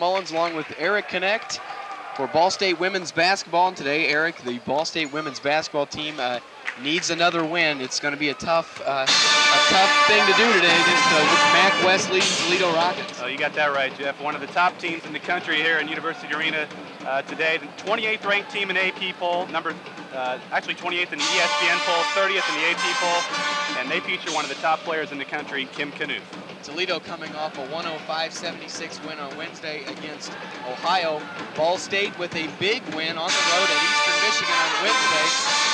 Mullins along with Eric Connect for Ball State women's basketball. And today, Eric, the Ball State women's basketball team uh, needs another win. It's going to be a tough, uh, a tough thing to do today against uh, Mac Wesley and Toledo Rockets. Oh, you got that right, Jeff. One of the top teams in the country here in University Arena uh, today. The 28th ranked team in AP poll, number uh, actually 28th in the ESPN poll, 30th in the AP poll, and they feature one of the top players in the country, Kim Knuth. Toledo coming off a 105-76 win on Wednesday against Ohio. Ball State with a big win on the road at Eastern Michigan on Wednesday.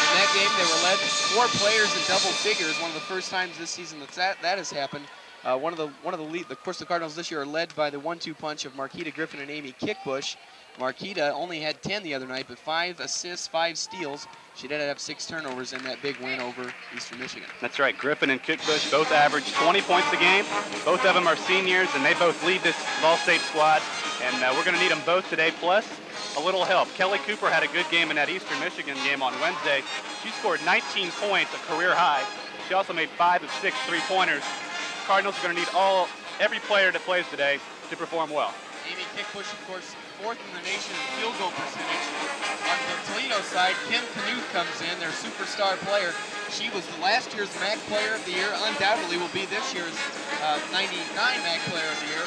In that game, they were led four players in double figures. One of the first times this season that that, that has happened. Uh, one of the one of the lead, of course, the Cardinals this year are led by the one-two punch of Marquita Griffin and Amy Kickbush. Marquita only had 10 the other night, but five assists, five steals. She did have six turnovers in that big win over Eastern Michigan. That's right. Griffin and Kickbush both average 20 points a game. Both of them are seniors, and they both lead this Ball State squad. And uh, we're going to need them both today, plus a little help. Kelly Cooper had a good game in that Eastern Michigan game on Wednesday. She scored 19 points, a career high. She also made five of six three-pointers. Cardinals are going to need all every player that plays today to perform well. Amy Kickbush, of course, fourth in the nation in field goal percentage. On the Toledo side, Kim Knuth comes in, their superstar player. She was last year's MAC Player of the Year, undoubtedly will be this year's uh, 99 MAC Player of the Year.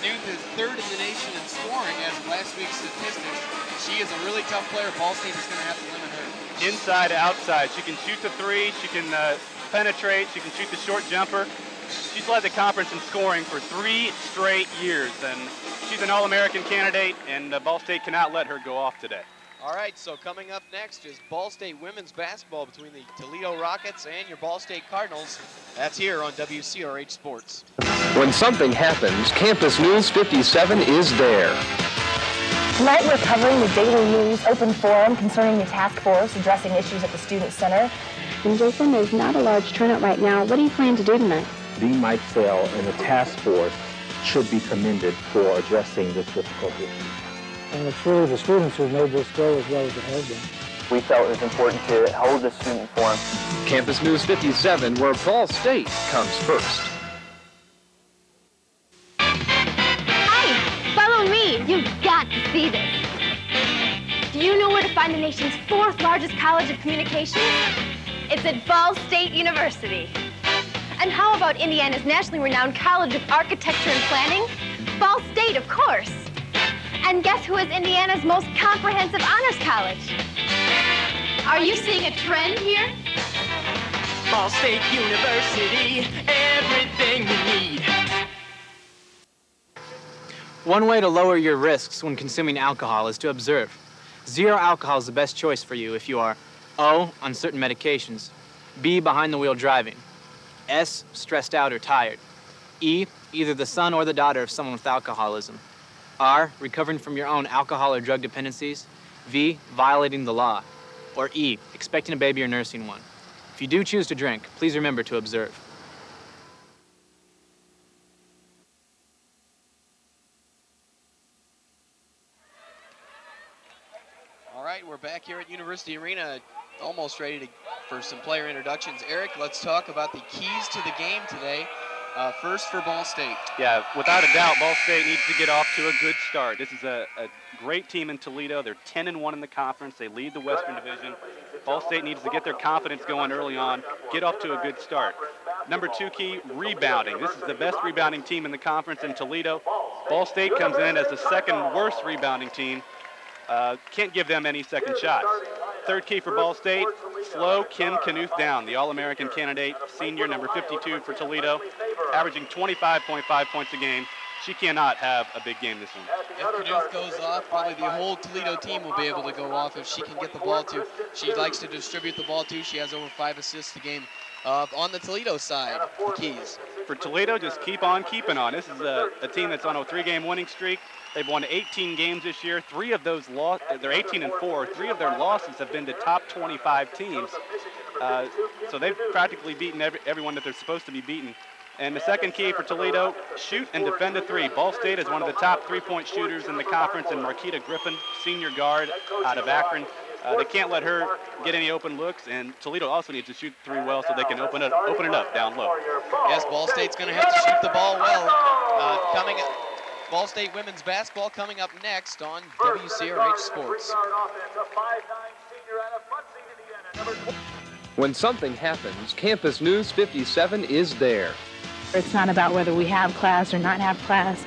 Knuth is third in the nation in scoring as of last week's statistics. She is a really tough player. Ball State is going to have to limit her. Inside, outside. She can shoot the three. She can uh, penetrate. She can shoot the short jumper. She's led the conference in scoring for three straight years, and she's an All-American candidate, and uh, Ball State cannot let her go off today. All right, so coming up next is Ball State women's basketball between the Toledo Rockets and your Ball State Cardinals. That's here on WCRH Sports. When something happens, Campus News 57 is there. Tonight we're covering the Daily News open forum concerning the task force addressing issues at the Student Center. And Jason, there's not a large turnout right now. What do you plan to do tonight? Dean Meitzell and the task force should be commended for addressing this difficult issue. And it's really the students who made this go as well as it has been. We felt it was important to hold the student forum. Campus News 57, where Ball State comes first. Hi, follow me. You've got to see this. Do you know where to find the nation's fourth largest college of communications? It's at Ball State University. And how about Indiana's nationally renowned College of Architecture and Planning? Ball State, of course. And guess who is Indiana's most comprehensive honors college? Are you seeing a trend here? Ball State University, everything you need. One way to lower your risks when consuming alcohol is to observe. Zero alcohol is the best choice for you if you are O, on certain medications, B, behind the wheel driving, S, stressed out or tired, E, either the son or the daughter of someone with alcoholism, R, recovering from your own alcohol or drug dependencies, V, violating the law, or E, expecting a baby or nursing one. If you do choose to drink, please remember to observe. All right, we're back here at University Arena, almost ready to, for some player introductions. Eric, let's talk about the keys to the game today. Uh, first for Ball State. Yeah, without a doubt, Ball State needs to get off to a good start. This is a, a great team in Toledo. They're 10 and 1 in the conference. They lead the Western Division. Ball State needs to get their confidence going early on, get off to a good start. Number two key, rebounding. This is the best rebounding team in the conference in Toledo. Ball State comes in as the second worst rebounding team. Uh, can't give them any second shots. Third key for Ball State, slow Kim Knuth down, the All-American candidate, senior number 52 for Toledo, averaging 25.5 points a game. She cannot have a big game this one. If Knuth goes off, probably the whole Toledo team will be able to go off if she can get the ball to. She likes to distribute the ball to. She has over five assists a game. Uh, on the Toledo side, the keys. For Toledo, just keep on keeping on. This is a, a team that's on a three-game winning streak. They've won 18 games this year. Three of those lost, they're 18 and four. Three of their losses have been to top 25 teams. Uh, so they've practically beaten every, everyone that they're supposed to be beating. And the second key for Toledo, shoot and defend a three. Ball State is one of the top three-point shooters in the conference, and Marquita Griffin, senior guard out of Akron. Uh, they can't let her get any open looks, and Toledo also needs to shoot three well so they can open it, open it up down low. Yes, Ball State's going to have to shoot the ball well. Uh, coming Ball State women's basketball coming up next on WCRH Sports. When something happens, Campus News 57 is there. It's not about whether we have class or not have class,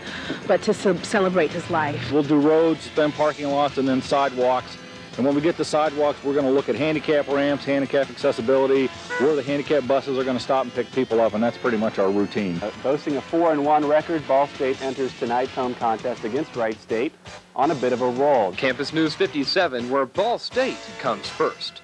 but to ce- celebrate his life. We'll do roads, then parking lots, and then sidewalks. And when we get to sidewalks, we're going to look at handicap ramps, handicap accessibility, where the handicap buses are going to stop and pick people up, and that's pretty much our routine. Uh, boasting a 4 and 1 record, Ball State enters tonight's home contest against Wright State on a bit of a roll. Campus News 57, where Ball State comes first.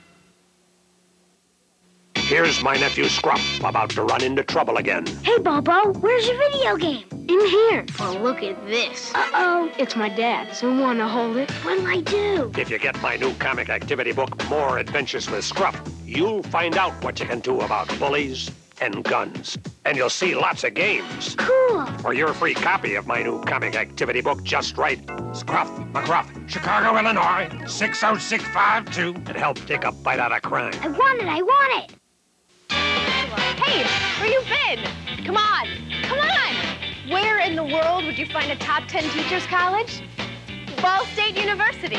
Here's my nephew Scruff about to run into trouble again. Hey, Bobo, where's your video game? In here. Oh, look at this. Uh-oh, it's my dad's. You want to hold it? What'll I do? If you get my new comic activity book, More Adventures with Scruff, you'll find out what you can do about bullies and guns. And you'll see lots of games. Cool. For your free copy of my new comic activity book, just write Scruff McGruff, Chicago, Illinois, 60652, and help take a bite out of crime. I want it, I want it. Hey, where you been? Come on, come on! Where in the world would you find a top 10 teachers college? Ball State University.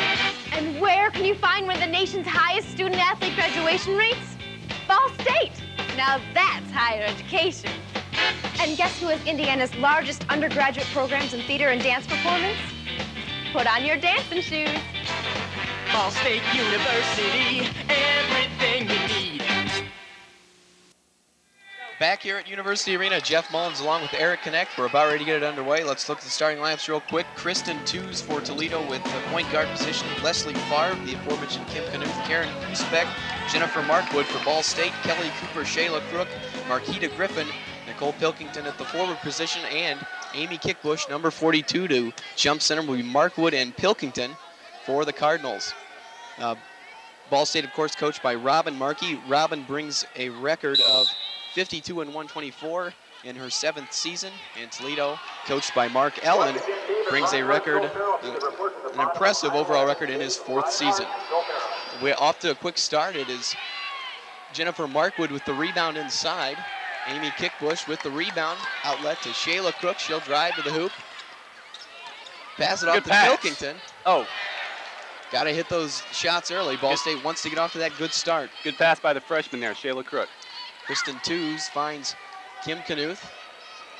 And where can you find one of the nation's highest student athlete graduation rates? Ball State. Now that's higher education. And guess who has Indiana's largest undergraduate programs in theater and dance performance? Put on your dancing shoes. Ball State University, everything you. Back here at University Arena, Jeff Mullins along with Eric Connect. We're about ready to get it underway. Let's look at the starting lineups real quick. Kristen Tews for Toledo with the point guard position. Leslie Favre, the aforementioned Kim Knuth, Karen Speck, Jennifer Markwood for Ball State, Kelly Cooper, Shayla Crook, Marquita Griffin, Nicole Pilkington at the forward position, and Amy Kickbush, number 42 to jump center will be Markwood and Pilkington for the Cardinals. Uh, Ball State, of course, coached by Robin Markey. Robin brings a record of 52 and 124 in her seventh season. And Toledo, coached by Mark Ehlen, brings a record, an impressive overall record in his fourth season. We're off to a quick start. It is Jennifer Markwood with the rebound inside. Amy Kickbush with the rebound outlet to Shayla Crook. She'll drive to the hoop. Pass it off to pass. Pilkington. Oh, Got to hit those shots early. Ball State wants to get off to that good start. good pass by the freshman there, Shayla Crook. Kristen Tews finds Kim Knuth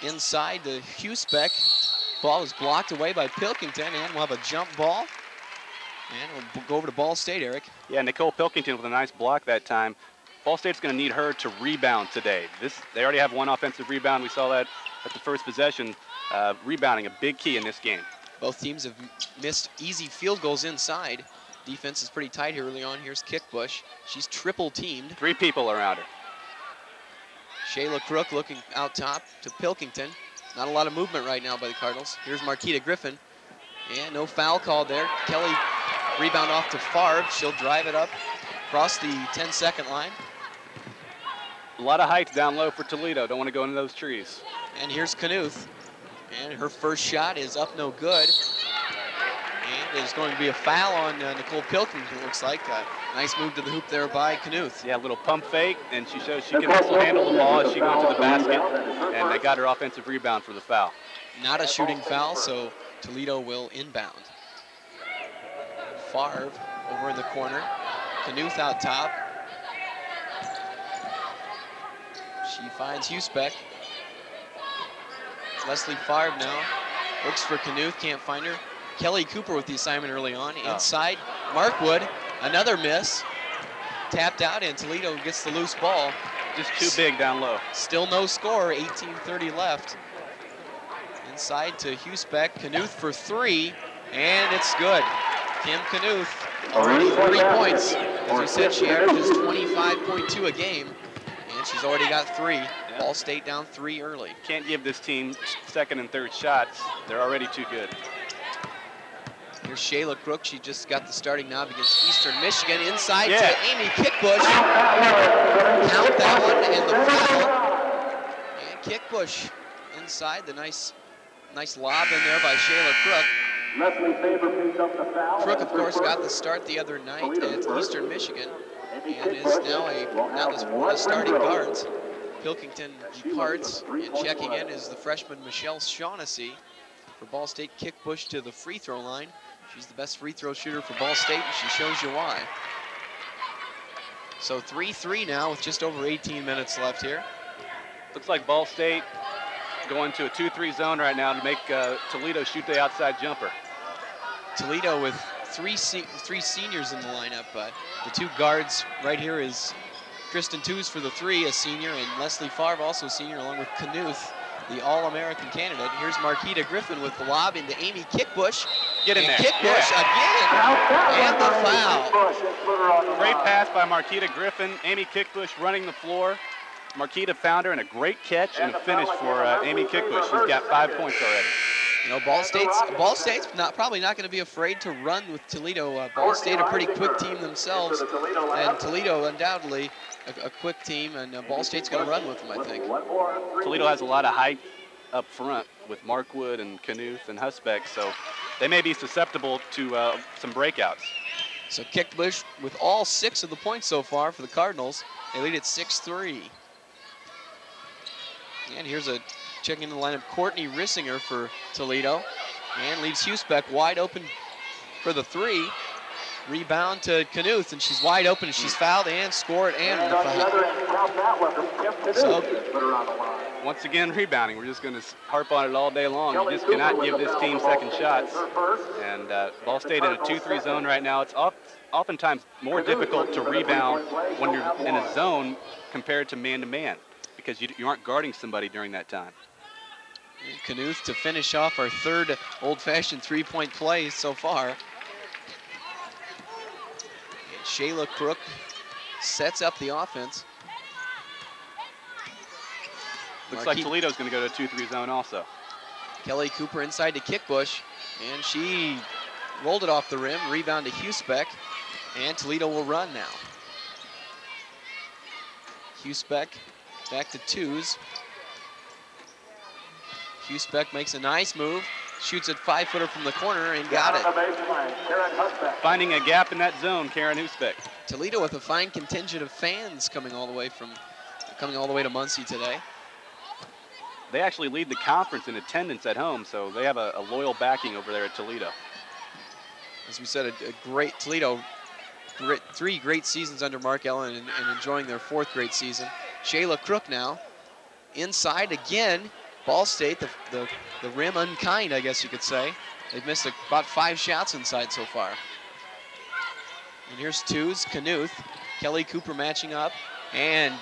inside the Husbeck. Ball is blocked away by Pilkington, and we'll have a jump ball. And we'll go over to Ball State, Eric. Yeah, Nicole Pilkington with a nice block that time. Ball State's going to need her to rebound today. This They already have one offensive rebound. We saw that at the first possession. Uh, rebounding, a big key in this game. Both teams have missed easy field goals inside. Defense is pretty tight here early on. Here's Kickbush. She's triple teamed. Three people around her. Shayla Crook looking out top to Pilkington. Not a lot of movement right now by the Cardinals. Here's Marquita Griffin. And no foul call there. Kelly rebound off to Favre. She'll drive it up across the 10 second line. A lot of height down low for Toledo. Don't want to go into those trees. And here's Knuth. And her first shot is up no good. And there's going to be a foul on uh, Nicole Pilkington, it looks like. A nice move to the hoop there by Knuth. Yeah, a little pump fake, and she shows she can also handle the ball as she goes to the basket. And they got her offensive rebound for the foul. Not a shooting foul, so Toledo will inbound. Favre over in the corner. Knuth out top. She finds Husbeck. Leslie Favre now. Looks for Knuth, can't find her. Kelly Cooper with the assignment early on. Oh. Inside, Markwood, another miss. Tapped out, and Toledo gets the loose ball. Just too big down low. Still no score, 18.30 left. Inside to Husbeck, Knuth for three, and it's good. Kim Knuth, already 30 points. As we said, she averages 25.2 a game, and she's already got three. Ball State down three early. Can't give this team second and third shots. They're already too good. Here's Shayla Crook. She just got the starting knob against Eastern Michigan. Inside Yeah. to Amy Kickbush. Count that one and the foul. And Kickbush inside. The nice, nice lob in there by Shayla Crook. Leslie Favre picks up the foul. Crook, of course, got the start the other night at Eastern Michigan and is now a now this one of the starting guards. Pilkington departs, and checking in is the freshman Michelle Shaughnessy. for Ball State. Kick Bush to the free throw line. She's the best free throw shooter for Ball State, and she shows you why. So 3-3 now with just over 18 minutes left here. Looks like Ball State going to a 2-3 zone right now to make uh, Toledo shoot the outside jumper. Toledo with three se three seniors in the lineup. Uh, the two guards right here is Kristen Tews for the three, a senior, and Leslie Favre, also a senior, along with Knuth, the All-American candidate. Here's Marquita Griffin with the lob into Amy Kickbush. Get in and there. Kickbush Yeah. again, and the foul. Great pass by Marquita Griffin. Amy Kickbush running the floor. Marquita found her and a great catch and a finish for uh, Amy Kickbush. She's got five points already. You know, Ball State's Ball State's not probably not going to be afraid to run with Toledo. Uh, Ball State a pretty quick team themselves, and Toledo undoubtedly a, a quick team, and uh, Ball State's going to run with them, I think. Toledo has a lot of height up front with Markwood and Knuth and Husbeck, so they may be susceptible to uh, some breakouts. So Kickbush with all six of the points so far for the Cardinals. They lead at 6-3. And here's a check in the lineup, Courtney Rissinger for Toledo. And leaves Husbeck wide open for the three. Rebound to Knuth, and she's wide open, and she's fouled and scored and the foul. So Once again, rebounding. We're just going to harp on it all day long. You just cannot give this team second shots. And uh, Ball State in a 2-3 zone right now. It's oft, oftentimes more difficult to rebound when you're in a zone compared to man-to-man because you, you aren't guarding somebody during that time. Knuth to finish off our third old-fashioned three-point play so far. Shayla Crook sets up the offense. Looks Marquis- like Toledo's going to go to a 2-3 zone also. Kelly Cooper inside to Kickbush, and she rolled it off the rim. Rebound to Husbeck, and Toledo will run now. Husbeck back to Tews. Husbeck makes a nice move, shoots a five footer from the corner and got it. Finding a gap in that zone, Karen Husbeck. Toledo with a fine contingent of fans coming all the way from coming all the way to Muncie today. They actually lead the conference in attendance at home, so they have a, a loyal backing over there at Toledo. As we said, a, a great Toledo, great, three great seasons under Mark Ehlen and, and enjoying their fourth great season. Shayla Crook now inside again. Ball State, the, the, the rim unkind, I guess you could say. They've missed a, about five shots inside so far. And here's Tews, Knuth. Kelly Cooper matching up. And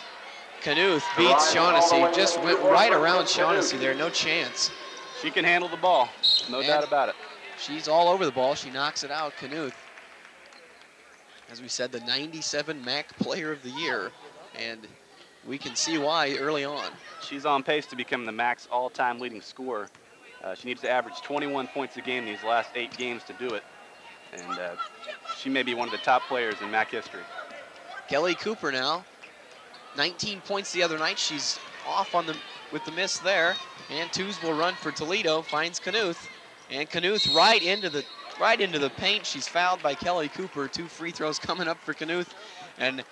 Knuth beats Shaughnessy. Just went right around Shaughnessy there, no chance. She can handle the ball, no And doubt about it. She's all over the ball. She knocks it out, Knuth. As we said, the 97 MAC Player of the Year. And we can see why early on. She's on pace to become the MAC's all-time leading scorer. Uh, she needs to average 21 points a game these last eight games to do it. And uh, she may be one of the top players in MAC history. Kelly Cooper now, 19 points the other night. She's off on the with the miss there. And Tews will run for Toledo, finds Knuth. And Knuth right into the right into the paint. She's fouled by Kelly Cooper. Two free throws coming up for Knuth. And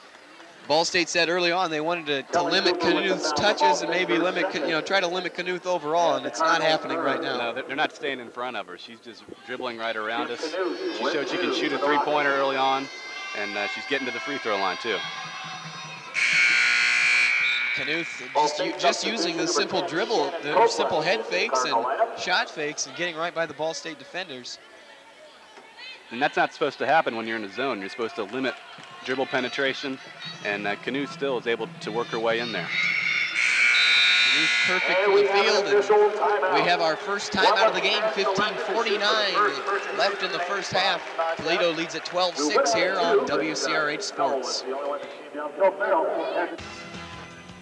Ball State said early on they wanted to, to limit Knuth's touches and maybe limit, you know, try to limit Knuth overall, and it's not happening right now. No, they're not staying in front of her. She's just dribbling right around us. She showed she can shoot a three-pointer early on, and uh, she's getting to the free throw line too. Knuth just, just using the simple dribble, the simple head fakes and shot fakes and getting right by the Ball State defenders. And that's not supposed to happen when you're in a zone. You're supposed to limit dribble penetration, and uh, Knuth still is able to work her way in there. Knuth perfect for the field, and we have our first time out of the game, 15:49 left in the first half. Toledo leads at 12-6 here on WCRH Sports.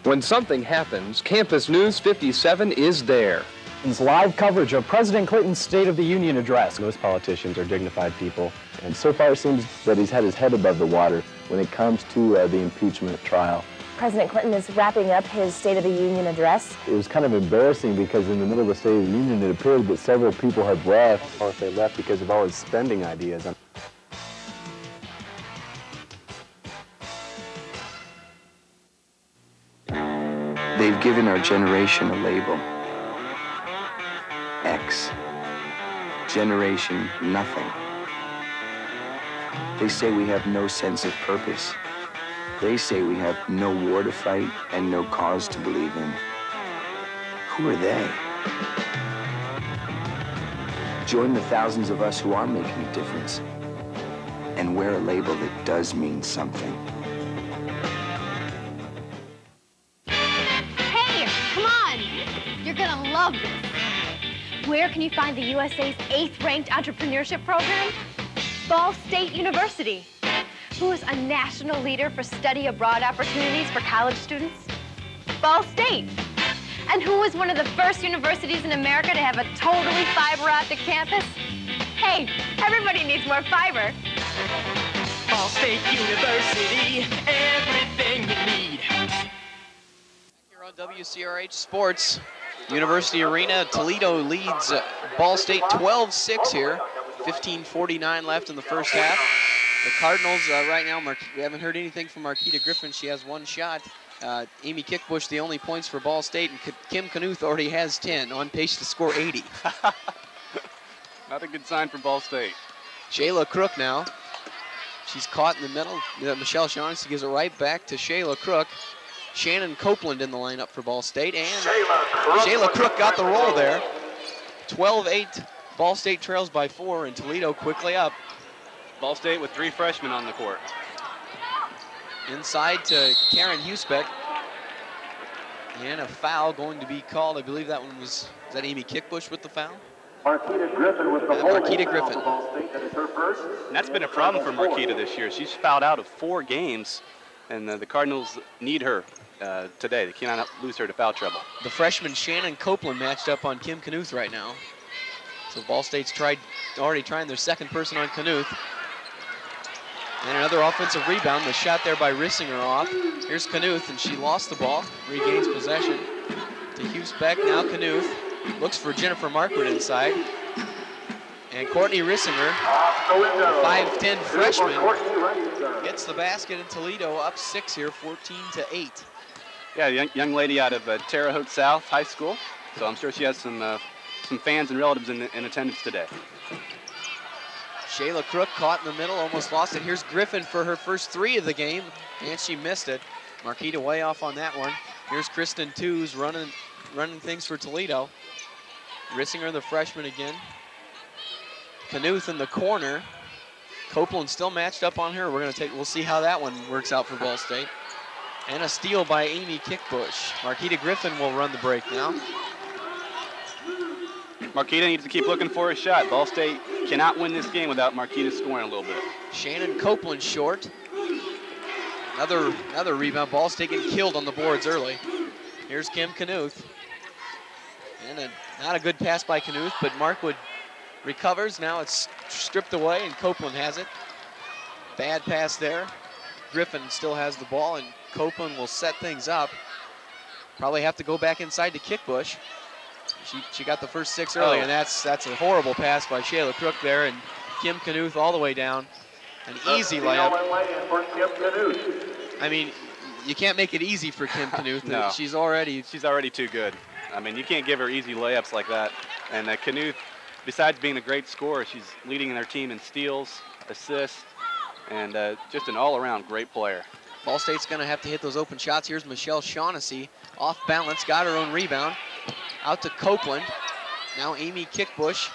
When something happens, Campus News 57 is there. It's live coverage of President Clinton's State of the Union address. Most politicians are dignified people, and so far it seems that he's had his head above the water when it comes to uh, the impeachment trial. President Clinton is wrapping up his State of the Union address. It was kind of embarrassing because in the middle of the State of the Union, it appeared that several people had left, or if they left because of all his spending ideas. They've given our generation a label X. generation nothing. They say we have no sense of purpose. They say we have no war to fight and no cause to believe in. Who are they? Join the thousands of us who are making a difference and wear a label that does mean something. Where can you find the USA's eighth-ranked entrepreneurship program? Ball State University. Who is a national leader for study abroad opportunities for college students? Ball State. And who was one of the first universities in America to have a totally fiber optic campus? Hey, everybody needs more fiber. Ball State University, everything you need. Here on WCRH Sports, University Arena, Toledo leads uh, Ball State 12-6 here. 15.49 left in the first half. The Cardinals uh, right now, Mar we haven't heard anything from Marquita Griffin. She has one shot. Uh, Amy Kickbush, the only points for Ball State, and Kim Knuth already has 10, on pace to score 80. Not a good sign for Ball State. Shayla Crook now. She's caught in the middle. Uh, Michelle Shaughnessy gives it right back to Shayla Crook. Shannon Copeland in the lineup for Ball State, and Shayla Crook got the roll there. 12-8, Ball State trails by four, and Toledo quickly up. Ball State with three freshmen on the court. Inside to Karen Husbeck. And a foul going to be called. I believe that one was, was that Amy Kickbush with the foul? Marquita Griffin with the Yeah, Marquita foul Griffin. for Ball State. That is her first. And that's been a problem for Marquita this year. She's fouled out of four games, and uh, the Cardinals need her uh, today. They cannot lose her to foul trouble. The freshman Shannon Copeland matched up on Kim Knuth right now. So Ball State's tried already trying their second person on Knuth. And another offensive rebound. The shot there by Rissinger off. Here's Knuth, and she lost the ball. Regains possession to Husbeck. Now Knuth looks for Jennifer Markwood inside. And Courtney Rissinger, a 5'10 freshman, gets the basket in Toledo up six here, 14 to 8. Yeah, young, young lady out of uh, Terre Haute South High School. So I'm sure she has some uh, some fans and relatives in, in attendance today. Shayla Crook caught in the middle, almost lost it. Here's Griffin for her first three of the game, and she missed it. Marquita way off on that one. Here's Kristen Tews running, running things for Toledo. Rissinger, the freshman again. Knuth in the corner. Copeland still matched up on her. We're gonna take. We'll see how that one works out for Ball State. And a steal by Amy Kickbush. Marquita Griffin will run the break now. Marquita needs to keep looking for a shot. Ball State cannot win this game without Marquita scoring a little bit. Shannon Copeland short. Another another rebound. Ball's taken killed on the boards early. Here's Kim Knuth. And a, not a good pass by Knuth, but Markwood recovers. Now it's stripped away, and Copeland has it. Bad pass there. Griffin still has the ball, and Copeland will set things up. Probably have to go back inside to Kickbush. She, she got the first six early, Oh. and that's that's a horrible pass by Shayla Crook there, and Kim Knuth all the way down. An easy layup. for Kim Knuth. I mean, you can't make it easy for Kim Knuth. No. She's already She's already too good. I mean, you can't give her easy layups like that. And uh, Knuth, besides being a great scorer, she's leading their team in steals, assists, and uh, just an all-around great player. Ball State's going to have to hit those open shots. Here's Michelle Shaughnessy off balance, got her own rebound. Out to Copeland. Now Amy Kickbush.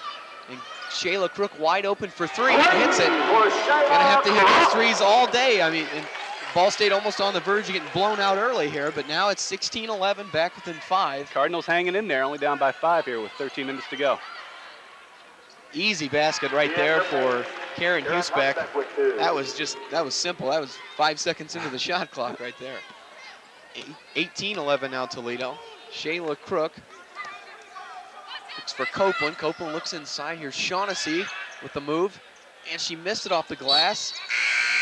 And Shayla Crook wide open for three. and Hits it. Going to have to hit these threes all day. I mean, and Ball State almost on the verge of getting blown out early here, but now it's 16-11, back within five. Cardinals hanging in there, only down by five here with 13 minutes to go. Easy basket right there for Karen Husbeck. That was just, that was simple. That was five seconds into the shot clock right there. 18-11 now Toledo. Shayla Crook looks for Copeland. Copeland looks inside here. Shaughnessy with the move, and she missed it off the glass.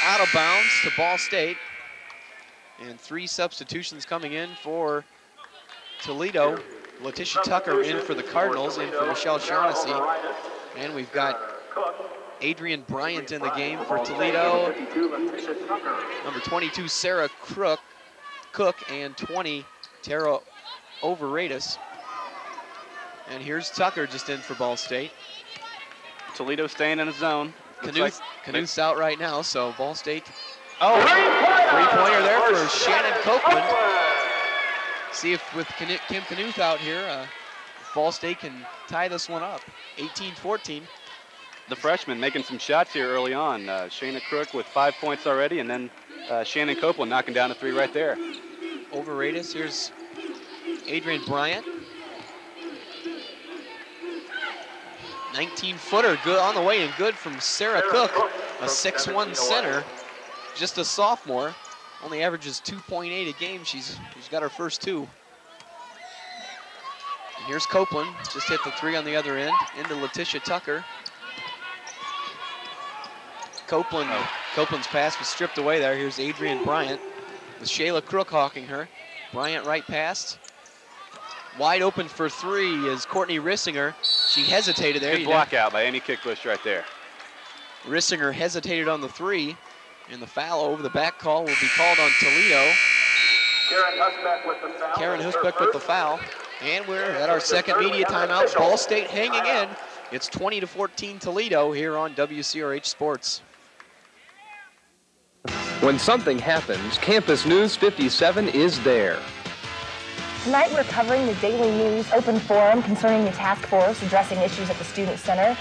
Out of bounds to Ball State. And three substitutions coming in for Toledo. Letitia Tucker in for the Cardinals, in for Michelle Shaughnessy. And we've got Adrian Bryant in the game for Toledo. Number 22, Sarah Crook, Cook, and 20, Tara Overratus. And here's Tucker just in for Ball State. Toledo staying in a zone. Looks like- Knuth's out right now, so Ball State. Oh, Three-pointer there for Shannon Copeland. See if with Kim Knuth out here, uh, Ball State can tie this one up. 18-14. The freshman making some shots here early on. Uh, Shayla Crook with five points already, and then uh, Shannon Copeland knocking down a three right there. Overratus, here's Adrian Bryant. 19-footer, good on the way and good from Sarah Cook, a 6'1 center, just a sophomore. Only averages 2.8 a game. She's she's got her first two. And here's Copeland, just hit the three on the other end, into Letitia Tucker. Copeland, oh. Copeland's pass was stripped away there. Here's Adrian Bryant with Shayla Crook hawking her. Bryant right past. Wide open for three is Courtney Rissinger. She hesitated there. Good You block out by Amy Kickbush right there. know, Rissinger hesitated on the three, and the foul over the back call will be called on Toledo. Karen Husbeck with the foul. Karen Husbeck with the foul. And we're at our second media timeout. Ball State hanging in. It's 20 to 14 Toledo here on WCRH Sports. When something happens, Campus News 57 is there. Tonight we're covering the Daily News open forum concerning the task force addressing issues at the Student Center.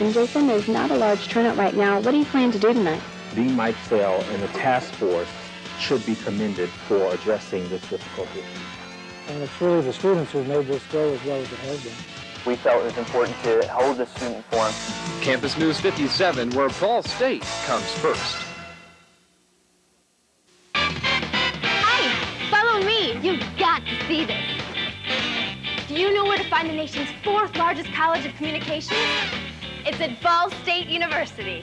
And Jason, there's not a large turnout right now. What do you plan to do tonight? Dean Meitzell and the task force should be commended for addressing this difficulty. And it's really the students who've made this go as well as it has been. We felt it was important to hold the student forum. Campus News 57, where Ball State comes first. You've got to see this. Do you know where to find the nation's fourth largest college of communications? It's at Ball State University.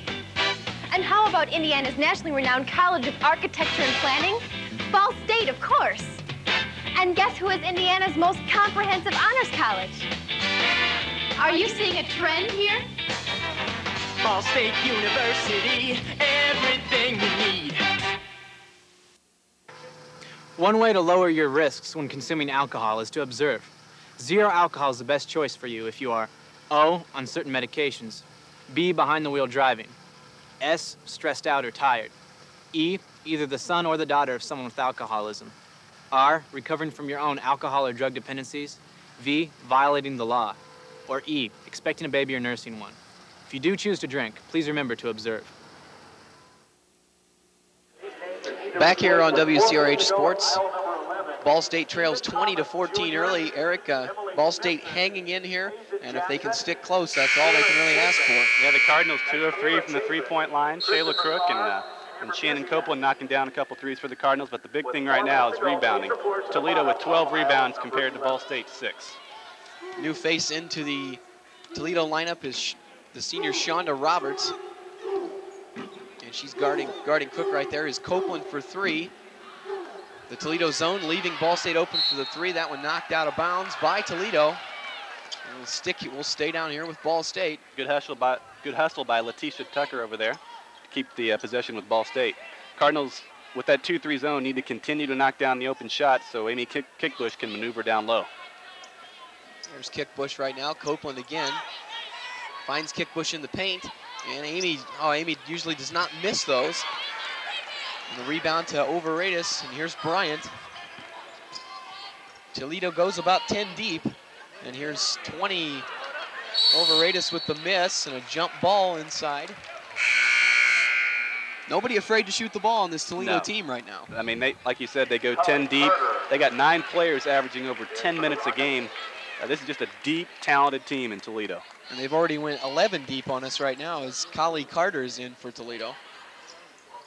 And how about Indiana's nationally renowned College of Architecture and Planning? Ball State, of course. And guess who is Indiana's most comprehensive honors college? Are you seeing a trend here? Ball State University, everything you need. One way to lower your risks when consuming alcohol is to observe. Zero alcohol is the best choice for you if you are O, on certain medications, B, behind the wheel driving, S, stressed out or tired, E, either the son or the daughter of someone with alcoholism, R, recovering from your own alcohol or drug dependencies, V, violating the law, or E, expecting a baby or nursing one. If you do choose to drink, please remember to observe. Back here on WCRH Sports, Ball State trails 20 to 14 early. Eric, uh, Ball State hanging in here, and if they can stick close, that's all they can really ask for. Yeah, the Cardinals two of three from the three-point line. Shayla Crook and, uh, and Shannon Copeland knocking down a couple threes for the Cardinals. But the big thing right now is rebounding. Toledo with 12 rebounds compared to Ball State six. New face into the Toledo lineup is the senior Shonda Roberts. And she's guarding guarding Cook right there. Is Copeland for three. The Toledo zone leaving Ball State open for the three. That one knocked out of bounds by Toledo. And we'll stick. We'll stay down here with Ball State. Good hustle by good hustle by Letitia Tucker over there to keep the uh, possession with Ball State. Cardinals with that 2-3 zone need to continue to knock down the open shots so Amy Kick- Kickbush can maneuver down low. There's Kickbush right now. Copeland again finds Kickbush in the paint, and Amy. Oh, Amy usually does not miss those. And the rebound to Overratus, and here's Bryant. Toledo goes about 10 deep, and here's 20 Overratus with the miss and a jump ball inside. Nobody afraid to shoot the ball on this Toledo No. team right now. I mean, they, like you said, they go 10 deep. They got nine players averaging over 10 minutes a game. Uh, this is just a deep, talented team in Toledo. And they've already went 11 deep on us right now as Kali Carter is in for Toledo.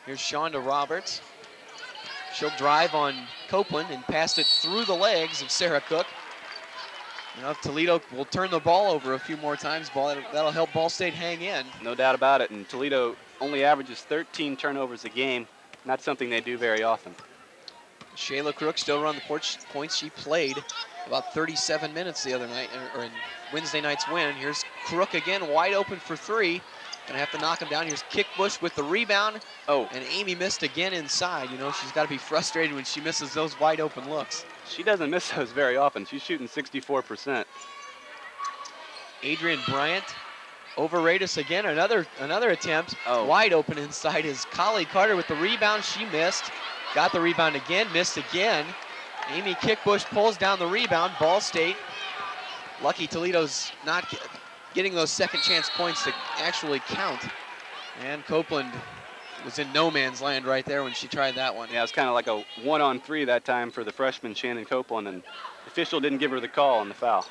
Here's Shonda Roberts. She'll drive on Copeland and pass it through the legs of Sarah Cook. You know, if Toledo will turn the ball over a few more times, ball, that'll help Ball State hang in. No doubt about it. And Toledo only averages 13 turnovers a game. Not something they do very often. Shayla Crook still around the porch points. She played about 37 minutes the other night, er, or in Wednesday night's win. Here's Crook again, wide open for three. Gonna have to knock him down. Here's Kickbush with the rebound. Oh. And Amy missed again inside. You know, she's got to be frustrated when she misses those wide open looks. She doesn't miss those very often. She's shooting 64%. Adrian Bryant Overratus again. Another another attempt. Oh. Wide open inside is Kali Carter with the rebound. She missed. Got the rebound again. Missed again. Amy Kickbush pulls down the rebound. Ball State. Lucky Toledo's not getting those second chance points to actually count. And Copeland was in no man's land right there when she tried that one. Yeah, it was kind of like a one on three that time for the freshman Shannon Copeland, and the official didn't give her the call on the foul.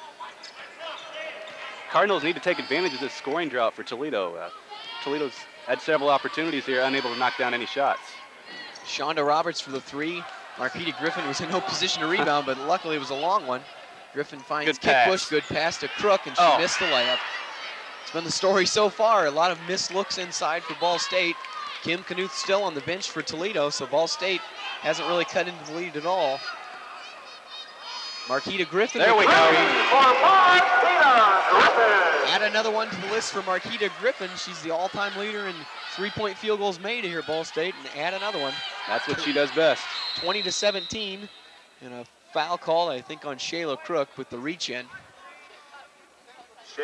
Cardinals need to take advantage of this scoring drought for Toledo. Uh, Toledo's had several opportunities here, unable to knock down any shots. Shonda Roberts for the three. Marquita Griffin was in no position to rebound, but luckily it was a long one. Griffin finds Good kick pass. push, good pass to Crook, and she Oh. missed the layup. It's been the story so far. A lot of missed looks inside for Ball State. Kim Knuth still on the bench for Toledo, so Ball State hasn't really cut into the lead at all. Marquita Griffin. There with we the go. three. Add another one to the list for Marquita Griffin. She's the all-time leader in three-point field goals made here at Ball State, and add another one. That's what she does best. 20 to 17, and a foul call, I think, on Shayla Crook with the reach in.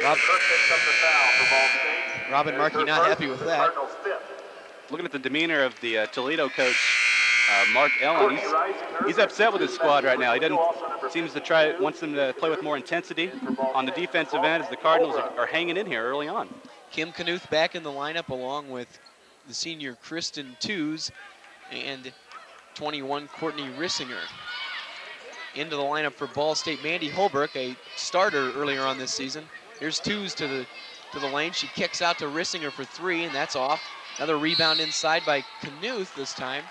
Rob- Robin Markey not happy with that. Looking at the demeanor of the uh, Toledo coach, uh, Mark Ehlen, he's, he's upset with his squad right now. He doesn't seems to try wants them to play with more intensity on the defensive end as the Cardinals are, are hanging in here early on. Kim Knuth back in the lineup along with the senior Kristen Tews and 21 Courtney Rissinger. Into the lineup for Ball State, Mandy Holbrook, a starter earlier on this season. Here's Tews to the to the lane. She kicks out to Rissinger for three, and that's off. Another rebound inside by Knuth this time.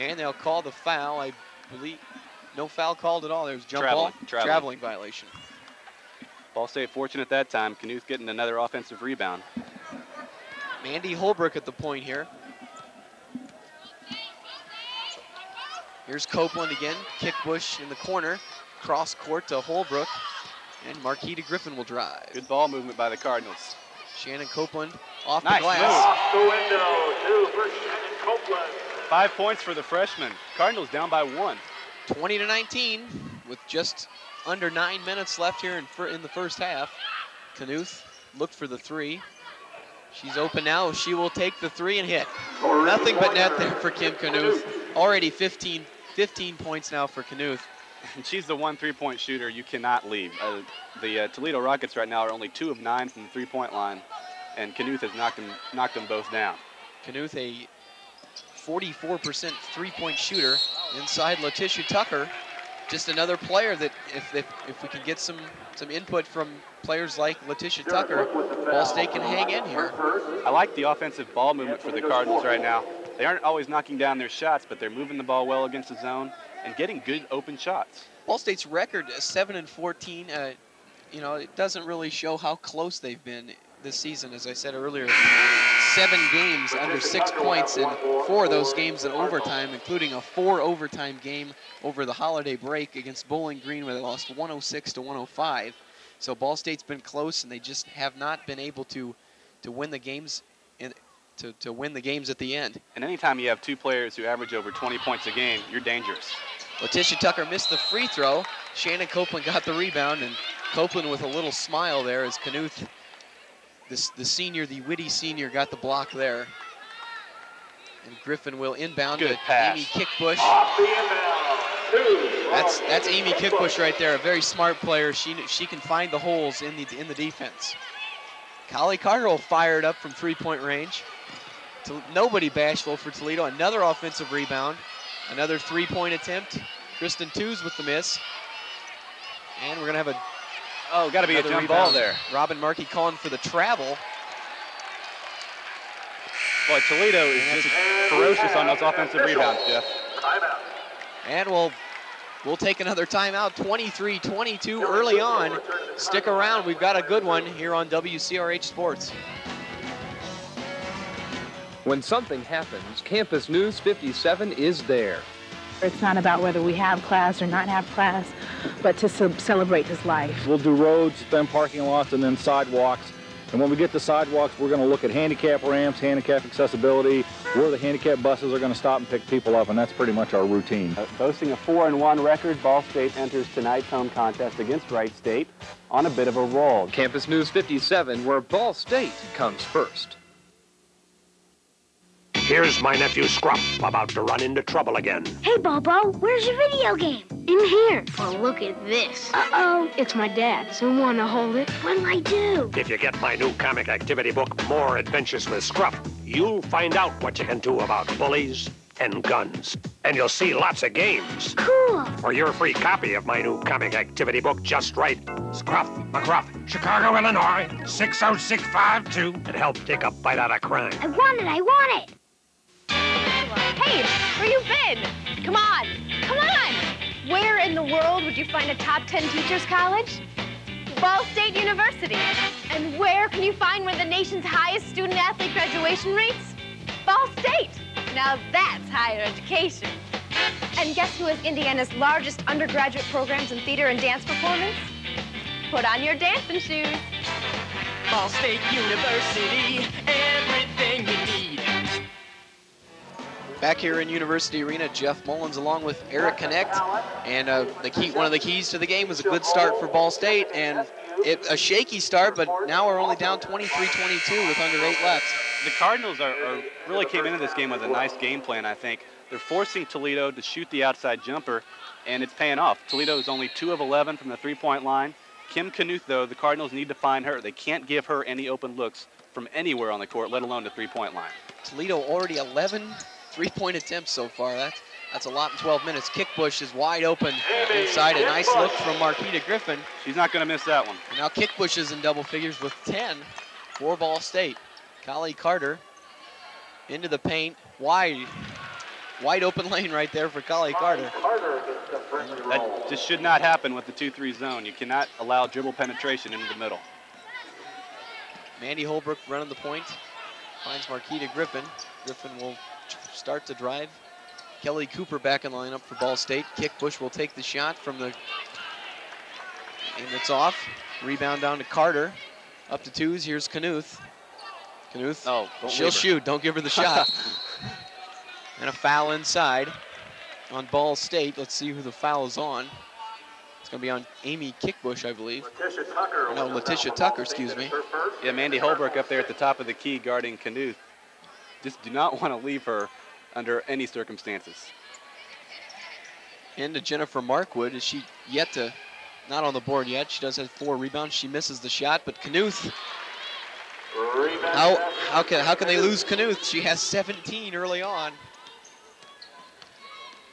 And they'll call the foul, I believe. No foul called at all. There's jump Traveling, ball. traveling. traveling violation. Ball State fortunate that time. Knuth getting another offensive rebound. Mandy Holbrook at the point here. Here's Copeland again. Kick Bush in the corner. Cross court to Holbrook. And Marquita Griffin will drive. Good ball movement by the Cardinals. Shannon Copeland off Nice the glass. Off the window, two for Shannon Copeland. Five points for the freshman. Cardinals down by one. 20 to 19 with just under nine minutes left here in, in the first half. Knuth looked for the three. She's open now. She will take the three and hit. Nothing but net there for Kim Knuth. Already 15, 15 points now for Knuth. And she's the one three-point shooter you cannot leave. Uh, the uh, Toledo Rockets right now are only two of nine from the three-point line, and Knuth has knocked them, knocked them both down. Knuth, a 44% three-point shooter inside Letitia Tucker. Just another player that if, if, if we can get some, some input from players like Letitia Tucker, Ball State can hang in here. I like the offensive ball movement for the Cardinals right now. They aren't always knocking down their shots, but they're moving the ball well against the zone and getting good open shots. Ball State's record is 7 and 14. Uh, you know, it doesn't really show how close they've been this season. As I said earlier, seven games under six points, and four of those games in overtime, including a four overtime game over the holiday break against Bowling Green, where they lost 106 to 105. So Ball State's been close, and they just have not been able to to win the games in, to, to win the games at the end. And anytime you have two players who average over 20 points a game, you're dangerous. Letitia Tucker missed the free throw. Shannon Copeland got the rebound, and Copeland with a little smile there as Knuth, this, the senior, the witty senior, got the block there. And Griffin will inbound Good to pass. Amy Kickbush. Off the inbound, two. That's that's Amy Kickbush right there, a very smart player. She she can find the holes in the in the defense. Collie Carter fired up from three-point range. To, nobody bashful for Toledo. Another offensive rebound. Another three-point attempt. Kristen Tews with the miss. And we're gonna have a Oh, got to be a another jump ball rebound. there. Robin Markey calling for the travel. Boy, Toledo is just ferocious on those offensive rebounds, Jeff. And we'll we'll take another timeout. 23-22 early on. Stick around. We've got a good one here on WCRH Sports. When something happens, Campus News 57 is there. It's not about whether we have class or not have class, but to ce- celebrate his life. We'll do roads, then parking lots, and then sidewalks. And when we get to sidewalks, we're going to look at handicap ramps, handicap accessibility, where the handicap buses are going to stop and pick people up, and that's pretty much our routine. Uh, boasting a 4 and 1 record, Ball State enters tonight's home contest against Wright State on a bit of a roll. Campus News 57, where Ball State comes first. Here's my nephew Scruff about to run into trouble again. Hey, Bobo, where's your video game? In here. Well, look at this. Uh-oh. It's my dad, so want to hold it? What'll I do? If you get my new comic activity book, More Adventures with Scruff, you'll find out what you can do about bullies and guns. And you'll see lots of games. Cool. For your free copy of my new comic activity book, just write Scruff McGruff, Chicago, Illinois, 60652, and help take a bite out of crime. I want it, I want it. Where you been? Come on, come on! Where in the world would you find a top 10 teachers college? Ball State University. And where can you find one of the nation's highest student athlete graduation rates? Ball State. Now that's higher education. And guess who has Indiana's largest undergraduate programs in theater and dance performance? Put on your dancing shoes. Ball State University, everything. Back here in University Arena, Jeff Mullins along with Eric Connect. And uh, the key, one of the keys to the game was a good start for Ball State. And it, a shaky start, but now we're only down 23-22 with under eight left. The Cardinals are, are really came into this game with a nice game plan, I think. They're forcing Toledo to shoot the outside jumper, and it's paying off. Toledo is only 2 of 11 from the three-point line. Kim Knuth, though, the Cardinals need to find her. They can't give her any open looks from anywhere on the court, let alone the three-point line. Toledo already 11 three-point attempts so far. That's that's a lot in 12 minutes. Kickbush is wide open inside. A nice look from Marquita Griffin. She's not going to miss that one. And now Kickbush is in double figures with 10 for Ball State. Kali Carter into the paint, wide, wide open lane right there for Kali Carter. That just should not happen with the 2-3 zone. You cannot allow dribble penetration into the middle. Mandy Holbrook running the point, finds Marquita Griffin. Griffin will start to drive. Kelly Cooper back in the lineup for Ball State. Kickbush will take the shot from the, and it's off. Rebound down to Carter. Up to Tews, here's Knuth. Knuth, oh, she'll shoot, don't give her the shot. and a foul inside on Ball State. Let's see who the foul is on. It's going to be on Amy Kickbush, I believe. Letitia Tucker. No, Letitia Tucker, excuse me. Yeah, Mandy Holbrook up there at the top of the key guarding Knuth. Just do not want to leave her under any circumstances. And to Jennifer Markwood, is she yet to, not on the board yet. She does have four rebounds. She misses the shot, but Knuth, how, how, can, how can they lose Knuth? She has 17 early on.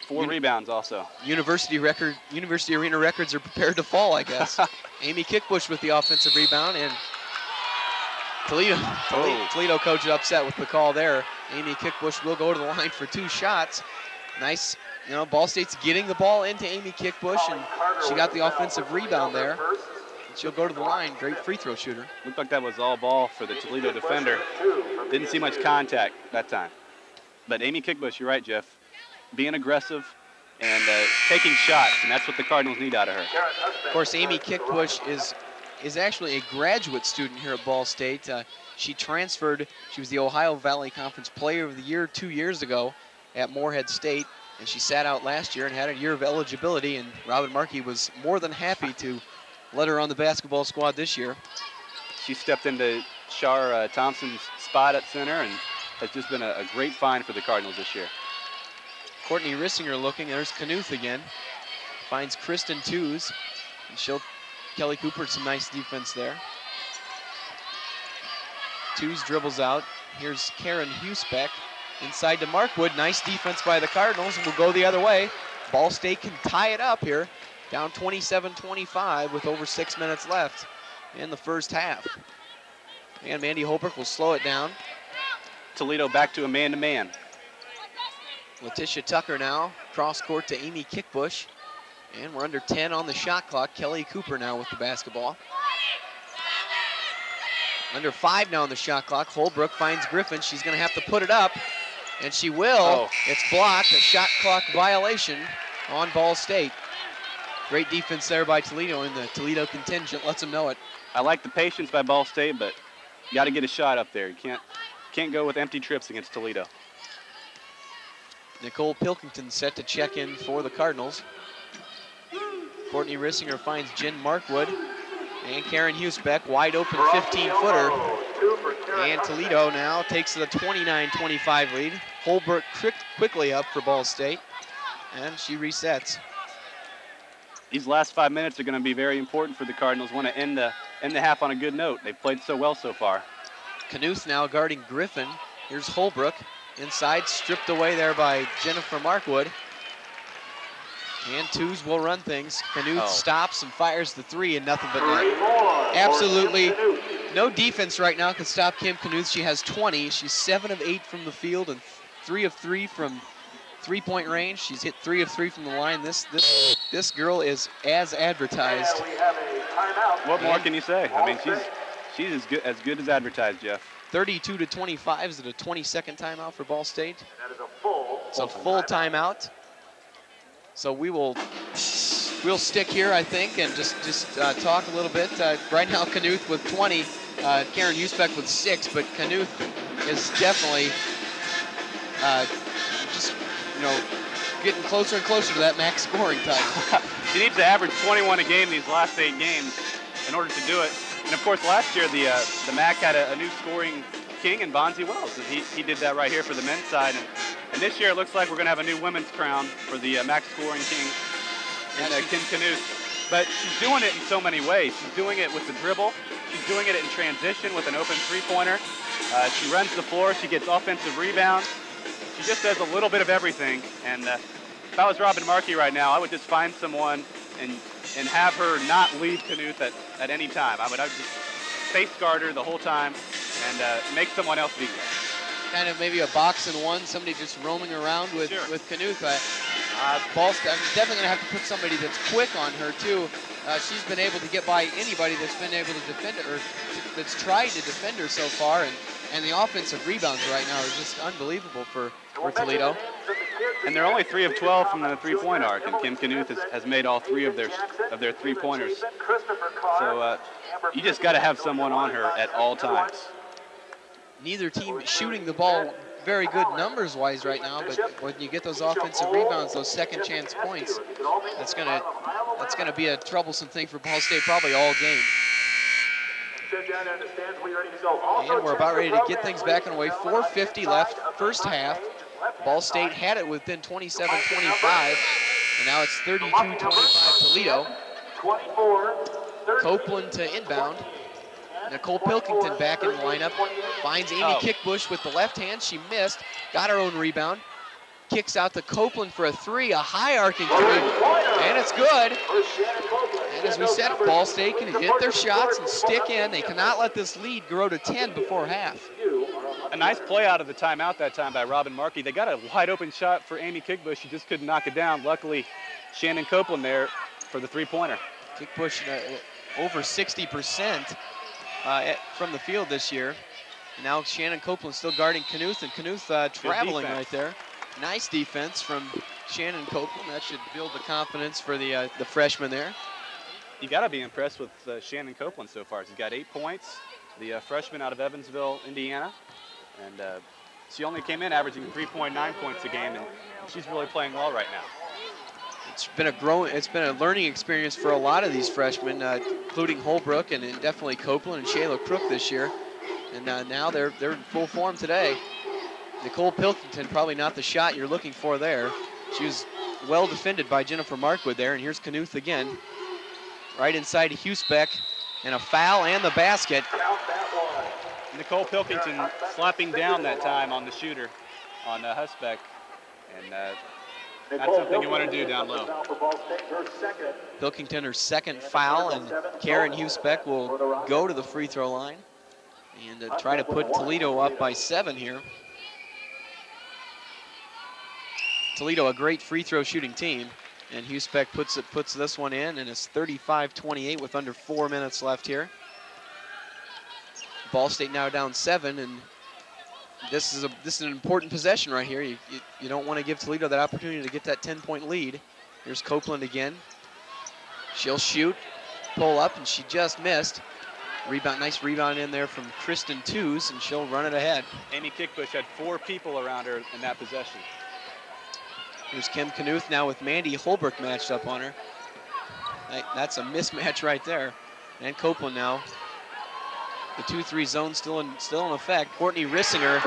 Four Uni rebounds also. University record, University Arena records are prepared to fall, I guess. Amy Kickbush with the offensive rebound, and Toledo, Toledo, oh. Toledo coach is upset with the call there. Amy Kickbush will go to the line for two shots. Nice, you know, Ball State's getting the ball into Amy Kickbush, and she got the offensive rebound there. She'll go to the line. Great free throw shooter. Looked like that was all ball for the Toledo defender. Didn't see much contact that time. But Amy Kickbush, you're right, Jeff. Being aggressive and uh, taking shots, and that's what the Cardinals need out of her. Of course, Amy Kickbush is is actually a graduate student here at Ball State. Uh, she transferred, she was the Ohio Valley Conference Player of the Year two years ago at Morehead State, and she sat out last year and had a year of eligibility, and Robin Markey was more than happy to let her on the basketball squad this year. She stepped into Shar uh, Thompson's spot at center and has just been a, a, great find for the Cardinals this year. Courtney Rissinger looking, there's Knuth again. Finds Kristen Tews. and she'll Kelly Cooper, some nice defense there. Tews dribbles out. Here's Karen Husbeck inside to Markwood. Nice defense by the Cardinals. We'll go the other way. Ball State can tie it up here. Down 27-25 with over six minutes left in the first half. And Mandy Holbrook will slow it down. Toledo back to a man-to-man. -man. Letitia Tucker now, cross court to Amy Kickbush. And we're under 10 on the shot clock. Kelly Cooper now with the basketball. Under five now on the shot clock. Holbrook finds Griffin. She's going to have to put it up, and she will. Oh. It's blocked. A shot clock violation on Ball State. Great defense there by Toledo, and the Toledo contingent lets them know it. I like the patience by Ball State, but you got to get a shot up there. You can't can't go with empty trips against Toledo. Nicole Pilkington set to check in for the Cardinals. Courtney Rissinger finds Jen Markwood. And Karen Husbeck, wide open 15-footer. And Toledo now takes the 29-25 lead. Holbrook quickly up for Ball State. And she resets. These last five minutes are going to be very important for the Cardinals. Want to end the, end the half on a good note. They've played so well so far. Knuth now guarding Griffin. Here's Holbrook. Inside, stripped away there by Jennifer Markwood. And Tews will run things. Knuth oh. stops and fires the three and nothing but net. Absolutely no defense right now can stop Kim Knuth. She has 20. She's seven of eight from the field and three of three from three-point range. She's hit three of three from the line. This this this girl is as advertised. What more can you say? I mean, she's she's as good as good as advertised, Jeff. 32 to 25 is it a 20-second timeout for Ball State? That is a full. It's a full timeout. So we will we'll stick here, I think, and just just uh, talk a little bit. Uh, right now, Knuth with 20, uh, Karen Husbeck with six, but Knuth is definitely uh, just you know getting closer and closer to that MAC's scoring time. she needs to average 21 a game these last eight games in order to do it. And of course, last year the uh, the MAC had a, a new scoring king and Bonzi Wells, he, he did that right here for the men's side. And and this year it looks like we're going to have a new women's crown for the uh, MAC's scoring king and uh, Kim Knuth. But she's doing it in so many ways. She's doing it with the dribble. She's doing it in transition with an open three-pointer. Uh, she runs the floor. She gets offensive rebounds. She just does a little bit of everything. And uh, if I was Robin Markey right now, I would just find someone and and have her not leave Knuth at, at any time. I would, I would just face guard the whole time and uh, make someone else beat her kind of maybe a box and one, somebody just roaming around with, sure. with Knuth. Uh, I'm definitely going to have to put somebody that's quick on her, too. Uh, she's been able to get by anybody that's been able to defend her, that's tried to defend her so far, and, and the offensive rebounds right now are just unbelievable for, for Toledo. And they're only 3 of 12 from the three-point arc, and Kim Knuth has, has made all three of their of their three-pointers. So uh, you just got to have someone on her at all times neither team shooting the ball very good numbers-wise right now, but when you get those offensive rebounds, those second chance points, that's gonna that's gonna be a troublesome thing for Ball State probably all game. And we're about ready to get things back in the way. 4.50 left, first half. Ball State had it within 27-25, and now it's 32-25 Toledo. Copeland to inbound. Nicole Pilkington back in the lineup. Finds Amy oh. Kickbush with the left hand. She missed. Got her own rebound. Kicks out to Copeland for a three, a high arcing three, and it's good. And as we said, Ball State can hit their shots and stick in. They cannot let this lead grow to 10 before half. A nice play out of the timeout that time by Robin Markey. They got a wide open shot for Amy Kickbush. She just couldn't knock it down. Luckily, Shannon Copeland there for the three-pointer. Kickbush uh, over 60% uh, from the field this year. now Shannon Copeland still guarding Knuth, and Knuth uh, traveling right there. Nice defense from Shannon Copeland. That should build the confidence for the uh, the freshman there. You got to be impressed with uh, Shannon Copeland so far. She's got eight points. The uh, freshman out of Evansville, Indiana, and uh, she only came in averaging 3.9 points a game, and she's really playing well right now it's been a growing, it's been a learning experience for a lot of these freshmen, uh, including Holbrook and, and, definitely Copeland and Shayla Crook this year. And uh, now they're they're in full form today. Nicole Pilkington, probably not the shot you're looking for there. She was well defended by Jennifer Markwood there, and here's Knuth again. Right inside Husbeck, and a foul and the basket. Nicole Pilkington slapping down that time on the shooter on uh, Husbeck. And uh, that's something you want to do down low. Pilkington, her second foul, and Karen Husbeck will go to the free throw line and uh, try to put Toledo up by seven here. Toledo, a great free throw shooting team, and Husbeck puts it puts this one in, and it's 35-28 with under four minutes left here. Ball State now down seven, and this is a this is an important possession right here. You, you, you don't want to give Toledo that opportunity to get that 10-point lead. Here's Copeland again. She'll shoot, pull up, and she just missed. Rebound, nice rebound in there from Kristen Tews, and she'll run it ahead. Amy Kickbush had four people around her in that possession. Here's Kim Knuth now with Mandy Holbrook matched up on her. That's a mismatch right there. And Copeland now. The 2-3 zone still in still in effect. Courtney Rissinger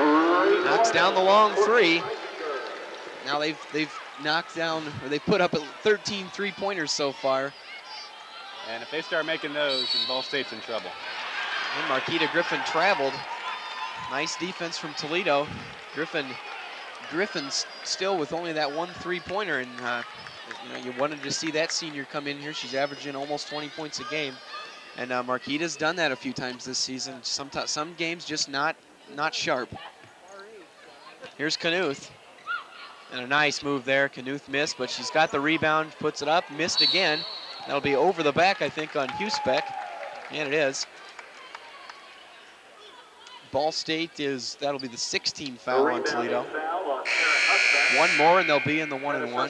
knocks down the long three. Now they've they've knocked down or they put up 13 three-pointers so far. And if they start making those, then Ball State's in trouble. And Marquita Griffin traveled. Nice defense from Toledo. Griffin Griffin's still with only that one three-pointer, and uh, you know you wanted to see that senior come in here. She's averaging almost 20 points a game, and uh, Marquita's done that a few times this season. Sometimes some games just not not sharp. Here's Knuth. And a nice move there. Knuth missed, but she's got the rebound, puts it up, missed again. That'll be over the back, I think, on Husbeck. And it is. Ball State is, that'll be the 16 foul on Toledo. One more and they'll be in the one and one.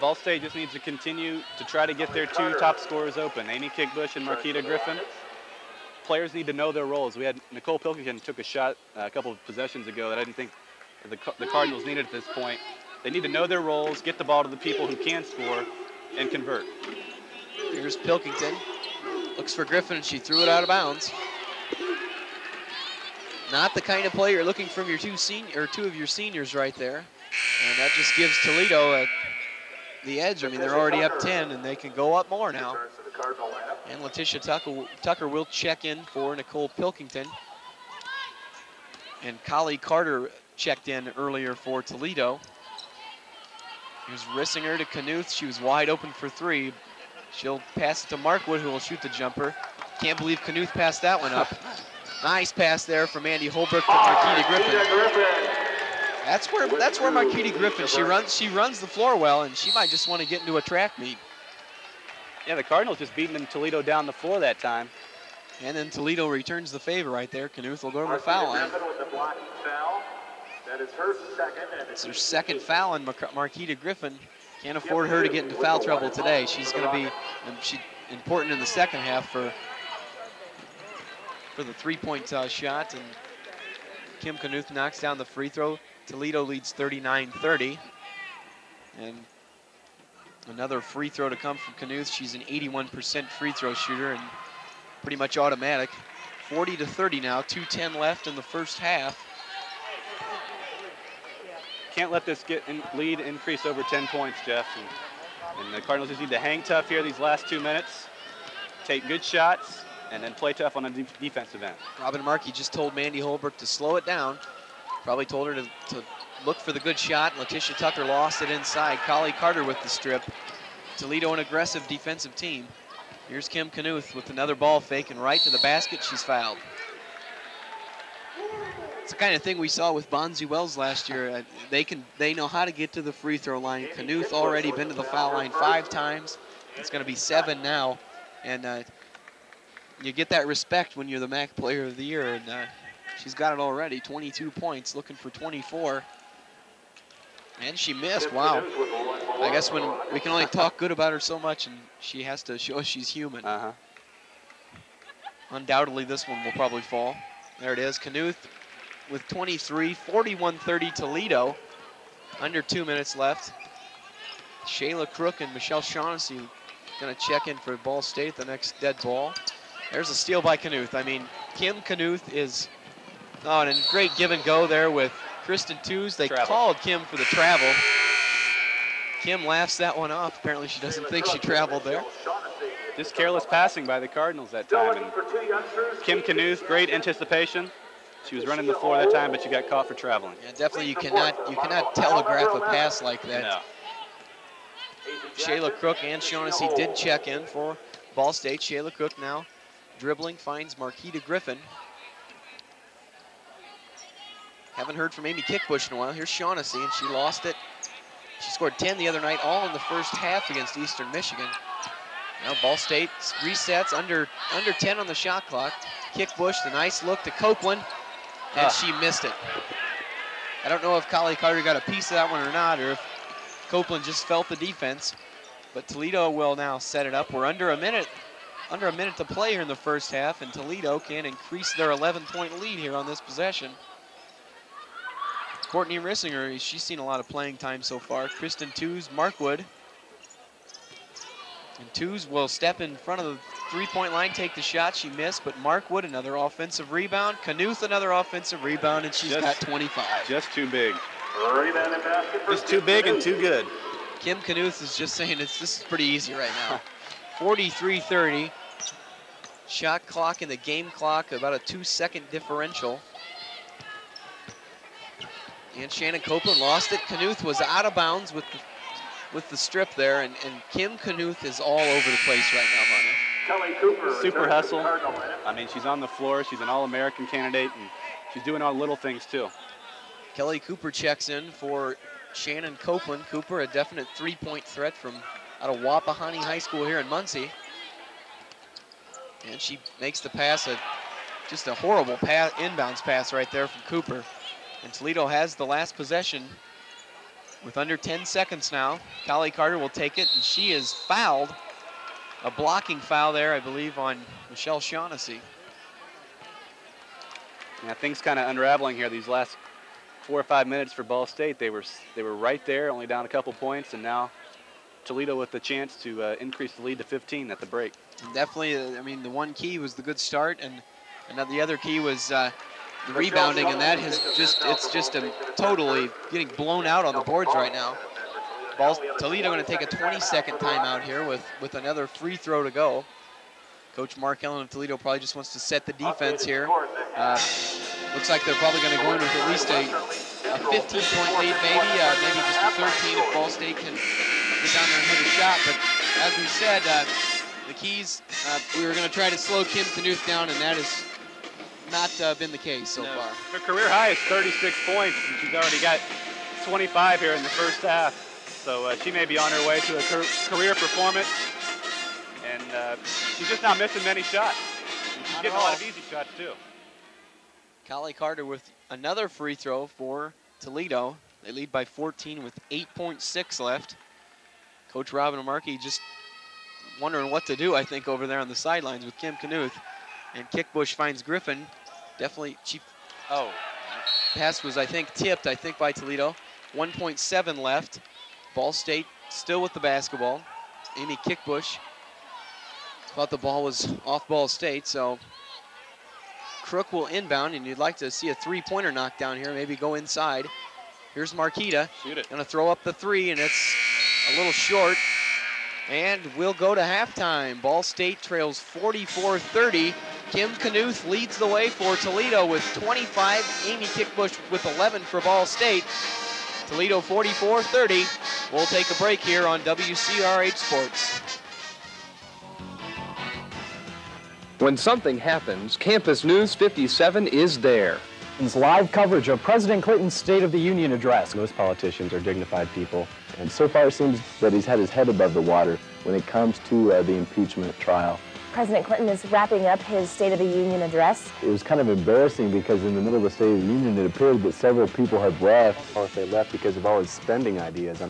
Ball State just needs to continue to try to get their two top scorers open, Amy Kickbush and Marquita Griffin. Players need to know their roles. We had Nicole Pilkington took a shot uh, a couple of possessions ago that I didn't think the, the Cardinals needed at this point. They need to know their roles, get the ball to the people who can score, and convert. Here's Pilkington. Looks for Griffin, and she threw it out of bounds. Not the kind of play you're looking from your two senior or two of your seniors right there. And that just gives Toledo a, the edge. I mean, they're already up 10, and they can go up more now. And Letitia Tucker, Tucker will check in for Nicole Pilkington. And Kali Carter checked in earlier for Toledo. Here's Rissinger to Knuth. She was wide open for three. She'll pass it to Markwood, who will shoot the jumper. Can't believe Knuth passed that one up. nice pass there from Andy Holbrook to Marquita Griffin. That's where that's where Marquita Griffin. She runs she runs the floor well, and she might just want to get into a track meet. Yeah, the Cardinals just beating Toledo down the floor that time. And then Toledo returns the favor right there. Knuth will go to the foul line. That is her second. it's her second foul on Mar Marquita Griffin. Can't afford her to get into foul trouble today. She's going to be um, she, important in the second half for for the three-point uh, shot. And Kim Knuth knocks down the free throw. Toledo leads 39-30. And another free throw to come from Knuth. She's an 81% free throw shooter and pretty much automatic. 40 to 30 now, 2.10 left in the first half can't let this get in lead increase over 10 points, Jeff. And, and the Cardinals just need to hang tough here these last two minutes, take good shots, and then play tough on the de defensive end. Robin Markey just told Mandy Holbrook to slow it down. Probably told her to, to look for the good shot. Letitia Tucker lost it inside. Kali Carter with the strip. Toledo an aggressive defensive team. Here's Kim Knuth with another ball fake and right to the basket. She's fouled. It's the kind of thing we saw with Bonzi Wells last year. Uh, they can they know how to get to the free throw line. Knuth already been to the foul line five times. It's going to be seven now, and uh, you get that respect when you're the MAC Player of the Year. And uh, she's got it already. 22 points, looking for 24. And she missed. Wow. I guess when we can only talk good about her so much, and she has to show she's human. Uh-huh. Undoubtedly, this one will probably fall. There it is. Knuth with 23, 41-30 Toledo. Under two minutes left. Shayla Crook and Michelle Shaughnessy going to check in for Ball State, the next dead ball. There's a steal by Knuth. I mean, Kim Knuth is, oh, and a great give and go there with Kristen Tews. They travel. called Kim for the travel. Kim laughs that one off. Apparently she doesn't think she traveled there. Just careless passing by the Cardinals that time. And Kim Knuth, great anticipation. She was running the floor that time, but she got caught for traveling. Yeah, definitely. You cannot you cannot telegraph a pass like that. No. Shayla Crook and Shaughnessy did check in for Ball State. Shayla Crook now dribbling finds Marquita Griffin. Haven't heard from Amy Kickbush in a while. Here's Shaughnessy, and she lost it. She scored 10 the other night, all in the first half against Eastern Michigan. Now Ball State resets under under 10 on the shot clock. Kickbush, the nice look to Copeland and ah. she missed it. I don't know if Kali Carter got a piece of that one or not, or if Copeland just felt the defense. But Toledo will now set it up. We're under a minute under a minute to play here in the first half, and Toledo can increase their 11-point lead here on this possession. Courtney Rissinger, she's seen a lot of playing time so far. Kristen Tews, Markwood. And Tews will step in front of the three-point line, take the shot. She missed, but Markwood, another offensive rebound. Knuth, another offensive rebound, and she's Just- got 25. Just too big. Rebound and basket for Just too big and too good. Kim Knuth is just saying it's this is pretty easy right now. 43-30. Shot clock and the game clock about a two-second differential. And Shannon Copeland lost it. Knuth was out of bounds with the, with the strip there, and, and Kim Knuth is all over the place right now, Money. Kelly Cooper. Super hustle. to Cardinal lineup. I mean, she's on the floor. She's an All-American candidate, and she's doing all the little things too. Kelly Cooper checks in for Shannon Copeland. Cooper, a definite three-point threat from out of Wapahani High School here in Muncie. And she makes the pass, a, just a horrible pass, inbounds pass right there from Cooper. And Toledo has the last possession with under 10 seconds now. Kali Carter will take it, and she is fouled. A blocking foul there, I believe, on Michelle Shaughnessy. Yeah, things kind of unraveling here these last four or five minutes for Ball State. They were they were right there, only down a couple points, and now Toledo with the chance to uh, increase the lead to 15 at the break. Definitely, uh, I mean, the one key was the good start, and another the other key was uh, the rebounding, and that has just it's just a totally getting blown out on the boards right now. Ball, Toledo going to take a 20-second timeout here with with another free throw to go. Coach Mark Ehlen of Toledo probably just wants to set the defense here. Uh, looks like they're probably going to go in with at least a, a 15-point lead, maybe, uh, maybe just a 13 if Ball State can get down there and hit a shot. But as we said, uh, the keys, uh, we were going to try to slow Kim Knuth down, and that has not uh, been the case so far. Her career high is 36 points, and she's already got 25 here in the first half. So uh, she may be on her way to a car- career performance, and uh, she's just not missing many shots. And she's Not getting a lot of easy shots too. Kali Carter with another free throw for Toledo. They lead by 14 with 8.6 left. Coach Robin Markey just wondering what to do, I think, over there on the sidelines with Kim Knuth. And Kickbush finds Griffin. Definitely, she, oh, pass was, I think, tipped, I think, by Toledo. 1.7 left. Ball State still with the basketball. Amy Kickbush thought the ball was off Ball State, so Crook will inbound, and you'd like to see a three-pointer knocked down here, maybe go inside. Here's Marquita. Shoot it. Gonna throw up the three, and it's a little short. And we'll go to halftime. Ball State trails 44-30. Kim Knuth leads the way for Toledo with 25. Amy Kickbush with 11 for Ball State. Toledo 44-30. We'll take a break here on WCRH Sports. When something happens, Campus News 57 is there. It's live coverage of President Clinton's State of the Union address. Most politicians are dignified people, and so far it seems that he's had his head above the water when it comes to uh, the impeachment trial. President Clinton is wrapping up his State of the Union address. It was kind of embarrassing because in the middle of the State of the Union, it appeared that several people had left, or if they left because of all his spending ideas.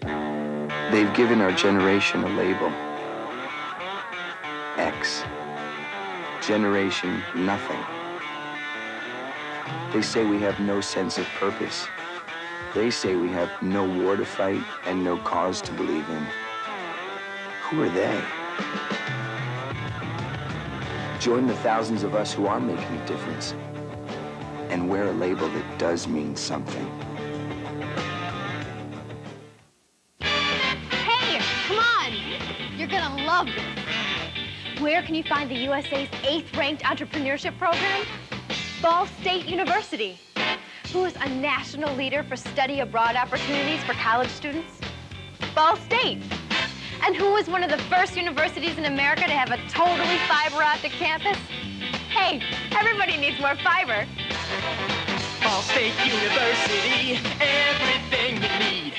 They've given our generation a label. X. Generation nothing. They say we have no sense of purpose. They say we have no war to fight and no cause to believe in. Who are they? Join the thousands of us who are making a difference and wear a label that does mean something. Hey, come on! You're gonna love this. Where can you find the USA's eighth-ranked entrepreneurship program? Ball State University. Who is a national leader for study abroad opportunities for college students? Ball State. And who is one of the first universities in America to have a totally fiber optic campus? Hey, everybody needs more fiber. Ball State University, everything you need.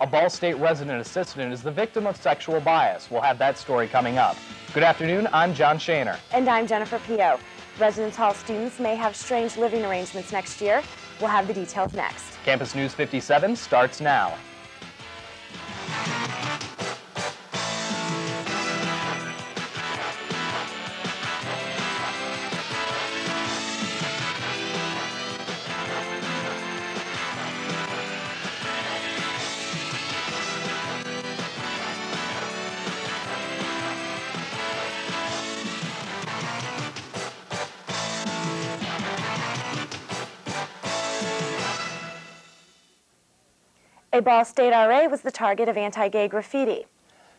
A Ball State resident assistant is the victim of sexual bias. We'll have that story coming up. Good afternoon, I'm John Shaner. And I'm Jennifer Pio. Residence Hall students may have strange living arrangements next year. We'll have the details next. Campus News 57 starts now. A Ball State RA was the target of anti-gay graffiti.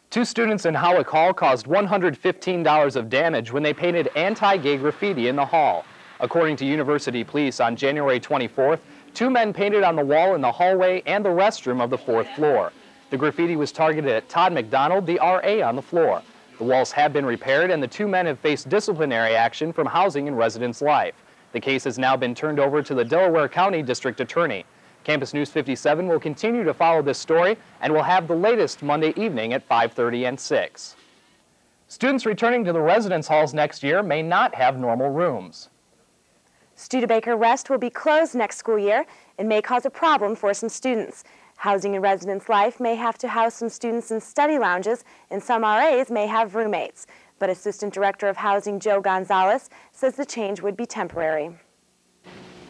Two students in Howick Hall caused $115 of damage when they painted anti-gay graffiti in the hall. According to University Police, on January 24th, two men painted on the wall in the hallway and the restroom of the fourth floor. The graffiti was targeted at Todd McDonald, the RA on the floor. The walls have been repaired and the two men have faced disciplinary action from Housing and Residence Life. The case has now been turned over to the Delaware County District Attorney. Campus News 57 will continue to follow this story and will have the latest Monday evening at 5.30 and 6. Students returning to the residence halls next year may not have normal rooms. Studebaker West will be closed next school year and may cause a problem for some students. Housing and Residence Life may have to house some students in study lounges, and some RAs may have roommates. But Assistant Director of Housing Joe Gonzalez says the change would be temporary.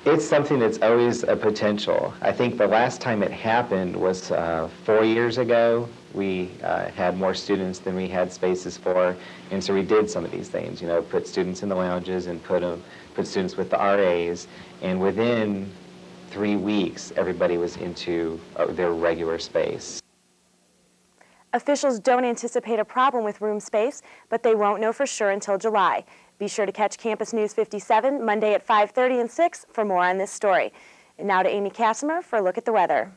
It's something that's always a potential. I think the last time it happened was uh, four years ago. We uh, had more students than we had spaces for, and so we did some of these things. You know, put students in the lounges and put them, put students with the RAs, and within three weeks, everybody was into uh, their regular space. Officials don't anticipate a problem with room space, but they won't know for sure until July. Be sure to catch Campus News 57 Monday at 5:30 and 6 for more on this story. And now to Amy Cassimer for a look at the weather.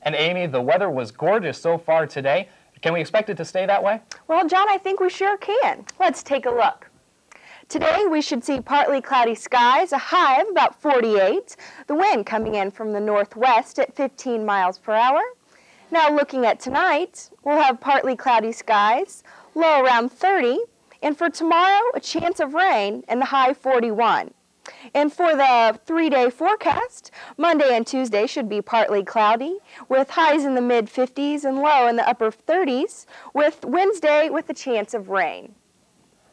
And Amy, the weather was gorgeous so far today. Can we expect it to stay that way? Well, John, I think we sure can. Let's take a look. Today we should see partly cloudy skies, a high of about 48, the wind coming in from the northwest at 15 miles per hour. Now looking at tonight, we'll have partly cloudy skies, low around 30, and for tomorrow, a chance of rain and the high 41. And for the three-day forecast, Monday and Tuesday should be partly cloudy, with highs in the mid-50s and low in the upper 30s, with Wednesday with a chance of rain.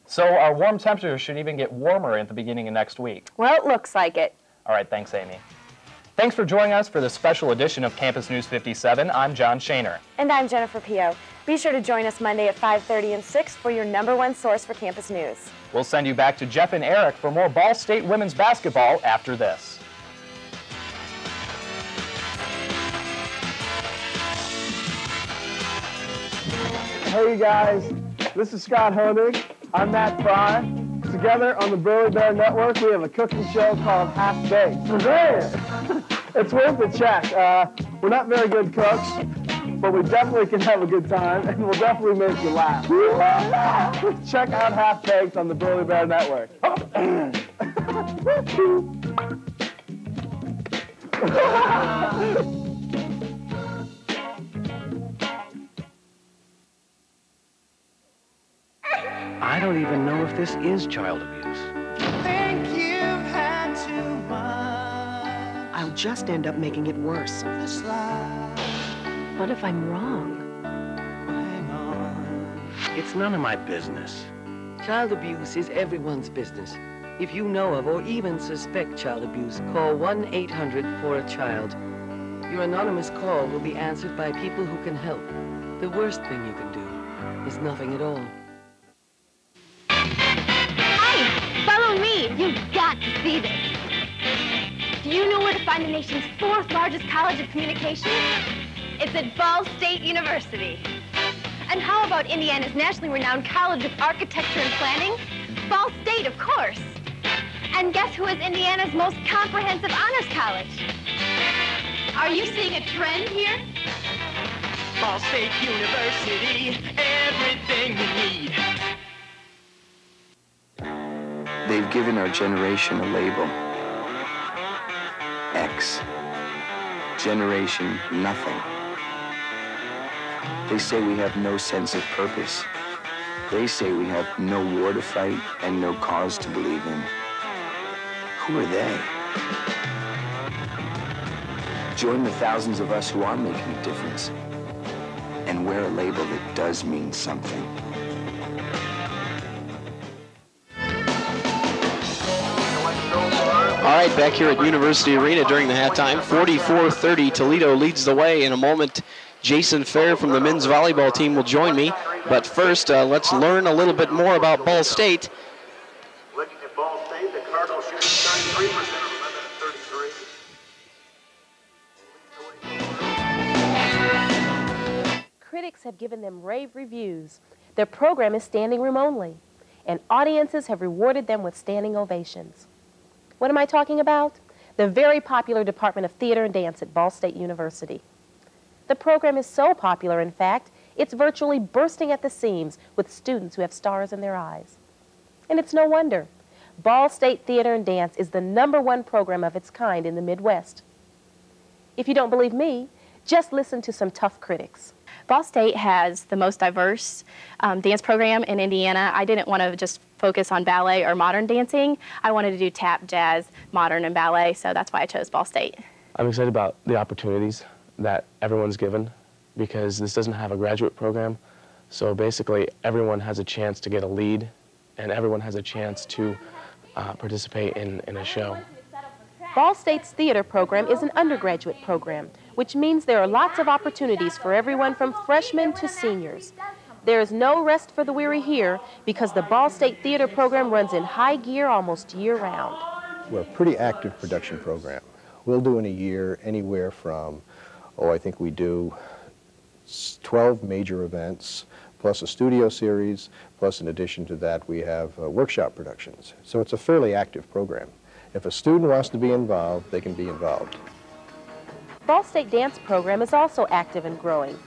So our warm temperatures should even get warmer at the beginning of next week. Well, it looks like it. All right, thanks, Amy. Thanks for joining us for this special edition of Campus News 57. I'm John Shaner. And I'm Jennifer Pio. Be sure to join us Monday at 5.30 and 6 for your number one source for campus news. We'll send you back to Jeff and Eric for more Ball State women's basketball after this. Hey guys, this is Scott Honig. I'm Matt Fry. Together on the Burly Bear Network, we have a cooking show called Half Baked. it's worth a check. Uh, we're not very good cooks, but we definitely can have a good time, and we'll definitely make you laugh. check out Half Baked on the Burly Bear Network. I don't even know if this is child abuse. Think you've had too much. I'll just end up making it worse. What if I'm wrong? Hang on. It's none of my business. Child abuse is everyone's business. If you know of or even suspect child abuse, call 1 800 for a child. Your anonymous call will be answered by people who can help. The worst thing you can do is nothing at all. Do you know where to find the nation's fourth largest college of communication? It's at Ball State University. And how about Indiana's nationally renowned College of Architecture and Planning? Ball State, of course. And guess who is Indiana's most comprehensive honors college? Are you seeing a trend here? Ball State University, everything you need. They've given our generation a label. X. Generation Nothing. They say we have no sense of purpose. They say we have no war to fight and no cause to believe in. Who are they? Join the thousands of us who are making a difference. And wear a label that does mean something. Back here at University Arena during the halftime, 44-30, Toledo leads the way. In a moment, Jason Fair from the men's volleyball team will join me. But first, uh, let's learn a little bit more about Ball State. Looking at Ball State, the Cardinals shooting 33% of 11 33. Critics have given them rave reviews. Their program is standing room only, and audiences have rewarded them with standing ovations. What am I talking about? The very popular Department of Theater and Dance at Ball State University. The program is so popular, in fact, it's virtually bursting at the seams with students who have stars in their eyes. And it's no wonder. Ball State Theater and Dance is the number one program of its kind in the Midwest. If you don't believe me, just listen to some tough critics. Ball State has the most diverse um, dance program in Indiana. I didn't want to just focus on ballet or modern dancing. I wanted to do tap, jazz, modern, and ballet, so that's why I chose Ball State. I'm excited about the opportunities that everyone's given because this doesn't have a graduate program. So basically, everyone has a chance to get a lead and everyone has a chance to uh, participate in, in a show. Ball State's theater program is an undergraduate program, which means there are lots of opportunities for everyone from freshmen to seniors. There is no rest for the weary here because the Ball State theater program runs in high gear almost year round. We're a pretty active production program. We'll do in a year anywhere from, oh, I think we do 12 major events, plus a studio series, plus in addition to that we have uh, workshop productions. So it's a fairly active program. If a student wants to be involved, they can be involved. Ball State dance program is also active and growing.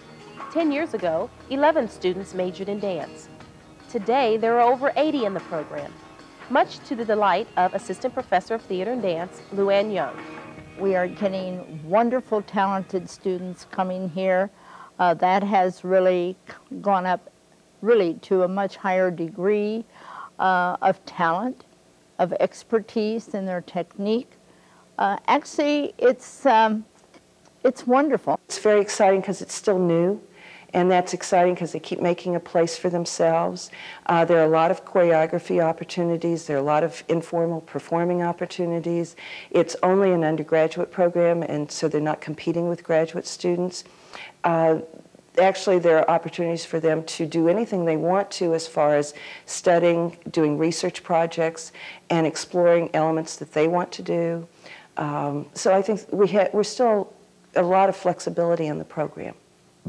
Ten years ago, 11 students majored in dance. Today, there are over 80 in the program, much to the delight of Assistant Professor of Theater and Dance, Luann Young. We are getting wonderful, talented students coming here. Uh, that has really gone up really to a much higher degree uh, of talent, of expertise in their technique. Uh, actually, it's, um, it's wonderful. It's very exciting because it's still new. And that's exciting because they keep making a place for themselves. Uh, there are a lot of choreography opportunities. There are a lot of informal performing opportunities. It's only an undergraduate program, and so they're not competing with graduate students. Uh, actually, there are opportunities for them to do anything they want to as far as studying, doing research projects, and exploring elements that they want to do. Um, so I think we we're still a lot of flexibility in the program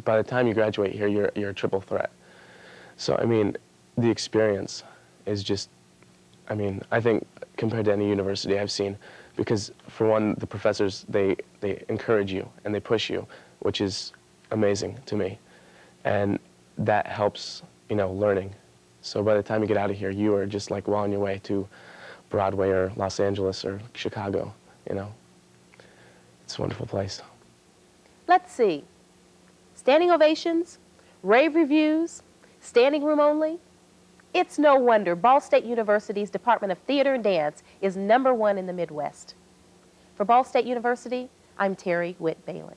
by the time you graduate here, you're, you're a triple threat. So, I mean, the experience is just, I mean, I think compared to any university I've seen, because for one, the professors, they, they encourage you and they push you, which is amazing to me. And that helps, you know, learning. So by the time you get out of here, you are just like well on your way to Broadway or Los Angeles or Chicago, you know. It's a wonderful place. Let's see. Standing ovations, rave reviews, standing room only. It's no wonder Ball State University's Department of Theater and Dance is number one in the Midwest. For Ball State University, I'm Terry Witt Bailey.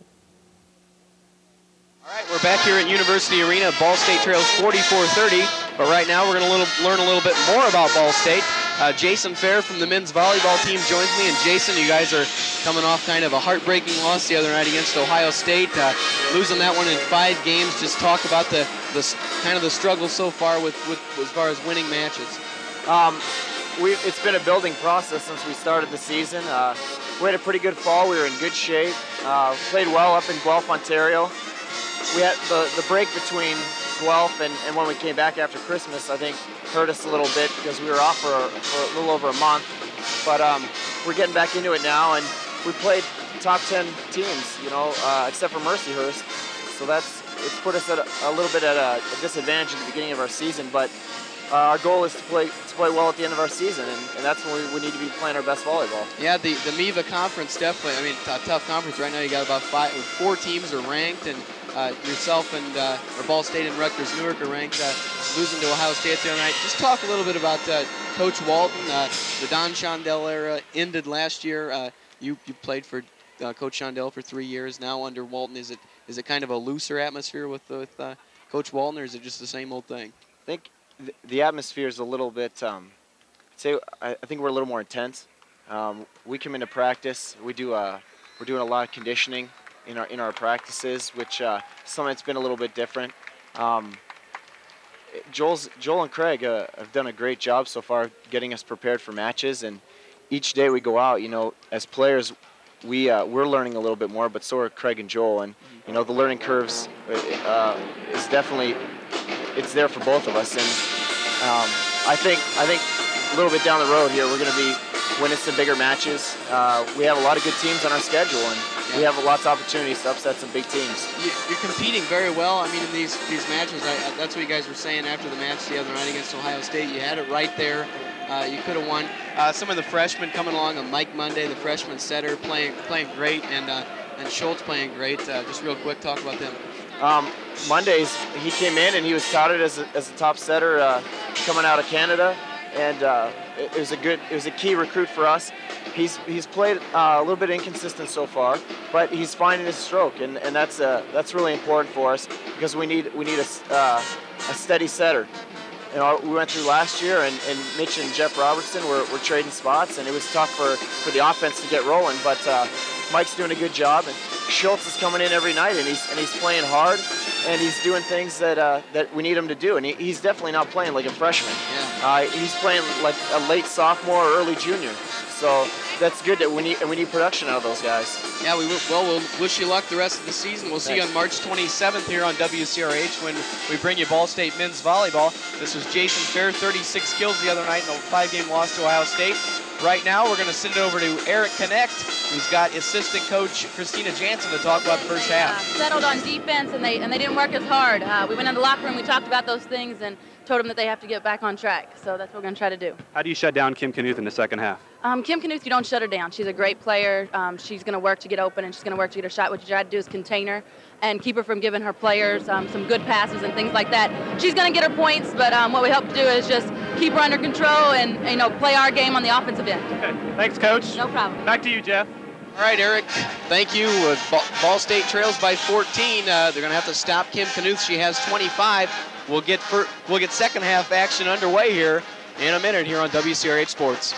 All right, we're back here at University Arena. Ball State trails 44-30, but right now we're going to learn a little bit more about Ball State. Uh, Jason Fair from the men's volleyball team joins me. And Jason, you guys are coming off kind of a heartbreaking loss the other night against Ohio State, uh, losing that one in five games. Just talk about the, the kind of the struggle so far with, with as far as winning matches. Um, we, it's been a building process since we started the season. Uh, we had a pretty good fall. We were in good shape. Uh, played well up in Guelph, Ontario. We had the, the break between Guelph and, and when we came back after Christmas, I think hurt us a little bit because we were off for, for a little over a month. But um, we're getting back into it now, and we played top 10 teams, you know, uh, except for Mercyhurst. So that's it's put us at a, a little bit at a, a, disadvantage at the beginning of our season. But uh, our goal is to play to play well at the end of our season, and, and that's when we, we, need to be playing our best volleyball. Yeah, the the MIVA conference definitely. I mean, a tough conference right now. You got about five, four teams are ranked, and uh, yourself and uh, or Ball State and Rutgers Newark are ranked, uh, losing to Ohio State the other night. Just talk a little bit about uh, Coach Walton. Uh, the Don Shondell era ended last year. Uh, you you played for Coach Shondell for three years. Now under Walton, is it is it kind of a looser atmosphere with with Coach Walton, or is it just the same old thing? I think th- the atmosphere is a little bit. Um, I'd say I, I think we're a little more intense. Um, we come into practice. We do a, we're doing a lot of conditioning in our in our practices, which uh, something that's been a little bit different. Um, Joel's Joel and Craig uh, have done a great job so far getting us prepared for matches, and each day we go out, you know, as players, we uh, we're learning a little bit more, but so are Craig and Joel, and you know the learning curves uh, is definitely it's there for both of us, and um, I think I think a little bit down the road here we're going to be winning some bigger matches. Uh, we have a lot of good teams on our schedule, and we have lots of opportunities to upset some big teams. You- You're competing very well. I mean, in these these matches, I, I- that's what you guys were saying after the match the other night against Ohio State. You had it right there. Uh, you could have won. Uh, some of the freshmen coming along, uh, Mike Monday, the freshman setter, playing playing great, and uh, and Schultz playing great. Uh, just real quick, talk about them. Um, Mondays, he came in and he was touted as a, as a top setter uh, coming out of Canada, and uh, it, was a good, it was a key recruit for us. He's he's played uh, a little bit inconsistent so far, but he's finding his stroke, and, and that's uh, that's really important for us because we need we need a, uh, a steady setter. You know, we went through last year, and, and Mitch and Jeff Robertson were, were trading spots, and it was tough for, for the offense to get rolling. But uh, Mike's doing a good job, and Schultz is coming in every night, and he's and he's playing hard, and he's doing things that uh, that we need him to do. And he, he's definitely not playing like a freshman. Uh, he's playing like a late sophomore or early junior. So that's good that we need and we need production out of those guys. Yeah, we. Well, we'll wish you luck the rest of the season. We'll see you on March 27th here on WCRH when we bring you Ball State men's volleyball. This was Jason Fair, 36 kills the other night in a five-game loss to Ohio State. Right now, we're going to send it over to Eric Connect, who's got assistant coach Christina Jansen to talk about the first half. settled on defense and they and they didn't work as hard. Uh, we went in the locker room, we talked about those things, and told them that they have to get back on track. So that's what we're going to try to do. How do you shut down Kim Knuth in the second half? Um, Kim Knuth, you don't shut her down. She's a great player. Um, she's going to work to get open and she's going to work to get her shot. What you try to do is contain her and keep her from giving her players um, some good passes and things like that. She's going to get her points, but um, what we hope to do is just keep her under control and you know play our game on the offensive end. Thanks, Coach. No problem. Back to you, Jeff. All right, Eric, thank you. Uh, Ball, State trails by 14. Uh, they're going to have to stop Kim Knuth. She has 25. We'll get we'll get second half action underway here in a minute here on WCRH Sports.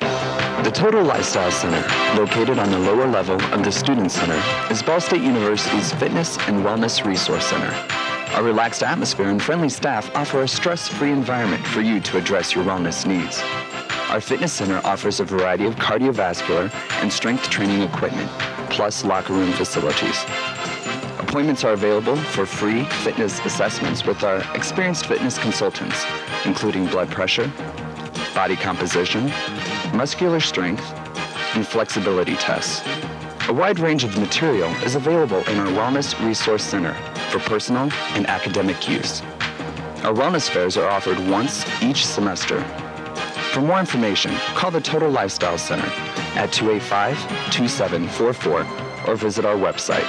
The Total Lifestyle Center, located on the lower level of the Student Center, is Ball State University's fitness and wellness resource center. Our relaxed atmosphere and friendly staff offer a stress-free environment for you to address your wellness needs. Our fitness center offers a variety of cardiovascular and strength training equipment, plus locker room facilities. Appointments are available for free fitness assessments with our experienced fitness consultants, including blood pressure, body composition, muscular strength, and flexibility tests. A wide range of material is available in our Wellness Resource Center for personal and academic use. Our wellness fairs are offered once each semester. For more information, call the Total Lifestyle Center at 285-2744 or visit our website.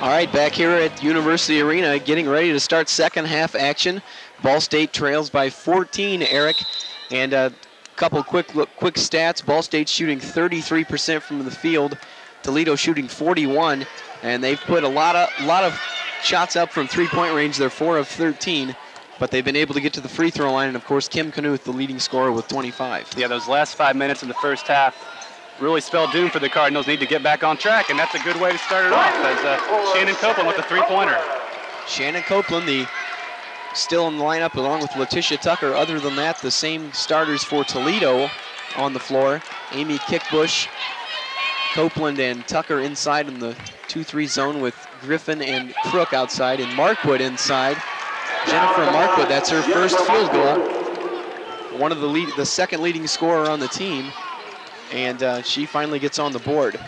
All right, back here at University Arena, getting ready to start second half action. Ball State trails by 14, Eric. And a couple quick look, quick stats. Ball State shooting 33% from the field. Toledo shooting 41, and they've put a lot of lot of shots up from three-point range. They're four of 13, but they've been able to get to the free throw line. And of course, Kim Knuth, the leading scorer, with 25. Yeah, those last five minutes in the first half really spelled doom for the Cardinals. Need to get back on track, and that's a good way to start it off. As uh, Shannon Copeland with the three-pointer. Shannon Copeland, the still in the lineup along with Letitia Tucker. Other than that, the same starters for Toledo on the floor. Amy Kickbush, Copeland, and Tucker inside in the 2-3 zone with Griffin and Crook outside, and Markwood inside. Jennifer Markwood, that's her first field goal. One of the lead, the second leading scorer on the team, and uh, she finally gets on the board.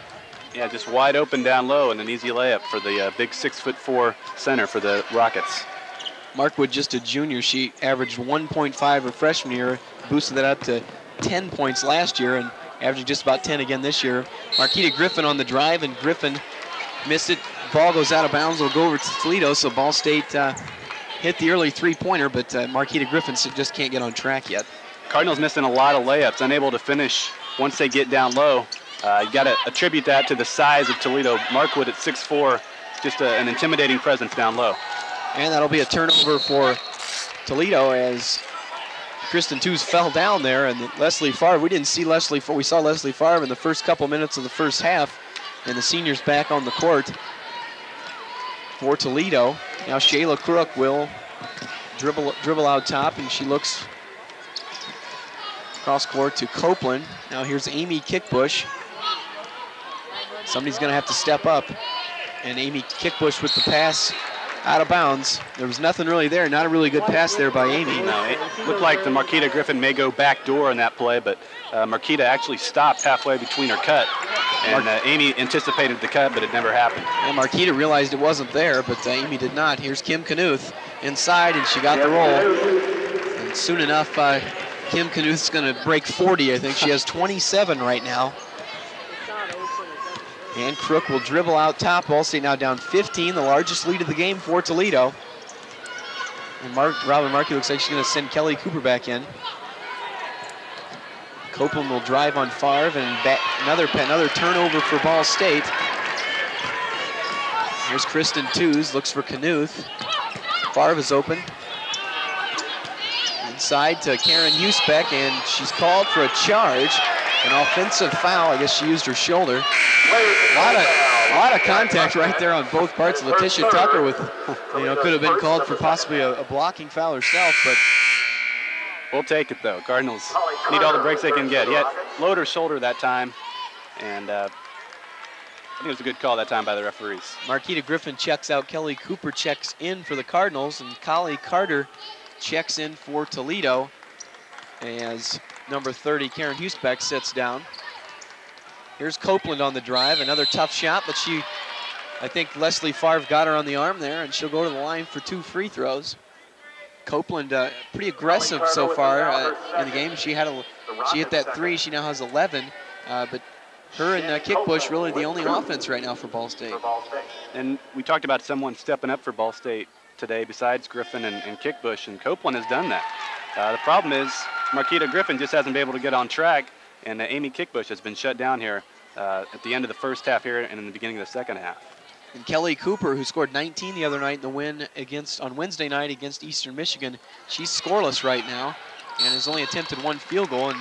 Yeah, just wide open down low and an easy layup for the uh, big six foot four center for the Rockets. Markwood, just a junior, she averaged 1.5 her freshman year, boosted that up to 10 points last year, and averaging just about 10 again this year. Marquita Griffin on the drive, and Griffin missed it. ball goes out of bounds. It'll go over to Toledo. So Ball State uh, hit the early three-pointer, but uh, Marquita Griffin just can't get on track yet. Cardinals missing a lot of layups, unable to finish once they get down low. Uh, you got to attribute that to the size of Toledo. Markwood at 6'4", just a, an intimidating presence down low. And that'll be a turnover for Toledo as Kristen Tews fell down there, and Leslie Favre. We didn't see Leslie. We saw Leslie Favre in the first couple minutes of the first half, and the seniors back on the court for Toledo. Now Shayla Crook will dribble dribble out top, and she looks cross court to Copeland. Now here's Amy Kickbush. Somebody's going to have to step up, and Amy Kickbush with the pass out of bounds. There was nothing really there. Not a really good pass there by Amy. No, it looked like the Marquita Griffin may go back door in that play, but uh, Marquita actually stopped halfway between her cut. And uh, Amy anticipated the cut, but it never happened. And Marquita realized it wasn't there, but uh, Amy did not. Here's Kim Knuth inside, and she got the roll. And soon enough, uh, Kim Knuth's going to break 40. I think she has 27 right now. And Crook will dribble out top. Ball State now down 15, the largest lead of the game for Toledo. And Mark, Robin Markey looks like she's going to send Kelly Cooper back in. Copeland will drive on Favre and back, another another turnover for Ball State. Here's Kristen Tews, looks for Knuth. Favre is open. Inside to Karen Husbeck, and she's called for a charge. An offensive foul. I guess she used her shoulder. A lot of, a lot of contact right there on both parts. Letitia Tucker with, you know, could have been called for possibly a, a blocking foul herself, but We'll take it though. Cardinals need all the breaks they can get. Yet load her shoulder that time, and uh, I think it was a good call that time by the referees. Marquita Griffin checks out. Kelly Cooper checks in for the Cardinals, and Kali Carter checks in for Toledo as number 30, Karen Husbeck, sits down. Here's Copeland on the drive. Another tough shot, but she, I think Leslie Favre got her on the arm there, and she'll go to the line for two free throws. Copeland uh, pretty aggressive so far uh, in the game. She had a, she hit that three. She now has 11, uh, but her and uh, Kickbush really the only offense right now for Ball State. And we talked about someone stepping up for Ball State today besides Griffin and, and Kickbush, and Copeland has done that. Uh, the problem is Marquita Griffin just hasn't been able to get on track, and uh, Amy Kickbush has been shut down here uh, at the end of the first half here and in the beginning of the second half. And Kelly Cooper, who scored 19 the other night in the win against on Wednesday night against Eastern Michigan, she's scoreless right now and has only attempted one field goal. And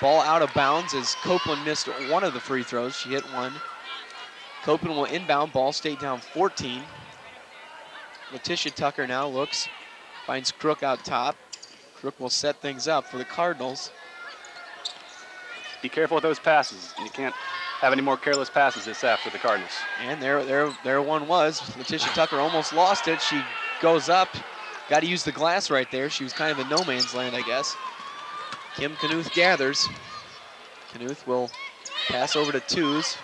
ball out of bounds as Copeland missed one of the free throws. She hit one. Copeland will inbound. Ball State down 14. Letitia Tucker now looks, finds Crook out top. Crook will set things up for the Cardinals. Be careful with those passes. You can't have any more careless passes this half for the Cardinals. And there, there, there one was. Letitia Tucker almost lost it. She goes up. Got to use the glass right there. She was kind of in no man's land, I guess. Kim Knuth gathers. Knuth will pass over to Tews.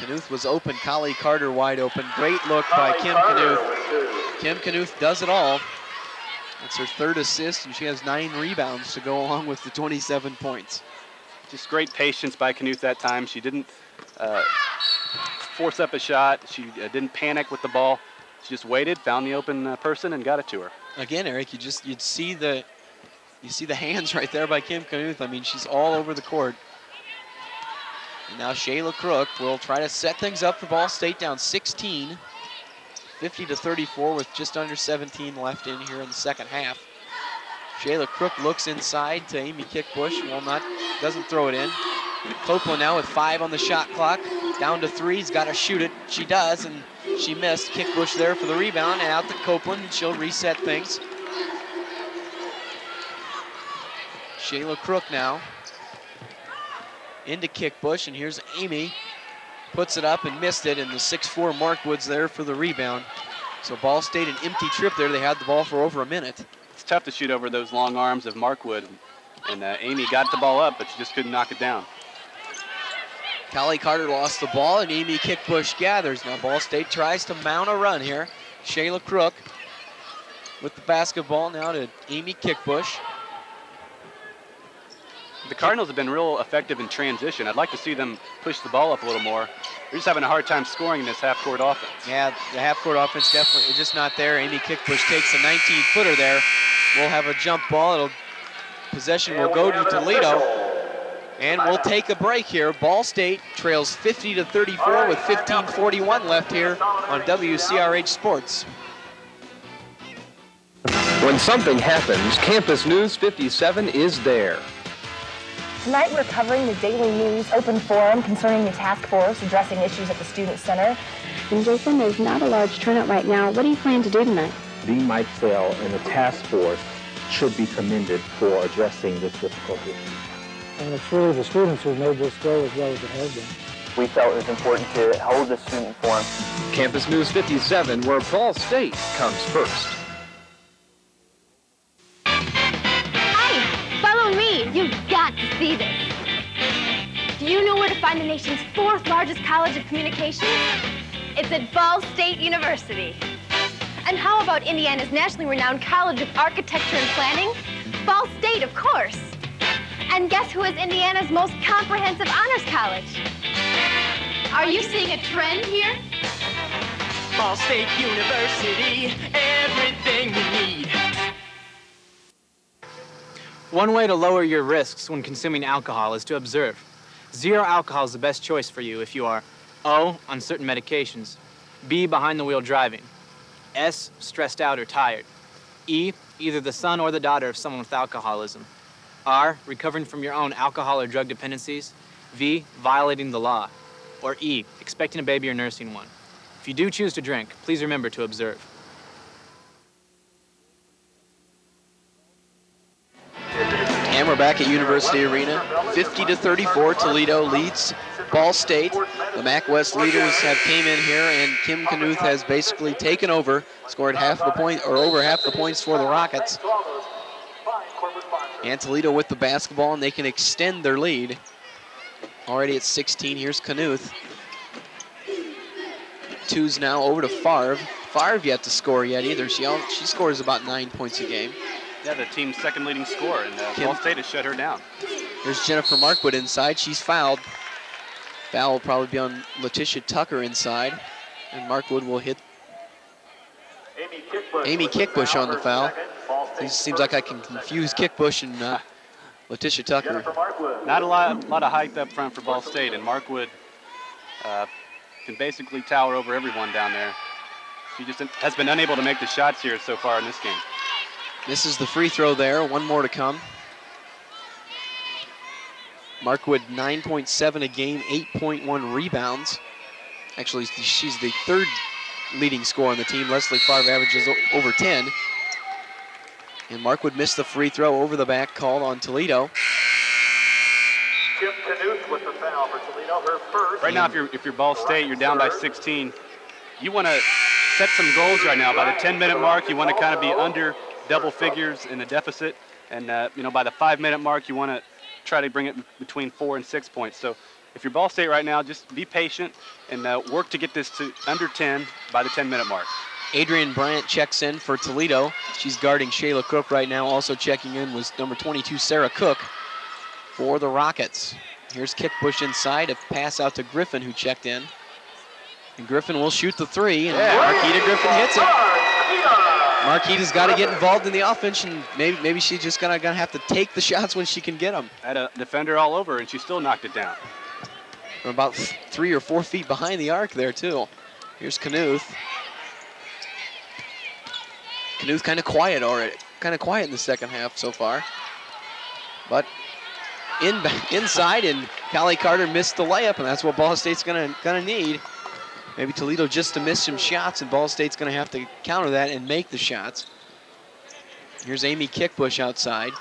Knuth was open. Kali Carter wide open. Great look by Kim Knuth. Kim Knuth does it all. That's her third assist, and she has nine rebounds to go along with the 27 points. Just great patience by Knuth that time. She didn't uh, force up a shot. She uh, didn't panic with the ball. She just waited, found the open uh, person, and got it to her. Again, Eric, you just you'd see the you see the hands right there by Kim Knuth. I mean, she's all over the court. And now Shayla Crook will try to set things up for Ball State down 16, 50 to 34 with just under 17 left in here in the second half. Shayla Crook looks inside to Amy Kickbush. Will not, doesn't throw it in. Copeland now with five on the shot clock. Down to three, he's got to shoot it. She does, and she missed. Kickbush there for the rebound, and out to Copeland, and she'll reset things. Shayla Crook now into Kickbush, and here's Amy. Puts it up and missed it, and the 6'4 Markwood's there for the rebound. So Ball State an empty trip there. They had the ball for over a minute. It's tough to shoot over those long arms of Markwood. And uh, Amy got the ball up, but she just couldn't knock it down. Kali Carter lost the ball, and Amy Kickbush gathers. Now Ball State tries to mount a run here. Shayla Crook with the basketball now to Amy Kickbush. The Cardinals have been real effective in transition. I'd like to see them push the ball up a little more. They're just having a hard time scoring in this half-court offense. Yeah, the half-court offense definitely just not there. Amy Kickbush takes a 19-footer there. We'll have a jump ball. It'll possession will go to Toledo. And we'll take a break here. Ball State trails 50 to 34 with 15:41 left here on WCRH Sports. When something happens, Campus News 57 is there. Tonight we're covering the Daily News open forum concerning the task force addressing issues at the Student Center. And Jason, there's not a large turnout right now. What do you plan to do tonight? Dean Mike Sell and the task force should be commended for addressing this difficulty. And it's really the students who made this go as well as it has been. We felt it was important to hold the student forum. Campus News 57, where Ball State comes first. You've got to see this. Do you know where to find the nation's fourth largest college of communications? It's at Ball State University. And how about Indiana's nationally renowned College of Architecture and Planning? Ball State, of course. And guess who is Indiana's most comprehensive honors college? Are you seeing a trend here? Ball State University, everything you need. One way to lower your risks when consuming alcohol is to observe. Zero alcohol is the best choice for you if you are O, on certain medications, B, behind the wheel driving, S, stressed out or tired, E, either the son or the daughter of someone with alcoholism, R, recovering from your own alcohol or drug dependencies, V, violating the law, or E, expecting a baby or nursing one. If you do choose to drink, please remember to observe. And we're back at University Arena. 50 to 34, Toledo leads Ball State. The MAC West leaders have came in here, and Kim Knuth has basically taken over, scored half the point or over half the points for the Rockets. And Toledo with the basketball, and they can extend their lead. Already at 16. Here's Knuth. Tews now over to Favre. Favre yet to score yet either. She she scores about nine points a game. Yeah, the team's second leading scorer, and uh, Ball State has shut her down. There's Jennifer Markwood inside. She's fouled. Foul will probably be on Letitia Tucker inside. And Markwood will hit Amy Kickbush on the foul. It seems like I can confuse Kickbush and uh, Letitia Tucker. Not a lot, lot of height up front for Ball State, and Markwood uh, can basically tower over everyone down there. She just has been unable to make the shots here so far in this game. Misses the free throw there. One more to come. Markwood 9.7 a game, 8.1 rebounds. Actually, she's the third leading scorer on the team. Leslie Favre averages over 10. And Markwood missed the free throw over the back called on Toledo. Kim Knuth with the foul for Toledo, her first. Right now, if you're if you're Ball State, you're down by 16. You want to set some goals right now. By the 10-minute mark, you want to kind of be under double figures in the deficit, and uh, you know by the five-minute mark, you want to try to bring it between four and six points. So if you're Ball State right now, just be patient and uh, work to get this to under 10 by the 10-minute mark. Adrian Bryant checks in for Toledo. She's guarding Shayla Crook right now. Also checking in was number 22, Sarah Cook, for the Rockets. Here's kick push inside, a pass out to Griffin, who checked in. And Griffin will shoot the three, and Marquita Griffin hits it. Marquita's got to get involved in the offense, and maybe maybe she's just gonna, gonna have to take the shots when she can get them. Had a defender all over, and she still knocked it down. From about three or four feet behind the arc there, too. Here's Knuth. Knuth kind of quiet already. Kind of quiet in the second half so far. But in inside, and Kali Carter missed the layup, and that's what Ball State's gonna gonna need. Maybe Toledo just to miss some shots, and Ball State's gonna have to counter that and make the shots. Here's Amy Kickbush outside.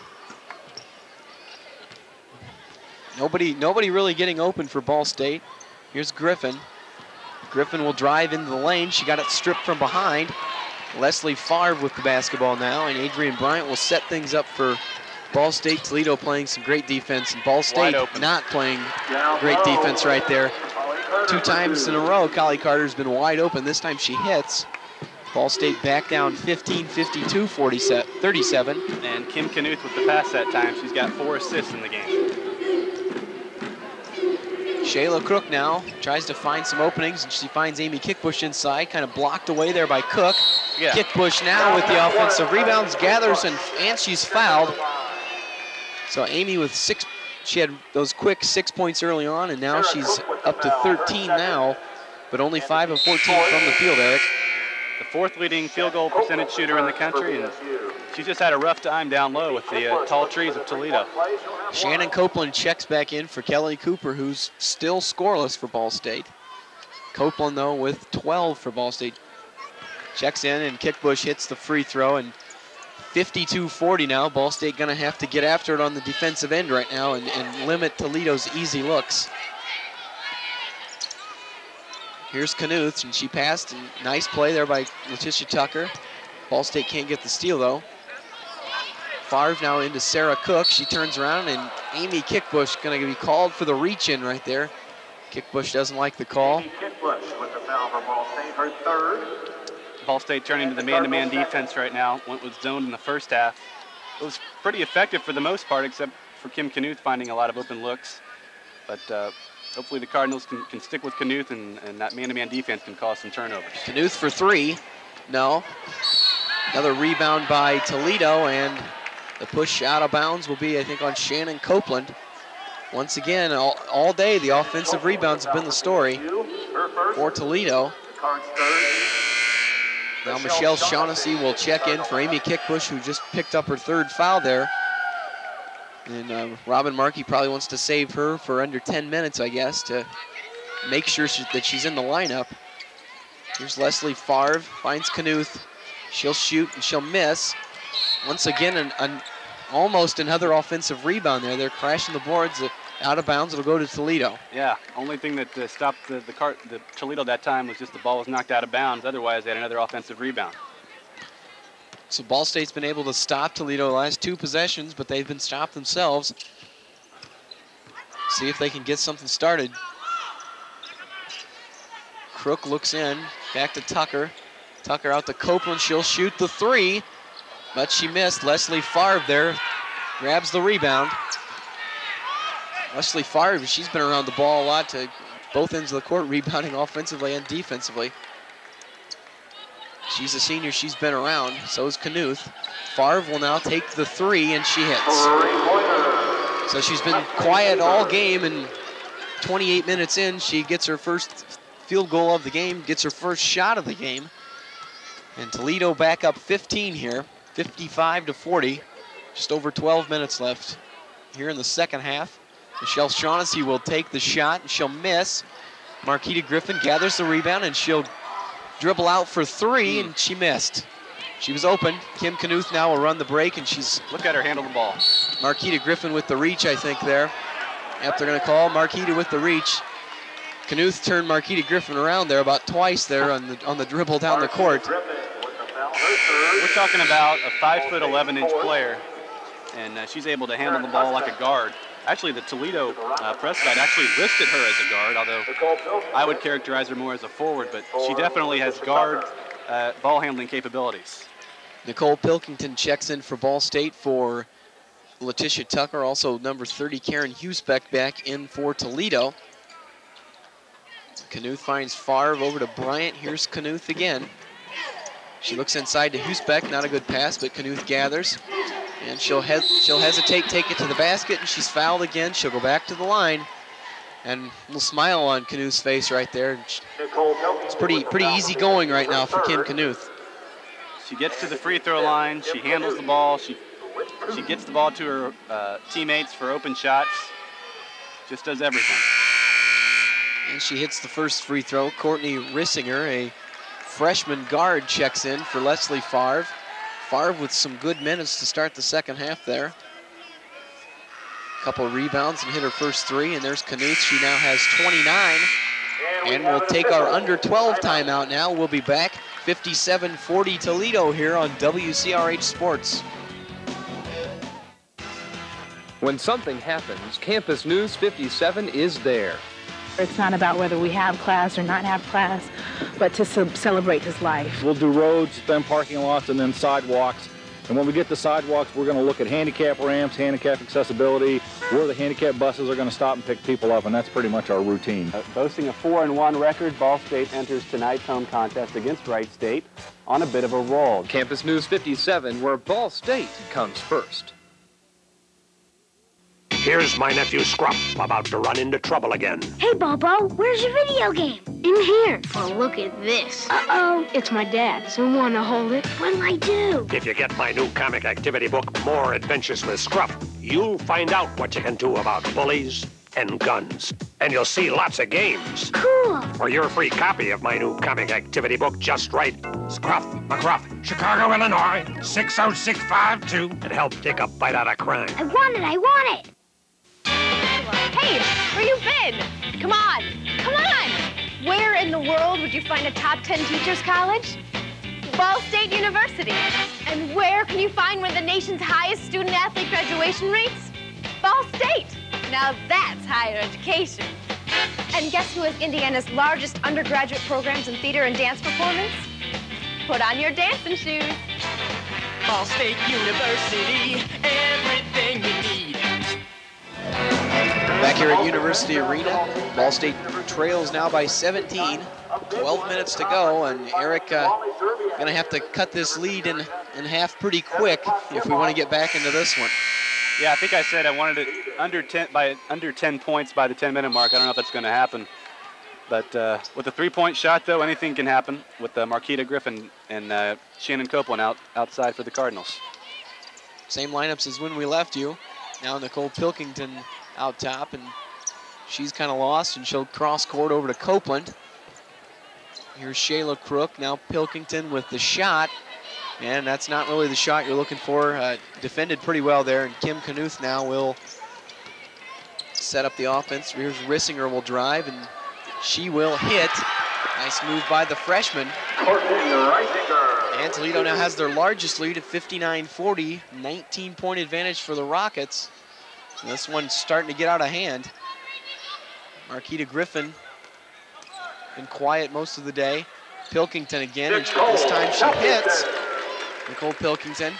Nobody, nobody really getting open for Ball State. Here's Griffin. Griffin will drive into the lane. She got it stripped from behind. Leslie Favre with the basketball now, and Adrian Bryant will set things up for Ball State. Toledo playing some great defense, and Ball State not playing great defense right there. Two times in a row, Kali Carter's been wide open. This time she hits. Ball State back down 15, 52, 47, 37. And Kim Knuth with the pass that time. She's got four assists in the game. Shayla Crook now tries to find some openings, and she finds Amy Kickbush inside, kind of blocked away there by Cook. Yeah. Kickbush now with the offensive rebounds, gathers, and, and she's fouled. So Amy with six, she had those quick six points early on, and now she's up to 13 now, but only 5 of 14 from the field, Eric. The fourth leading field goal percentage shooter in the country, and she just had a rough time down low with the uh, tall trees of Toledo. Shannon Copeland checks back in for Kelly Cooper, who's still scoreless for Ball State. Copeland, though, with 12 for Ball State. Checks in, and Kickbush hits the free throw, and 52-40 now. Ball State going to have to get after it on the defensive end right now and, and limit Toledo's easy looks. Here's Knuth, and she passed. And nice play there by Letitia Tucker. Ball State can't get the steal, though. Favre now into Sarah Cook. She turns around, and Amy Kickbush going to be called for the reach-in right there. Kickbush doesn't like the call. Kickbush with the foul for Ball State, her third. Ball State turning to the man-to-man defense right now. Went with zone in the first half. It was pretty effective for the most part, except for Kim Knuth finding a lot of open looks. But uh, hopefully the Cardinals can, can stick with Knuth, and, and that man-to-man defense can cause some turnovers. Knuth for three. No. Another rebound by Toledo, and the push out of bounds will be, I think, on Shannon Copeland. Once again, all, all day, the offensive rebounds have been the story for Toledo. Now Michelle Shaughnessy will check in for Amy Kickbush, who just picked up her third foul there. And uh, Robin Markey probably wants to save her for under 10 minutes, I guess, to make sure she, that she's in the lineup. Here's Leslie Favre, finds Knuth. She'll shoot and she'll miss. Once again, an, an almost another offensive rebound there. They're crashing the boards. Out of bounds, it'll go to Toledo. Yeah, only thing that uh, stopped the, the, car, the Toledo that time was just the ball was knocked out of bounds. Otherwise, they had another offensive rebound. So Ball State's been able to stop Toledo the last two possessions, but they've been stopped themselves. See if they can get something started. Crook looks in, back to Tucker. Tucker out to Copeland, she'll shoot the three, but she missed. Leslie Favre there grabs the rebound. Leslie Favre, she's been around the ball a lot to both ends of the court, rebounding offensively and defensively. She's a senior, she's been around, so is Knuth. Favre will now take the three, and she hits. So she's been quiet all game, and 28 minutes in, she gets her first field goal of the game, gets her first shot of the game. And Toledo back up 15 here, 55 to 40. Just over 12 minutes left here in the second half. Michelle Shaughnessy will take the shot, and she'll miss. Marquita Griffin gathers the rebound, and she'll dribble out for three, and she missed. She was open. Kim Knuth now will run the break, and she's... Look at her handle the ball. Marquita Griffin with the reach, I think, there. Yep, they're going to call Marquita with the reach. Knuth turned Marquita Griffin around there about twice there on the, on the dribble down the court. We're talking about a 5 foot 11 inch player, and uh, she's able to handle the ball like a guard. Actually, the Toledo uh, press guide actually listed her as a guard, although I would characterize her more as a forward, but she definitely has guard uh, ball handling capabilities. Nicole Pilkington checks in for Ball State for Letitia Tucker, also number 30, Karen Husbeck back in for Toledo. Knuth finds Favre over to Bryant. Here's Knuth again. She looks inside to Husbeck, not a good pass, but Knuth gathers. And she'll, he she'll hesitate, take it to the basket, and she's fouled again. She'll go back to the line. And a little smile on Knuth's face right there. It's pretty, pretty easy going right now for Kim Knuth. She gets to the free throw line. She handles the ball. She, she gets the ball to her uh, teammates for open shots. Just does everything. And she hits the first free throw. Courtney Rissinger, a freshman guard, checks in for Leslie Favre. Favre with some good minutes to start the second half there. A couple rebounds and hit her first three, and there's Knuth. She now has 29. And we'll take our under 12 timeout now. We'll be back 57-40 Toledo here on WCRH Sports. When something happens, Campus News 57 is there. It's not about whether we have class or not have class, but to ce- celebrate his life. We'll do roads, then parking lots, and then sidewalks. And when we get to sidewalks, we're going to look at handicap ramps, handicap accessibility, where the handicap buses are going to stop and pick people up, and that's pretty much our routine. Uh, boasting a 4 and 1 record, Ball State enters tonight's home contest against Wright State on a bit of a roll. Campus News 57, where Ball State comes first. Here's my nephew Scruff about to run into trouble again. Hey, Bobo, where's your video game? In here. Oh, look at this. Uh-oh. It's my dad's. I want to hold it. What'll I do? If you get my new comic activity book, More Adventures with Scruff, you'll find out what you can do about bullies and guns. And you'll see lots of games. Cool. For your free copy of my new comic activity book, just write Scruff McGruff, Chicago, Illinois, 60652, and help take a bite out of crime. I want it. I want it. Hey, where you been? Come on, come on. Where in the world would you find a top 10 teachers college? Ball State University. And where can you find one of the nation's highest student athlete graduation rates? Ball State. Now that's higher education. And guess who has Indiana's largest undergraduate programs in theater and dance performance? Put on your dancing shoes. Ball State University, everything. Back here at University Arena, Ball State trails now by 17. 12 minutes to go, and Eric uh, going to have to cut this lead in, in half pretty quick if we want to get back into this one. Yeah, I think I said I wanted it under 10 by under 10 points by the 10 minute mark. I don't know if that's going to happen. But uh, with a three-point shot, though, anything can happen with uh, Marquita Griffin and uh, Shannon Copeland out outside for the Cardinals. Same lineups as when we left you. Now Nicole Pilkington out top, and she's kind of lost, and she'll cross court over to Copeland. Here's Shayla Crook, now Pilkington with the shot, and that's not really the shot you're looking for. Uh, defended pretty well there, and Kim Knuth now will set up the offense. Here's Rissinger will drive, and she will hit. Nice move by the freshman. And Toledo now has their largest lead at 59-40, 19-point advantage for the Rockets. And this one's starting to get out of hand. Marquita Griffin been quiet most of the day. Pilkington again, and this time she hits. Nicole Pilkington.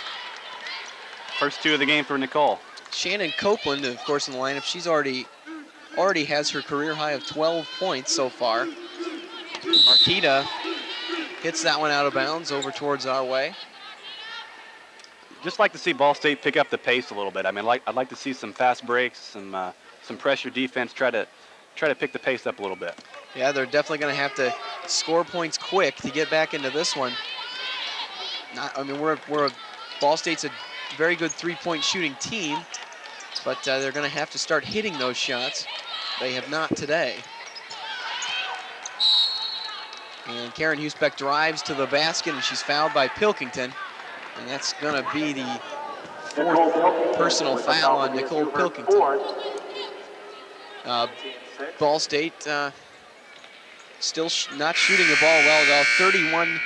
First two of the game for Nicole. Shannon Copeland, of course, in the lineup. She's already already has her career high of 12 points so far. Marquita hits that one out of bounds over towards our way. Just like to see Ball State pick up the pace a little bit. I mean, like I'd like to see some fast breaks, some uh, some pressure defense. Try to try to pick the pace up a little bit. Yeah, they're definitely going to have to score points quick to get back into this one. Not, I mean, we're we're Ball State's a very good three-point shooting team, but uh, they're going to have to start hitting those shots. They have not today. And Karen Husbeck drives to the basket, and she's fouled by Pilkington. And that's going to be the fourth personal foul on Nicole Pilkington. Uh, Ball State uh, still sh not shooting the ball well, though. 31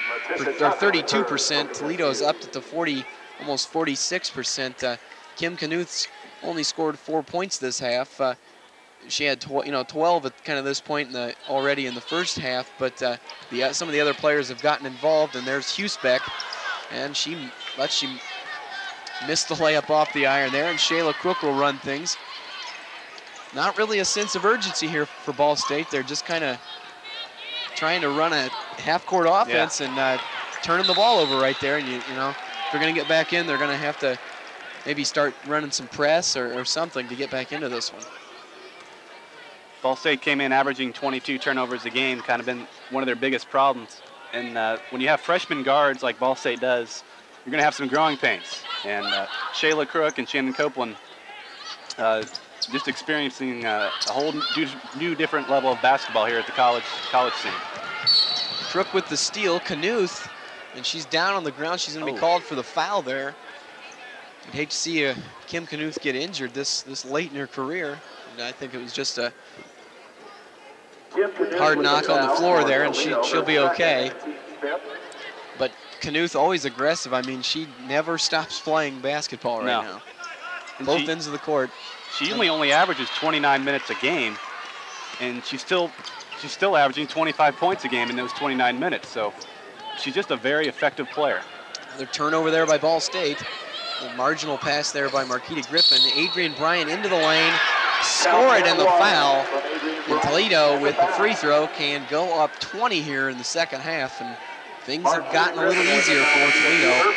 or 32 percent. Toledo's up to 40, almost 46 percent. Uh, Kim Knuth's only scored four points this half. Uh, she had you know 12 at kind of this point in the already in the first half, but uh, the uh, some of the other players have gotten involved, and there's Husbeck, and she but she missed the layup off the iron there, and Shayla Crook will run things. Not really a sense of urgency here for Ball State. They're just kind of trying to run a half-court offense Yeah. and uh, turning the ball over right there. And you, you know, if they're going to get back in, they're going to have to maybe start running some press or, or something to get back into this one. Ball State came in averaging 22 turnovers a game, kind of been one of their biggest problems. And uh, when you have freshman guards like Ball State does, you're going to have some growing pains. And uh, Shayla Crook and Shannon Copeland uh, just experiencing uh, a whole new, new different level of basketball here at the college college scene. Crook with the steal, Knuth, and she's down on the ground. She's going to be Oh. called for the foul there. I'd hate to see uh, Kim Knuth get injured this this late in her career. And I think it was just a hard knock on the floor there, and she she'll be okay. But Knuth always aggressive. I mean, she never stops playing basketball right No. now. Both she- ends of the court. She only only averages 29 minutes a game, and she still she's still averaging 25 points a game in those 29 minutes. So she's just a very effective player. Another turnover there by Ball State. A marginal pass there by Marquita Griffin. Adrian Bryant into the lane, score it in the foul. And Toledo with the free throw can go up 20 here in the second half. And things have gotten a little easier for Toledo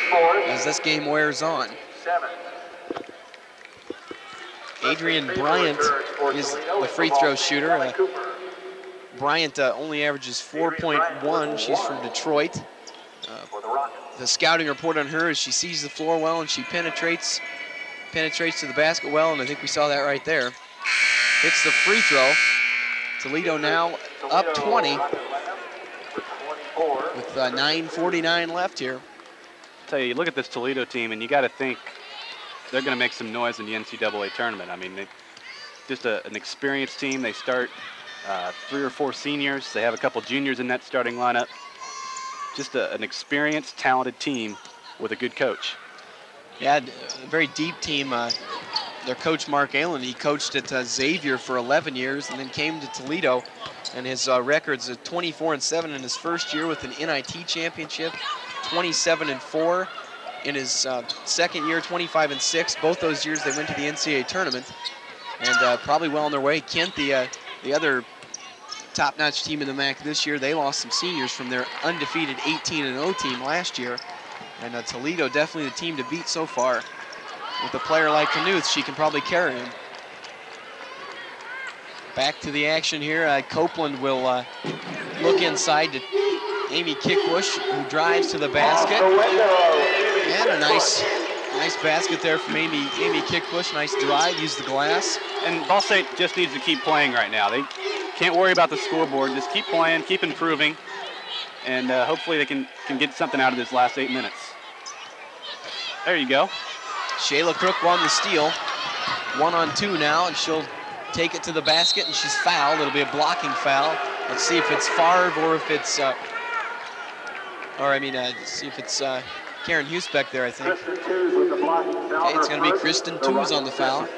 as this game wears on. Adrian Bryant is the free throw shooter. Uh, Bryant uh, only averages 4.1. She's from Detroit. Uh, the scouting report on her is she sees the floor well and she penetrates penetrates to the basket well, and I think we saw that right there. Hits the free throw. Toledo now up 20 with uh, 9.49 left here. I tell you, you look at this Toledo team, and you got to think they're going to make some noise in the NCAA tournament. I mean, they, just a, an experienced team. They start uh, three or four seniors. They have a couple juniors in that starting lineup. Just a, an experienced, talented team with a good coach. Yeah, a very deep team. Uh, their coach, Mark Ehlen, he coached at uh, Xavier for 11 years and then came to Toledo. And his uh, record's 24 and 7 in his first year with an NIT championship, 27 and 4 in his uh, second year, 25 and 6. Both those years they went to the NCAA tournament and uh, probably well on their way. Kent, the, uh, the other top-notch team in the MAC this year, they lost some seniors from their undefeated 18 and 0 team last year. And uh, Toledo definitely the team to beat so far. With a player like Knuth, she can probably carry him. Back to the action here. Uh, Copeland will uh, look inside to Amy Kickbush, who drives to the basket. And a nice, nice basket there from Amy, Amy Kickbush. Nice drive, use the glass. And Ball State just needs to keep playing right now. They can't worry about the scoreboard. Just keep playing, keep improving, and uh, hopefully they can, can get something out of this last eight minutes. There you go. Shayla Crook won the steal. One on two now, and she'll take it to the basket, and she's fouled. It'll be a blocking foul. Let's see if it's Favre or if it's, uh, or I mean, uh, see if it's uh, Karen Husbeck there, I think. Okay, it's going to be Kristen Tews on the foul.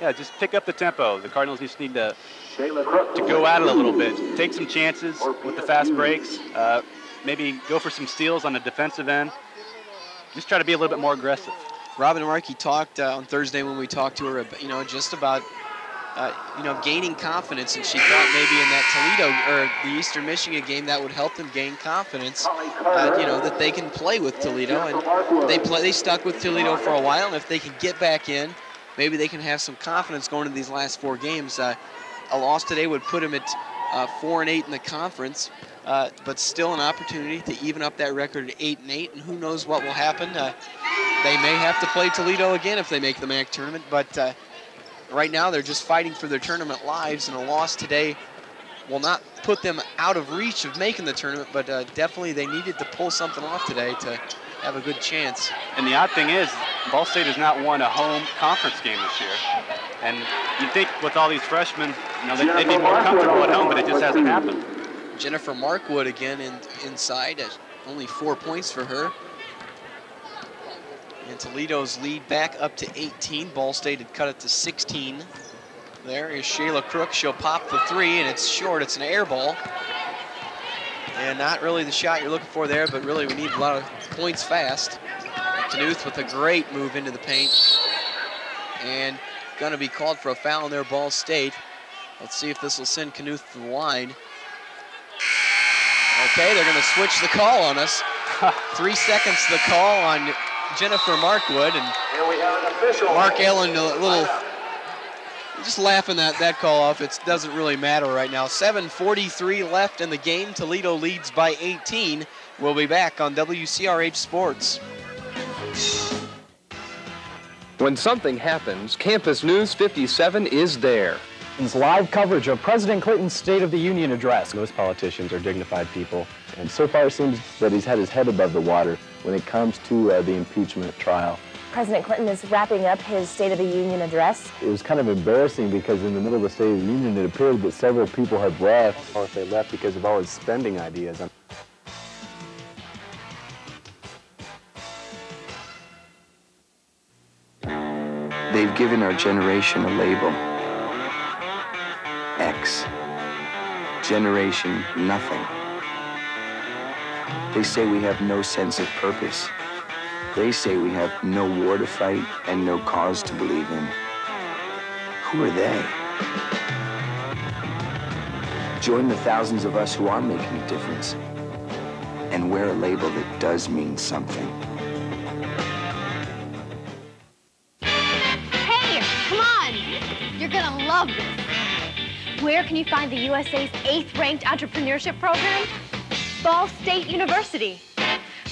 Yeah, just pick up the tempo. The Cardinals just need to to go at it a little bit. Take some chances with the fast breaks. Uh, maybe go for some steals on the defensive end. Just try to be a little bit more aggressive. Robin Markey talked uh, on Thursday when we talked to her, you know, just about, uh, you know, gaining confidence, and she thought maybe in that Toledo or the Eastern Michigan game that would help them gain confidence, uh, you know, that they can play with Toledo, and they play, they stuck with Toledo for a while, and if they can get back in, maybe they can have some confidence going into these last four games. Uh, a loss today would put them at uh, four and eight in the conference, uh, but still an opportunity to even up that record at eight and eight. And who knows what will happen? Uh, they may have to play Toledo again if they make the MAC tournament, but uh, right now they're just fighting for their tournament lives, and a loss today will not put them out of reach of making the tournament, but uh, definitely they needed to pull something off today to have a good chance. And the odd thing is, Ball State has not won a home conference game this year. And you'd think with all these freshmen, you know, they'd, they'd be more comfortable at home, but it just hasn't happened. Jennifer Markwood again in, inside, at only four points for her. And Toledo's lead back up to 18. Ball State had cut it to 16. There is Shayla Crook. She'll pop the three, and it's short. It's an air ball. And not really the shot you're looking for there, but really we need a lot of points fast. Knuth with a great move into the paint. And going to be called for a foul in their Ball State. Let's see if this will send Knuth to the line. Okay, they're going to switch the call on us. Three seconds the call on Jennifer Markwood. And Mark Ehlen a little just laughing that, that call off. It doesn't really matter right now. 7.43 left in the game. Toledo leads by 18. We'll be back on WCRH Sports. When something happens, Campus News 57 is there. It's live coverage of President Clinton's State of the Union address. Most politicians are dignified people, and so far it seems that he's had his head above the water when it comes to uh, the impeachment trial. President Clinton is wrapping up his State of the Union address. It was kind of embarrassing because in the middle of the State of the Union, it appeared that several people had left, or if they left because of all his spending ideas. They've given our generation a label generation nothing. They say we have no sense of purpose. They say we have no war to fight and no cause to believe in. Who are they? Join the thousands of us who are making a difference and wear a label that does mean something. Where can you find the USA's eighth-ranked entrepreneurship program? Ball State University.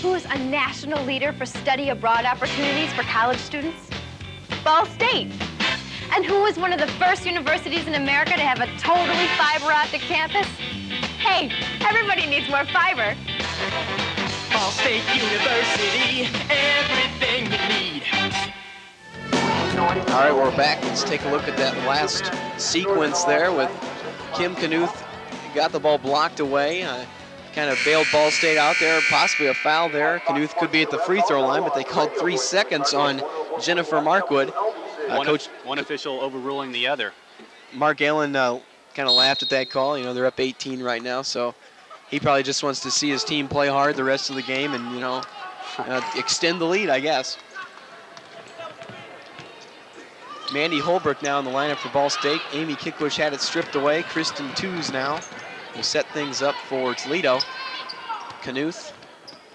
Who is a national leader for study abroad opportunities for college students? Ball State. And who was one of the first universities in America to have a totally fiber optic campus? Hey, everybody needs more fiber. Ball State University, everything you need. All right, we're back. Let's take a look at that last sequence there with Kim Knuth got the ball blocked away. Uh, kind of bailed Ball State out there, possibly a foul there. Knuth could be at the free throw line, but they called three seconds on Jennifer Markwood. Uh, one, Coach one official overruling the other. Mark Ehlen uh, kind of laughed at that call. You know, they're up 18 right now, so he probably just wants to see his team play hard the rest of the game and, you know, uh, extend the lead, I guess. Mandy Holbrook now in the lineup for Ball State. Amy Kickbush had it stripped away. Kristen Tews now will set things up for Toledo. Knuth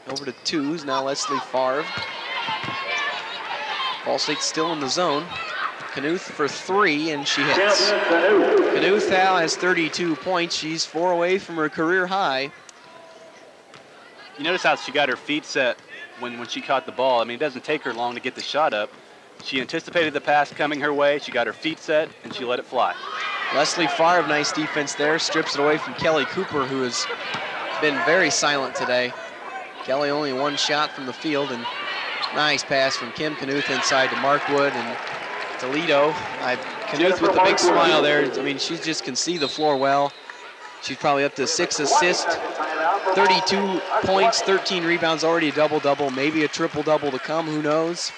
over to Tews. Now Leslie Favre. Ball State still in the zone. Knuth for three, and she hits. Knuth now has 32 points. She's four away from her career high. You notice how she got her feet set when, when she caught the ball. I mean, it doesn't take her long to get the shot up. She anticipated the pass coming her way. She got her feet set, and she let it fly. Leslie Favre, nice defense there, strips it away from Kelly Cooper, who has been very silent today. Kelly only one shot from the field, and nice pass from Kim Knuth inside to Markwood and Toledo. I, Knuth with a big smile there. I mean, she just can see the floor well. She's probably up to six assists, 32 points, 13 rebounds, already a double-double, maybe a triple-double to come, who knows.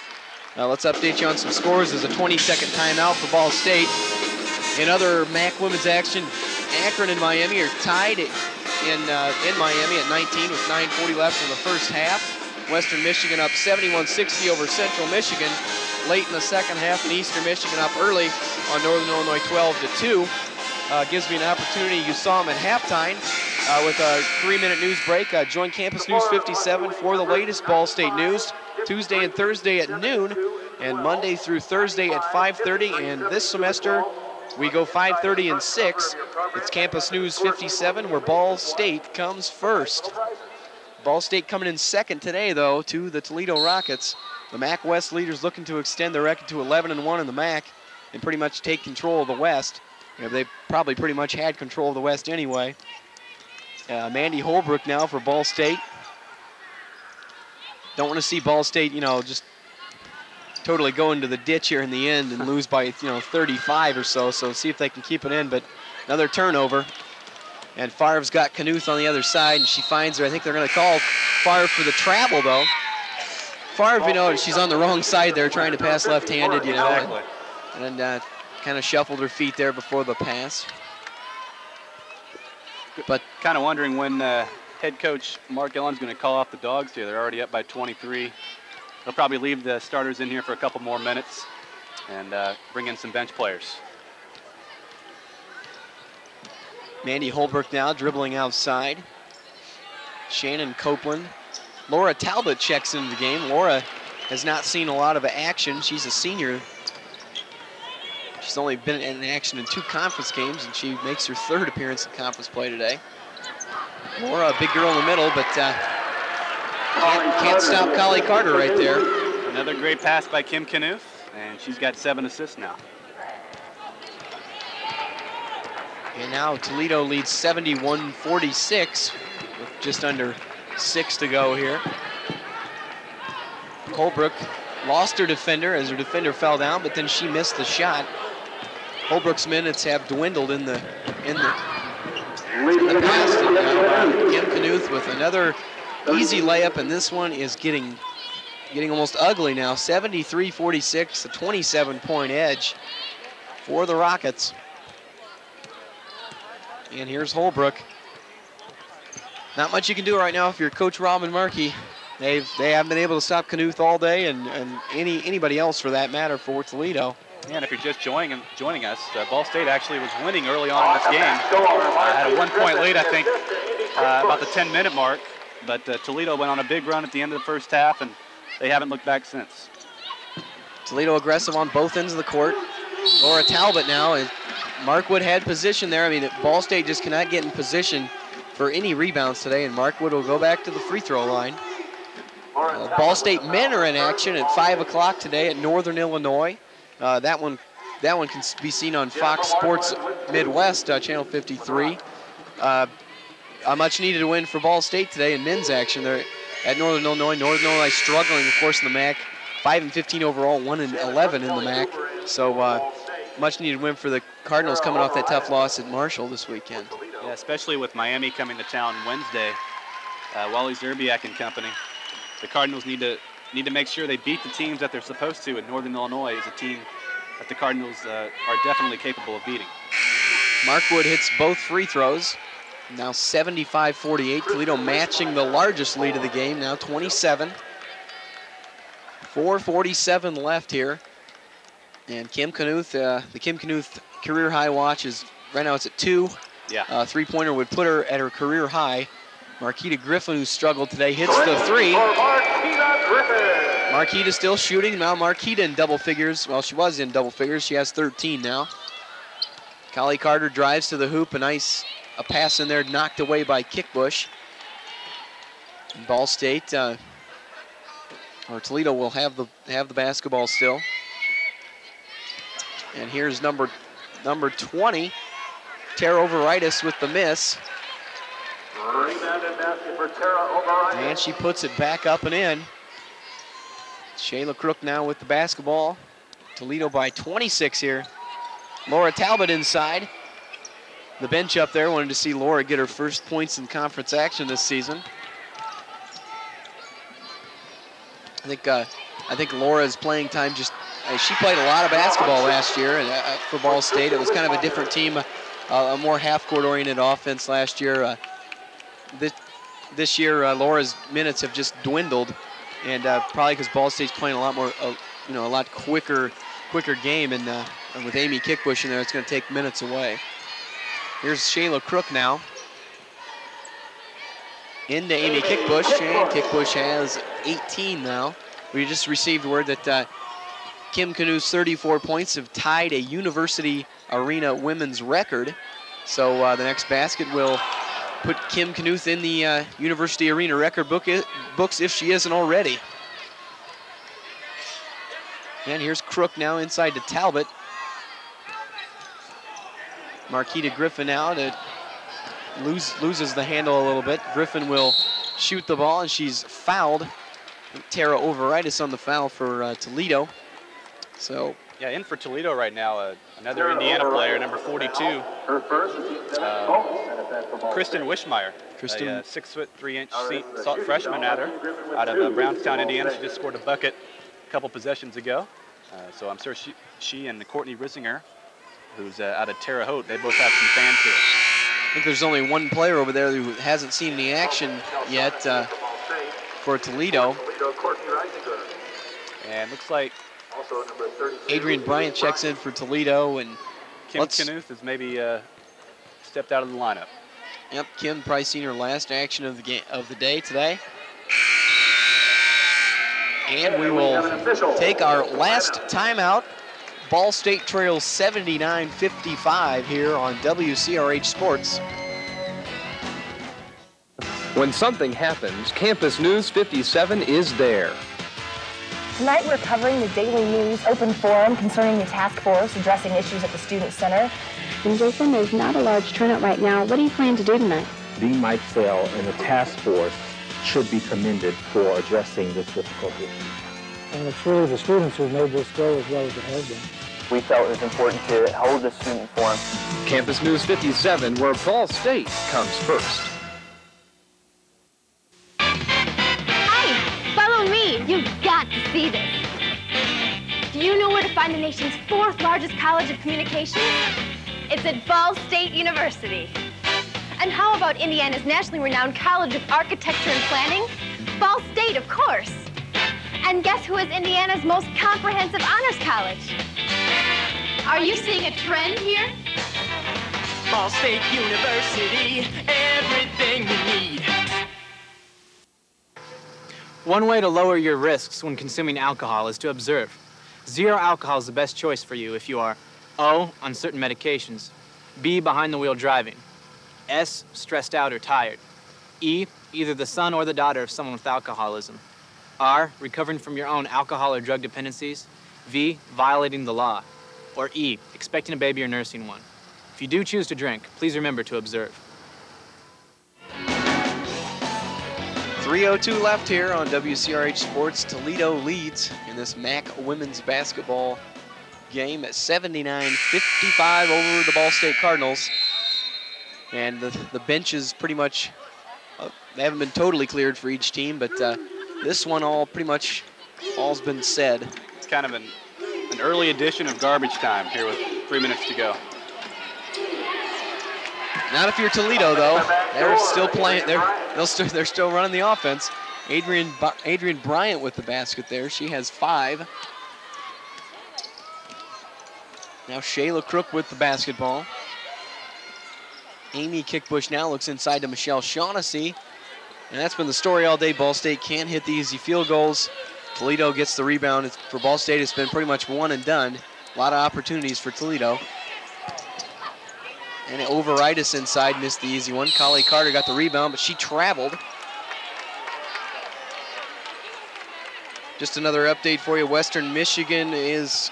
Uh, let's update you on some scores. There's a 20-second timeout for Ball State. In other MAC women's action, Akron and Miami are tied in, uh, in Miami at 19 with 9.40 left in the first half. Western Michigan up 71-60 over Central Michigan. Late in the second half, and Eastern Michigan up early on Northern Illinois 12 to 2. Uh, gives me an opportunity. You saw them at halftime uh, with a three-minute news break. Uh, join Campus News 57 for the latest Ball State news. Tuesday and Thursday at noon, and Monday through Thursday at 5:30. And this semester, we go 5:30 and 6. It's Campus News 57, where Ball State comes first. Ball State coming in second today, though, to the Toledo Rockets. The MAC West leaders looking to extend their record to 11 and 1 in the MAC and pretty much take control of the West. You know, they probably pretty much had control of the West anyway. Uh, Mandy Holbrook now for Ball State. Don't want to see Ball State, you know, just totally go into the ditch here in the end and lose by, you know, 35 or so. So see if they can keep it in. But another turnover. And Favre's got Knuth on the other side, and she finds her. I think they're going to call Favre for the travel, though. Favre, you know, she's on the wrong side there trying to pass left-handed, you know. Exactly. And, and uh, kind of shuffled her feet there before the pass. But kind of wondering when uh, head coach Mark Ehlen's going to call off the dogs here. They're already up by 23. They'll probably leave the starters in here for a couple more minutes and uh, bring in some bench players. Mandy Holbrook now dribbling outside. Shannon Copeland. Laura Talbot checks into the game. Laura has not seen a lot of action. She's a senior. She's only been in action in two conference games, and she makes her third appearance in conference play today. Laura, a big girl in the middle, but uh, can't, can't stop Kali Carter right there. Another great pass by Kim Knuth, and she's got seven assists now. And now Toledo leads 71-46 with just under six to go here. Holbrook lost her defender as her defender fell down, but then she missed the shot. Holbrook's minutes have dwindled in the in the, in the past. And now Kim Knuth with another easy layup, and this one is getting getting almost ugly now. 73-46, a 27-point edge for the Rockets. And here's Holbrook. Not much you can do right now if you're Coach Robin Markey. They've they haven't been able to stop Knuth all day, and, and any anybody else for that matter for Toledo. And if you're just joining joining us, uh, Ball State actually was winning early on in this game. Uh, had a one-point lead, I think, uh, about the 10-minute mark. But uh, Toledo went on a big run at the end of the first half, and they haven't looked back since. Toledo aggressive on both ends of the court. Laura Talbot now, and Markwood had position there. I mean, Ball State just cannot get in position for any rebounds today, and Markwood will go back to the free throw line. Uh, Ball State men are in action at 5 o'clock today at Northern Illinois. Uh, that one that one can be seen on Fox Sports Midwest, uh, Channel 53. Uh, a much needed win for Ball State today in men's action. They're at Northern Illinois. Northern Illinois struggling, of course, in the MAC. 5 and 15 overall, 1 and 11 in the MAC. So uh, much needed win for the Cardinals coming off that tough loss at Marshall this weekend. Yeah, especially with Miami coming to town Wednesday. Uh, Wally Szczerbiak and company. The Cardinals need to need to make sure they beat the teams that they're supposed to. And Northern Illinois is a team that the Cardinals uh, are definitely capable of beating. Markwood hits both free throws. Now 75-48. Toledo matching the largest lead of the game, now 27. 4.47 left here. And Kim Knuth, uh, the Kim Knuth career high watch is, right now it's at two. Yeah. Uh, three-pointer would put her at her career high. Marquita Griffin, who struggled today, hits the three. Marquita still shooting. Now Marquita in double figures. Well, she was in double figures. She has 13 now. Kali Carter drives to the hoop. A nice a pass in there knocked away by Kickbush. And Ball State, uh, or Toledo will have the have the basketball still. And here's number number 20, Tara Overratus with the miss. And she puts it back up and in. Shayla Crook now with the basketball. Toledo by 26 here. Laura Talbot inside. The bench up there wanted to see Laura get her first points in conference action this season. I think uh, I think Laura's playing time just uh, she played a lot of basketball last year and, uh, for Ball State. It was kind of a different team, uh, a more half-court oriented offense last year. Uh, this, this year, uh, Laura's minutes have just dwindled, and probably because Ball State's playing a lot more, you know, a lot quicker, quicker game, and, with Amy Kickbush in there, it's going to take minutes away. Here's Shayla Crook now. Into Amy Kickbush, and Kickbush has 18 now. We just received word that uh, Kim Knuth's 34 points have tied a University Arena women's record. So uh, the next basket will put Kim Knuth in the uh, University Arena record book books if she isn't already. And here's Crook now inside to Talbot. Marquita Griffin now to lose, loses the handle a little bit. Griffin will shoot the ball, and she's fouled. Tara Overratus on the foul for uh, Toledo. So yeah, in for Toledo right now, uh, another Indiana player, number 42, uh, Kristen Wishmeyer. Kristen, a uh, six foot three inch seat, freshman at her, out of uh, Brownstown, Indiana. She just scored a bucket a couple possessions ago. Uh, so I'm sure she, she and Courtney Risinger who's uh, out of Terre Haute. They both have some fans here. I think there's only one player over there who hasn't seen any action yet uh, for Toledo. And looks like Adrian Bryant checks in for Toledo, and Kim Knuth has maybe uh, stepped out of the lineup. Yep, Kim probably seen her last action of the game of the day today. And we will take our last timeout Ball State trails 79-55 here on WCRH Sports. When something happens, Campus News 57 is there. Tonight we're covering the Daily News open forum concerning the task force addressing issues at the Student Center. And Jason, there's not a large turnout right now. What do you plan to do tonight? Dean Meitzell and the task force should be commended for addressing this difficult issue. And it's really the students who made this go as well as it has been. We felt it was important to hold the student forum. Campus News 57, where Ball State comes first. You've got to see this. Do you know where to find the nation's fourth largest college of communications? It's at Ball State University. And how about Indiana's nationally renowned College of Architecture and Planning? Ball State, of course. And guess who is Indiana's most comprehensive honors college? Are you seeing a trend here? Ball State University, everything you need. One way to lower your risks when consuming alcohol is to observe. Zero alcohol is the best choice for you if you are O, on certain medications, B, behind the wheel driving, S, stressed out or tired, E, either the son or the daughter of someone with alcoholism, R, recovering from your own alcohol or drug dependencies, V, violating the law, or E, expecting a baby or nursing one. If you do choose to drink, please remember to observe. 302 left here on WCRH Sports. Toledo leads in this MAC women's basketball game at 79-55 over the Ball State Cardinals. And the, the bench is pretty much, uh, they haven't been totally cleared for each team, but uh, this one all pretty much all's been said. It's kind of an, an early edition of garbage time here with three minutes to go. Not if you're Toledo, though. They're still playing. They're they'll st they're still running the offense. Adrian Adrian Bryant with the basket there. She has five. Now Shayla Crook with the basketball. Amy Kickbush now looks inside to Michelle Shaughnessy. And that's been the story all day. Ball State can't hit the easy field goals. Toledo gets the rebound. It's, for Ball State, it's been pretty much one and done. A lot of opportunities for Toledo. And Overratus inside missed the easy one. Kali Carter got the rebound, but she traveled. Just another update for you. Western Michigan is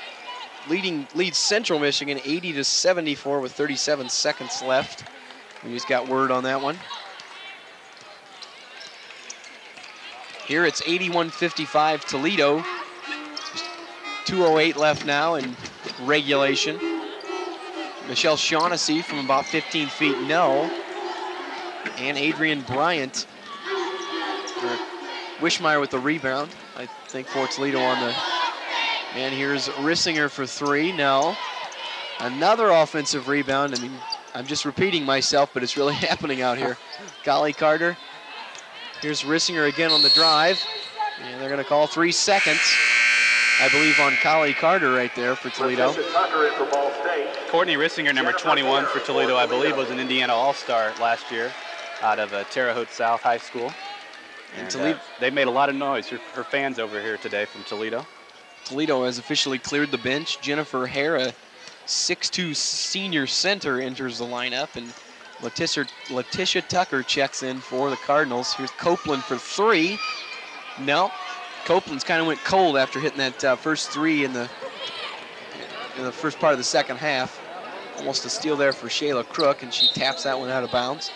leading leads Central Michigan 80 to 74 with 37 seconds left. We just got word on that one. Here it's 81-55 Toledo. 208 left now in regulation. Michelle Shaughnessy from about 15 feet, no. And Adrian Bryant, or Wishmeyer with the rebound. I think for Toledo on the, and here's Rissinger for three, no. Another offensive rebound. I mean, I'm just repeating myself, but it's really happening out here. Kali Carter. Here's Rissinger again on the drive. And they're gonna call three seconds. I believe on Kali Carter right there for Toledo. Courtney Rissinger, number 21 for Toledo, I believe, was an Indiana All-Star last year out of uh, Terre Haute South High School. And, Toledo, uh, they made a lot of noise. Her, her, fans over here today from Toledo. Toledo has officially cleared the bench. Jennifer Hara, 6'2 senior center, enters the lineup, and Letitia, Letitia Tucker checks in for the Cardinals. Here's Copeland for three. No, Copeland's kind of went cold after hitting that uh, first three in the in the first part of the second half. Almost a steal there for Shayla Crook, and she taps that one out of bounds.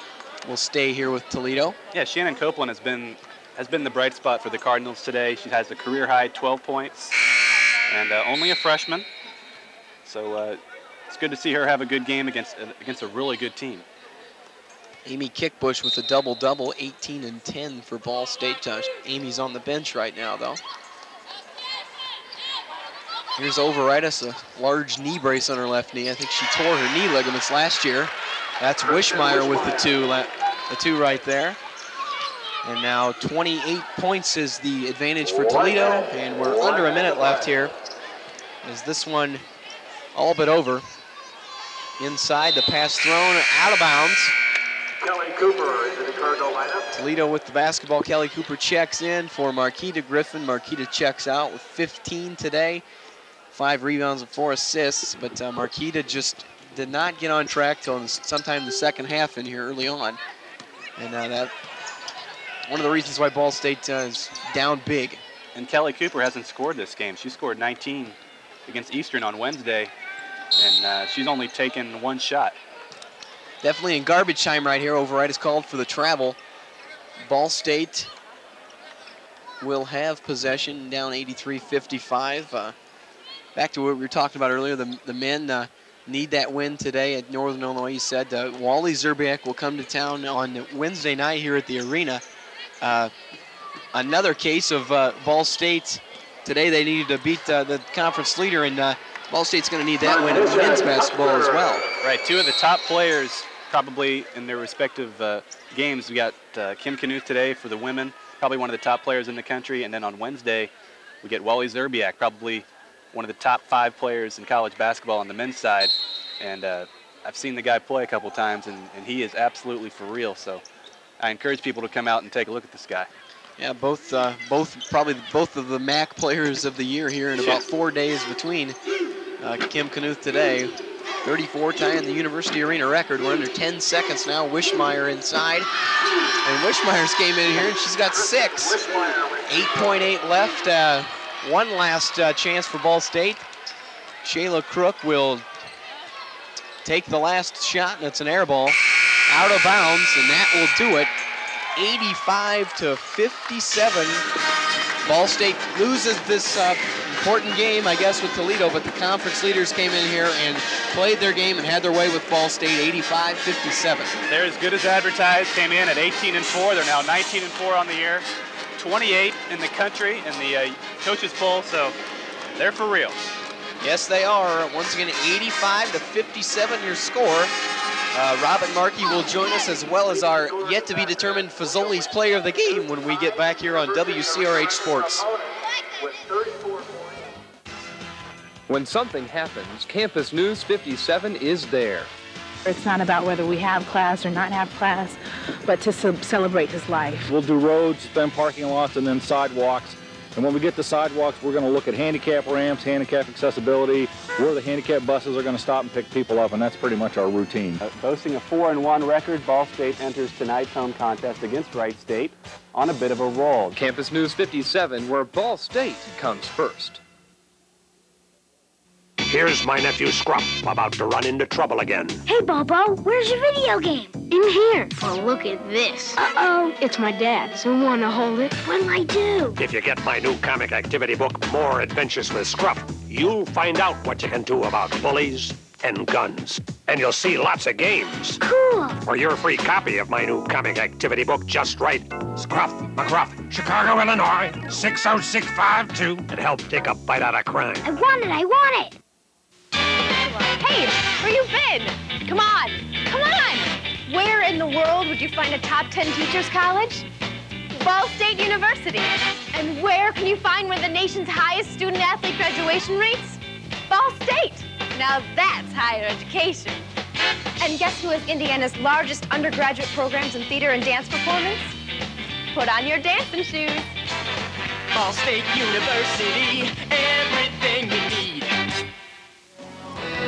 We'll stay here with Toledo. Yeah, Shannon Copeland has been has been the bright spot for the Cardinals today. She has a career high 12 points, and uh, only a freshman. So uh, it's good to see her have a good game against against a really good team. Amy Kickbush with a double-double, 18 and 10 for Ball State. Touch. Amy's on the bench right now, though. Here's Overratus, a large knee brace on her left knee. I think she tore her knee ligaments last year. That's Wishmeyer with the two, the two right there. And now 28 points is the advantage for Toledo, and we're under a minute left here. Is this one all but over? Inside, the pass thrown out of bounds. Kelly Cooper into the Cardinal lineup. Toledo with the basketball. Kelly Cooper checks in for Marquita Griffin. Marquita checks out with 15 today. Five rebounds and four assists, but uh, Marquita just did not get on track till sometime the second half in here early on. And uh, that one of the reasons why Ball State uh, is down big. And Kelly Cooper hasn't scored this game. She scored 19 against Eastern on Wednesday, and uh, she's only taken one shot. Definitely in garbage time right here. Overratus is called for the travel. Ball State will have possession down 83-55. Uh, back to what we were talking about earlier, the, the men uh, need that win today at Northern Illinois. You said uh, Wally Szczerbiak will come to town on Wednesday night here at the arena. Uh, another case of uh, Ball State. Today they needed to beat uh, the conference leader, and Ball State's going to need that win in men's basketball as well. Right, two of the top players probably in their respective uh, games. We got uh, Kim Knuth today for the women, probably one of the top players in the country, and then on Wednesday we get Wally Szczerbiak, probably one of the top five players in college basketball on the men's side. And uh, I've seen the guy play a couple times, and, and he is absolutely for real. So I encourage people to come out and take a look at this guy. Yeah, both uh, both probably both of the MAC players of the year here in about four days between uh, Kim Knuth today. 34 tying the University Arena record. We're under 10 seconds now. Wishmeyer inside. And Wishmeyer's came in here and she's got six. 8.8 left. Uh, one last uh, chance for Ball State. Shayla Crook will take the last shot, and it's an air ball out of bounds, and that will do it. 85 to 57. Ball State loses this uh, important game, I guess, with Toledo, but the conference leaders came in here and played their game and had their way with Ball State 85-57. They're as good as advertised, came in at 18 and 4. They're now 19 and 4 on the year, 28 in the country in the uh, coaches poll, so they're for real. Yes, they are. Once again, 85 to 57 your score. Uh, Robin Markey will join us as well as our yet to be determined Fazoli's player of the game when we get back here on WCRH Sports. When something happens, Campus News 57 is there. It's not about whether we have class or not have class, but to ce- celebrate his life. We'll do roads, then parking lots, and then sidewalks. And when we get to sidewalks, we're going to look at handicap ramps, handicap accessibility, where the handicap buses are going to stop and pick people up, and that's pretty much our routine. Uh, boasting a 4 and 1 record, Ball State enters tonight's home contest against Wright State on a bit of a roll. Campus News 57, where Ball State comes first. Here's my nephew Scruff about to run into trouble again. Hey, Bobo, where's your video game? In here. Well, look at this. Uh-oh. It's my dad's. I want to hold it. What'll I do? If you get my new comic activity book, More Adventures with Scruff, you'll find out what you can do about bullies and guns. And you'll see lots of games. Cool. For your free copy of my new comic activity book, Just Write, Scruff McGruff, Chicago, Illinois, 60652, and help take a bite out of crime. I want it. I want it. Hey, where you been? Come on, come on! Where in the world would you find a top 10 teachers college? Ball State University. And where can you find one of the nation's highest student athlete graduation rates? Ball State. Now that's higher education. And guess who has Indiana's largest undergraduate programs in theater and dance performance? Put on your dancing shoes. Ball State University, everything you.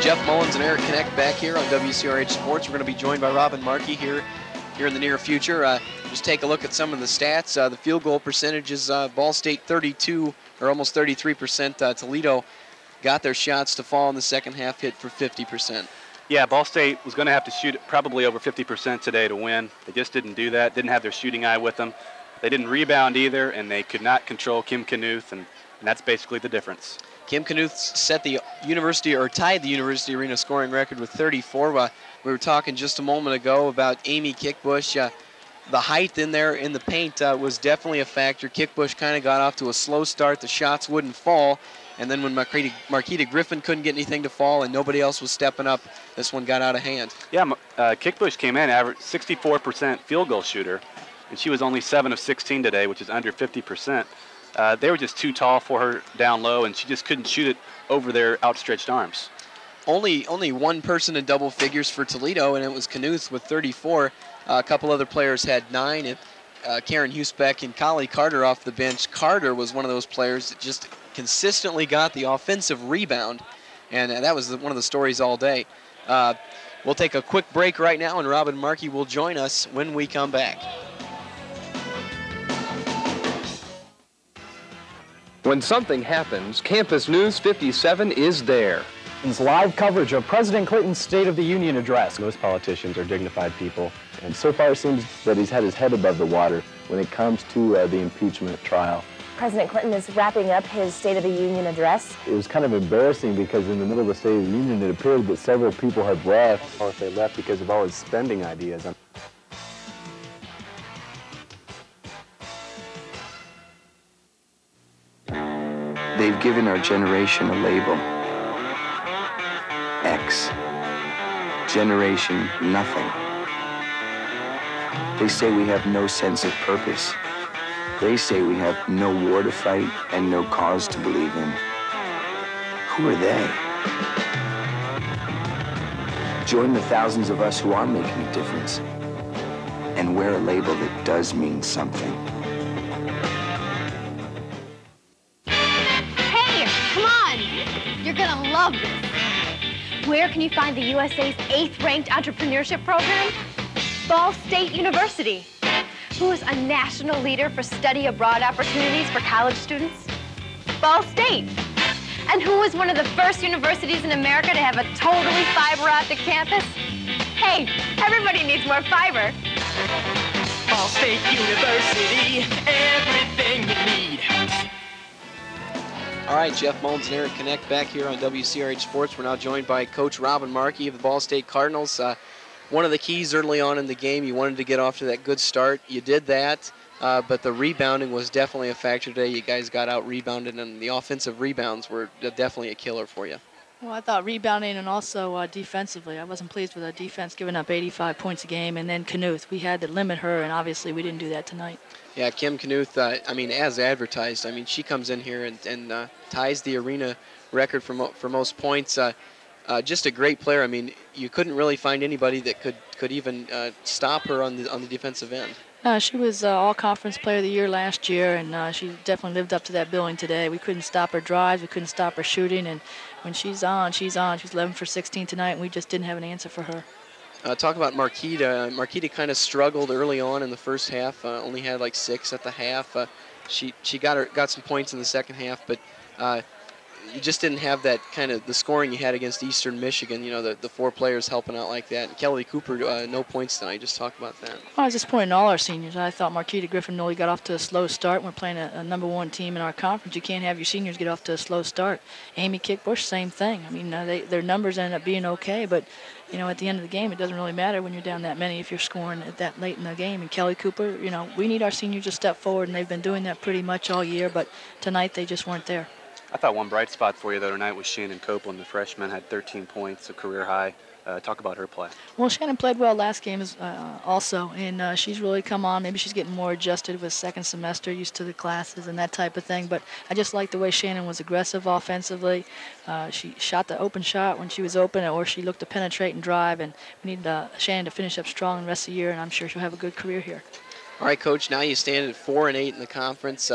Jeff Mullins and Eric Connect back here on WCRH Sports. We're going to be joined by Robin Markey here, here in the near future. Uh, just take a look at some of the stats. Uh, the field goal percentages: uh, Ball State 32 or almost 33 percent. Uh, Toledo got their shots to fall in the second half, hit for 50 percent. Yeah, Ball State was going to have to shoot probably over 50% today to win. They just didn't do that. Didn't have their shooting eye with them. They didn't rebound either, and they could not control Kim Knuth, and, and that's basically the difference. Kim Knuth set the university or tied the University Arena scoring record with 34. Uh, we were talking just a moment ago about Amy Kickbush. Uh, the height in there in the paint uh, was definitely a factor. Kickbush kind of got off to a slow start. The shots wouldn't fall. And then when Marquita, Marquita Griffin couldn't get anything to fall and nobody else was stepping up, this one got out of hand. Yeah, uh, Kickbush came in, average 64% field goal shooter, and she was only 7 of 16 today, which is under 50%. Uh, they were just too tall for her down low, and she just couldn't shoot it over their outstretched arms. Only only one person in double figures for Toledo, and it was Knuth with 34. Uh, a couple other players had nine. And, uh, Karen Husbeck and Kali Carter off the bench. Carter was one of those players that just consistently got the offensive rebound, and uh, that was the, one of the stories all day. Uh, we'll take a quick break right now, and Robin Markey will join us when we come back. When something happens, Campus News 57 is there. It's live coverage of President Clinton's State of the Union address. Most politicians are dignified people, and so far it seems that he's had his head above the water when it comes to uh, the impeachment trial. President Clinton is wrapping up his State of the Union address. It was kind of embarrassing because in the middle of the State of the Union, it appeared that several people had left, or if they left because of all his spending ideas. They've given our generation a label. X. Generation nothing. They say we have no sense of purpose. They say we have no war to fight and no cause to believe in. Who are they? Join the thousands of us who are making a difference and wear a label that does mean something. This. Where can you find the USA's eighth-ranked entrepreneurship program? Ball State University. Who is a national leader for study abroad opportunities for college students? Ball State. And who was one of the first universities in America to have a totally fiber optic campus? Hey, everybody needs more fiber. Ball State University, everything you need. All right, Jeff Mullins and Eric Connect back here on WCRH Sports. We're now joined by Coach Robin Markey of the Ball State Cardinals. Uh, one of the keys early on in the game, you wanted to get off to that good start. You did that, uh, but the rebounding was definitely a factor today. You guys got out rebounded, and the offensive rebounds were definitely a killer for you. Well, I thought rebounding and also uh, defensively. I wasn't pleased with our defense giving up 85 points a game. And then Knuth, we had to limit her, and obviously we didn't do that tonight. Yeah, Kim Knuth, uh, I mean, as advertised, I mean, she comes in here and, and uh, ties the arena record for, mo for most points. Uh, uh, just a great player. I mean, you couldn't really find anybody that could, could even uh, stop her on the, on the defensive end. Uh, she was uh, all-conference player of the year last year, and uh, she definitely lived up to that billing today. We couldn't stop her drives, we couldn't stop her shooting, and when she's on, she's on. She's 11 for 16 tonight, and we just didn't have an answer for her. Uh, talk about Marquita. Marquita kind of struggled early on in the first half. Uh, only had like six at the half. Uh, she she got her got some points in the second half, but you just didn't have that kind of the scoring you had against Eastern Michigan. You know, the, the four players helping out like that. And Kelly Cooper, uh, no points tonight. Just talk about that. Well, I was disappointed in all our seniors. I thought Marquita Griffin only got off to a slow start. We're playing a, a, number one team in our conference. You can't have your seniors get off to a slow start. Amy Kickbush, same thing. I mean, uh, they, their numbers end up being okay, but you know, at the end of the game, it doesn't really matter when you're down that many if you're scoring at that late in the game. And Kelly Cooper, you know, we need our seniors to step forward, and they've been doing that pretty much all year, but tonight they just weren't there. I thought one bright spot for you the other night was Shannon Copeland, the freshman, had 13 points, a career high. Uh, talk about her play. Well, Shannon played well last game as, uh, also, and uh, she's really come on. Maybe she's getting more adjusted with second semester, used to the classes and that type of thing. But I just like the way Shannon was aggressive offensively. Uh, she shot the open shot when she was open, or she looked to penetrate and drive. And we need uh, Shannon to finish up strong the rest of the year, and I'm sure she'll have a good career here. All right, Coach. Now you stand at four and eight in the conference.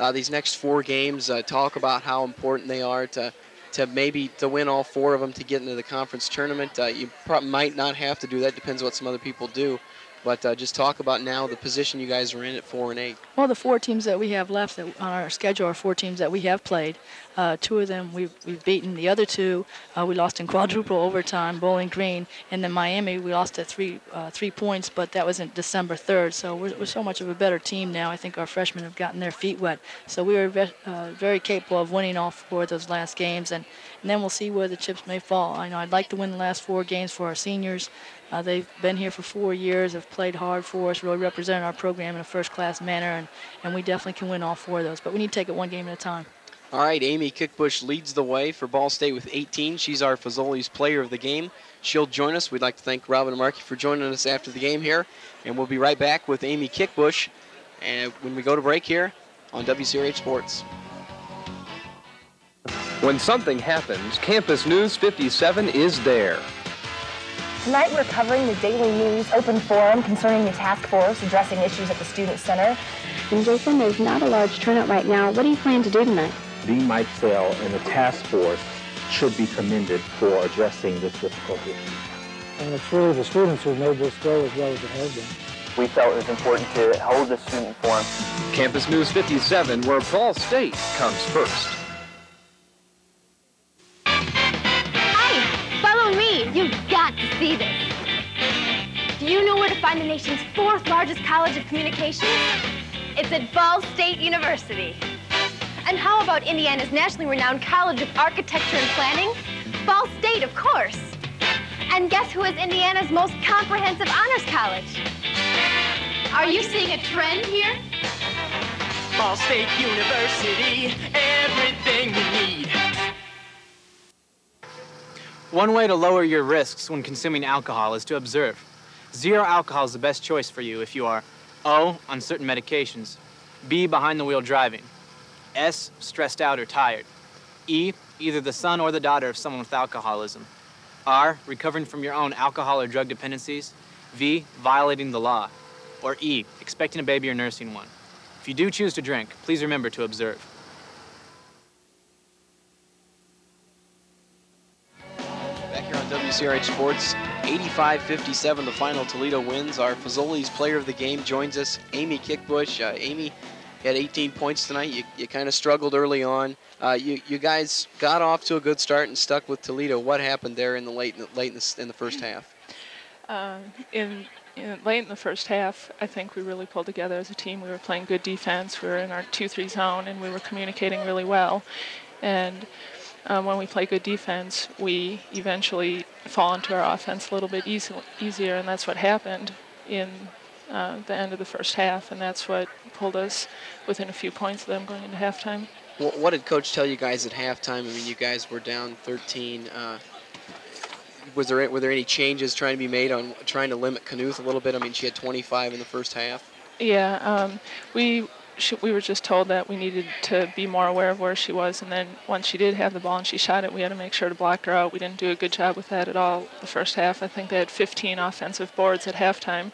Uh, these next four games, uh, talk about how important they are to to maybe to win all four of them to get into the conference tournament. Uh, you might not have to do that. Depends what some other people do. But uh, just talk about now the position you guys are in at four and eight. Well, the four teams that we have left on our schedule are four teams that we have played. Uh, two of them we've, we've beaten. The other two uh, we lost in quadruple overtime, Bowling Green, and then Miami we lost at three uh, three points, but that was in December 3rd. So we're, we're, so much of a better team now. I think our freshmen have gotten their feet wet. So we were ve- uh, very capable of winning all four of those last games, and, and then we'll see where the chips may fall. I know I'd like to win the last four games for our seniors. Uh, they've been here for four years, have played hard for us, really represented our program in a first-class manner, and, and we definitely can win all four of those. But we need to take it one game at a time. All right, Amy Kickbush leads the way for Ball State with 18. She's our Fazoli's player of the game. She'll join us. We'd like to thank Robin Markey for joining us after the game here, and we'll be right back with Amy Kickbush and when we go to break here on WCRH Sports. When something happens, Campus News 57 is there. Tonight we're covering the Daily News open forum concerning the task force addressing issues at the Student Center. And Jason, there's not a large turnout right now. What do you plan to do tonight? Dean Meitzell and the task force should be commended for addressing this difficulty. And it's really the students who made this go as well as it has been. We felt it was important to hold the student forum. Campus News 57, where Ball State comes first. Me. You've got to see this. Do you know where to find the nation's fourth largest college of communications? It's at Ball State University. And how about Indiana's nationally renowned College of Architecture and Planning? Ball State, of course. And guess who is Indiana's most comprehensive honors college? Are you seeing a trend here? Ball State University, everything you need. One way to lower your risks when consuming alcohol is to observe. Zero alcohol is the best choice for you if you are O, on certain medications, B, behind the wheel driving, S, stressed out or tired, E, either the son or the daughter of someone with alcoholism, R, recovering from your own alcohol or drug dependencies, V, violating the law, or E, expecting a baby or nursing one. If you do choose to drink, please remember to observe. WCRH Sports, 85-57, the final Toledo wins. Our Fazoli's player of the game joins us, Amy Kickbush. Uh, Amy had 18 points tonight. You, you kind of struggled early on. Uh, you, you guys got off to a good start and stuck with Toledo. What happened there in the late in the, late in the, in the first half? Uh, in, in late in the first half, I think we really pulled together as a team. We were playing good defense. We were in our 2-3 zone, and we were communicating really well. And um, when we play good defense, we eventually fall into our offense a little bit easy, easier, and that's what happened in uh, the end of the first half, and that's what pulled us within a few points of them going into halftime. Well, what did Coach tell you guys at halftime? I mean, you guys were down 13. Uh, was there were there any changes trying to be made on trying to limit Knuth a little bit? I mean, she had 25 in the first half. Yeah, um, we she, we were just told that we needed to be more aware of where she was, and then once she did have the ball and she shot it, we had to make sure to block her out. We didn't do a good job with that at all the first half. I think they had 15 offensive boards at halftime,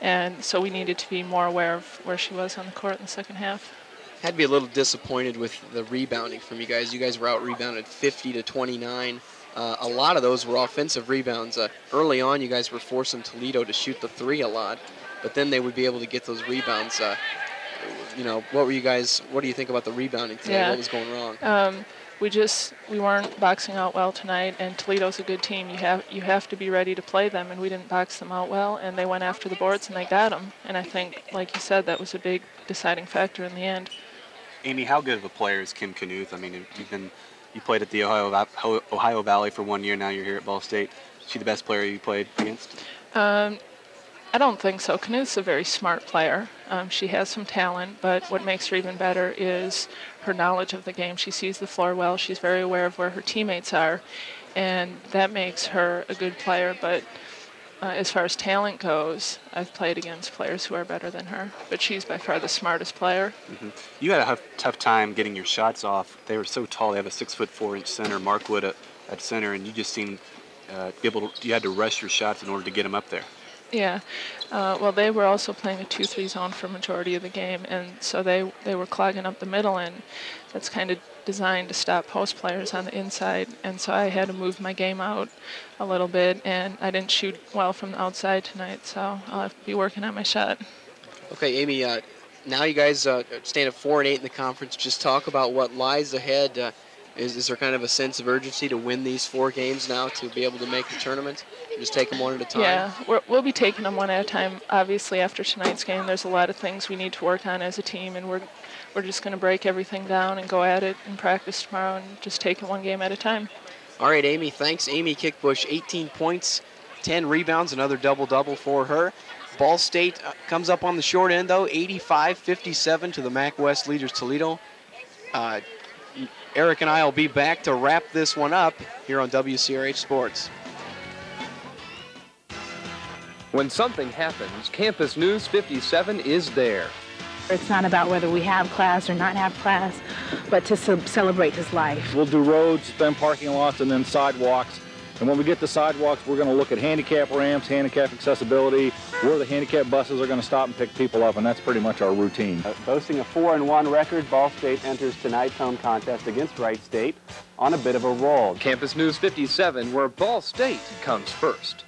and so we needed to be more aware of where she was on the court in the second half. Had to be a little disappointed with the rebounding from you guys. You guys were out rebounded 50 to 29. Uh, a lot of those were offensive rebounds. Uh, early on, you guys were forcing Toledo to shoot the three a lot, but then they would be able to get those rebounds. Uh, you know, what were you guys? What do you think about the rebounding today? Yeah. What was going wrong? Um, we just we weren't boxing out well tonight, and Toledo's a good team. You have you have to be ready to play them, and we didn't box them out well, and they went after the boards and they got them. And I think, like you said, that was a big deciding factor in the end. Amy, how good of a player is Kim Knuth? I mean, you've been you played at the Ohio Ohio Valley for one year. Now you're here at Ball State. Is she the best player you played against? Um, I don't think so. Knuth's a very smart player. Um, she has some talent, but what makes her even better is her knowledge of the game. She sees the floor well. She's very aware of where her teammates are, and that makes her a good player. But uh, as far as talent goes, I've played against players who are better than her, but she's by far the smartest player. Mm-hmm. You had a tough, time getting your shots off. They were so tall. They have a six foot four inch center, Markwood at, at center, and you just seemed uh, able to. You had to rush your shots in order to get them up there. Yeah. Uh, well, they were also playing a 2-3 zone for majority of the game, and so they, they were clogging up the middle, and that's kind of designed to stop post players on the inside. And so I had to move my game out a little bit, and I didn't shoot well from the outside tonight, so I'll have to be working on my shot. Okay, Amy. Uh, now you guys uh, stand at four and eight in the conference. Just talk about what lies ahead. Is, is there kind of a sense of urgency to win these four games now to be able to make the tournament? Just take them one at a time. Yeah, we're, we'll be taking them one at a time. Obviously, after tonight's game, there's a lot of things we need to work on as a team, and we're we're just going to break everything down and go at it in practice tomorrow and just take it one game at a time. All right, Amy. Thanks, Amy Kickbush. 18 points, 10 rebounds, another double-double for her. Ball State uh, comes up on the short end though, 85-57 to the MAC West leaders Toledo. Uh, Eric and I will be back to wrap this one up here on WCRH Sports. When something happens, Campus News 57 is there. It's not about whether we have class or not have class, but to ce- celebrate his life. We'll do roads, then parking lots, and then sidewalks. And when we get to sidewalks, we're going to look at handicap ramps, handicap accessibility, where the handicap buses are going to stop and pick people up, and that's pretty much our routine. Uh, boasting a 4 and 1 record, Ball State enters tonight's home contest against Wright State on a bit of a roll. Campus News 57, where Ball State comes first.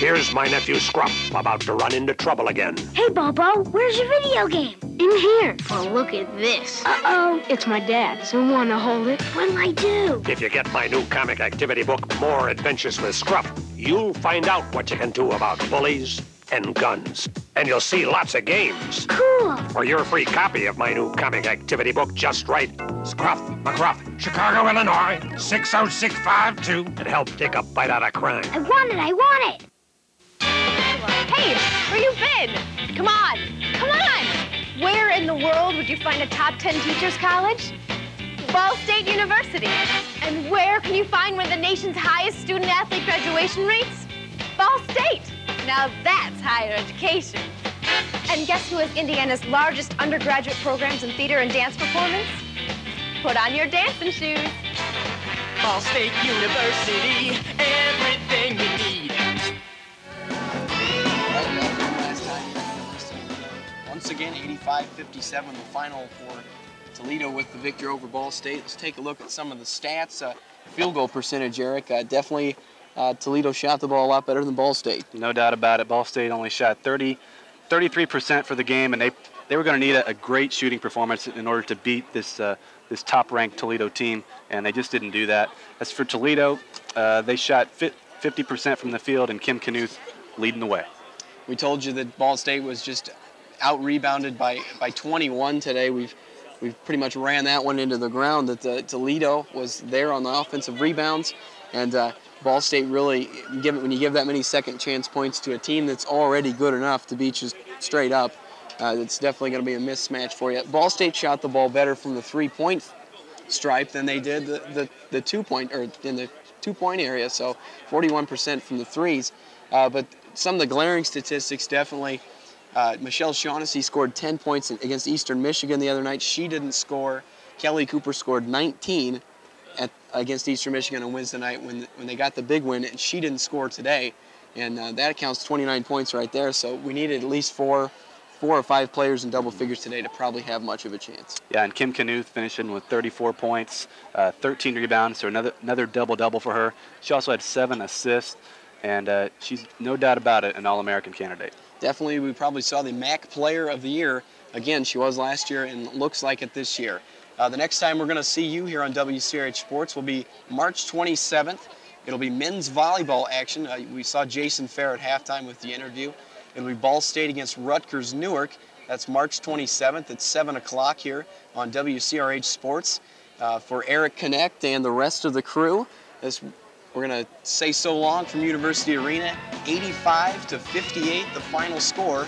Here's my nephew Scruff about to run into trouble again. Hey, Bobo, where's your video game? In here. Well, look at this. Uh-oh. It's my dad's. I want to hold it. What'll I do? If you get my new comic activity book, More Adventures with Scruff, you'll find out what you can do about bullies and guns. And you'll see lots of games. Cool. For your free copy of my new comic activity book, just write Scruff McGruff, Chicago, Illinois, 60652, and help take a bite out of crime. I want it. I want it. Hey, where you been? Come on, come on. Where in the world would you find a top 10 teachers college? Ball State University. And where can you find one of the nation's highest student athlete graduation rates? Ball State. Now that's higher education. And guess who has Indiana's largest undergraduate programs in theater and dance performance? Put on your dancing shoes. Ball State University, everything you need. Once again, 85-57, the final for Toledo with the victory over Ball State. Let's take a look at some of the stats. Uh, field goal percentage, Eric. Uh, definitely uh, Toledo shot the ball a lot better than Ball State. No doubt about it. Ball State only shot 30, 33% for the game, and they they were going to need a, a, great shooting performance in order to beat this uh, this top-ranked Toledo team, and they just didn't do that. As for Toledo, uh, they shot 50% from the field, and Kim Knuth leading the way. We told you that Ball State was just out rebounded by by 21 today. We've we've pretty much ran that one into the ground. That the Toledo was there on the offensive rebounds, and uh, Ball State really when you give that many second chance points to a team that's already good enough to beat you straight up. Uh, it's definitely going to be a mismatch for you. Ball State shot the ball better from the three-point stripe than they did the, the, the two-point or in the two-point area. So 41% from the threes. Uh, but some of the glaring statistics definitely uh, Michelle Shaughnessy scored 10 points against Eastern Michigan the other night. She didn't score. Kelly Cooper scored 19 at, against Eastern Michigan on Wednesday night when, when they got the big win, and she didn't score today. And uh, that accounts 29 points right there. So we needed at least four, four or five players in double figures today to probably have much of a chance. Yeah, and Kim Knuth finishing with 34 points, uh, 13 rebounds, so another another double double for her. She also had seven assists, and uh, she's no doubt about it an All-American candidate definitely we probably saw the MAC Player of the Year. Again, she was last year and looks like it this year. Uh, the next time we're going to see you here on WCRH Sports will be March 27th. It'll be men's volleyball action. Uh, we saw Jason Fair at halftime with the interview. It'll be Ball State against Rutgers Newark. That's March 27th at 7 o'clock here on WCRH Sports. Uh, for Eric Connect and the rest of the crew, this we're going to say so long from University Arena. 85 to 58, the final score.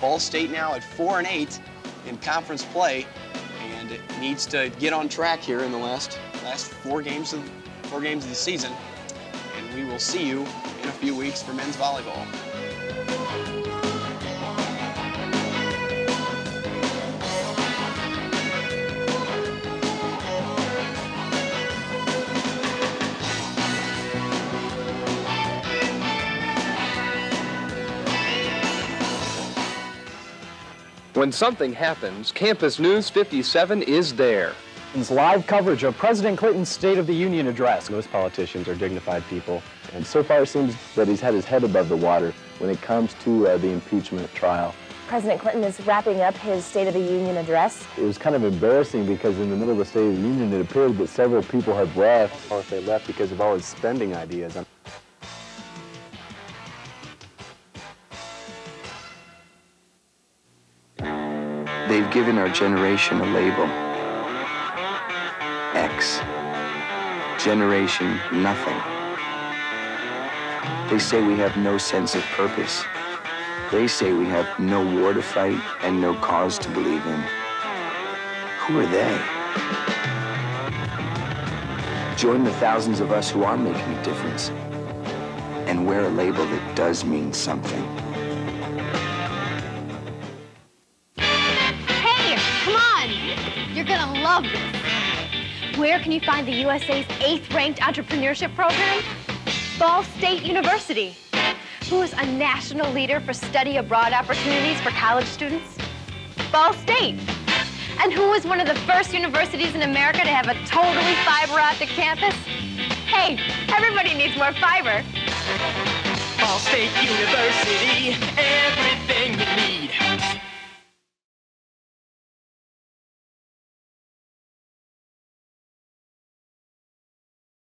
Ball State now at 4 and 8 in conference play, and it needs to get on track here in the last last four games of four games of the season. And we will see you in a few weeks for men's volleyball. When something happens, Campus News 57 is there. Live coverage of President Clinton's State of the Union address. Most politicians are dignified people, and so far it seems that he's had his head above the water when it comes to uh, the impeachment trial. President Clinton is wrapping up his State of the Union address. It was kind of embarrassing because in the middle of the State of the Union, it appeared that several people had left, or if they left because of all his spending ideas. They've given our generation a label. X. Generation nothing. They say we have no sense of purpose. They say we have no war to fight and no cause to believe in. Who are they? Join the thousands of us who are making a difference and wear a label that does mean something. Where can you find the USA's eighth-ranked entrepreneurship program? Ball State University. Who is a national leader for study abroad opportunities for college students? Ball State. And who was one of the first universities in America to have a totally fiber optic campus? Hey, everybody needs more fiber. Ball State University.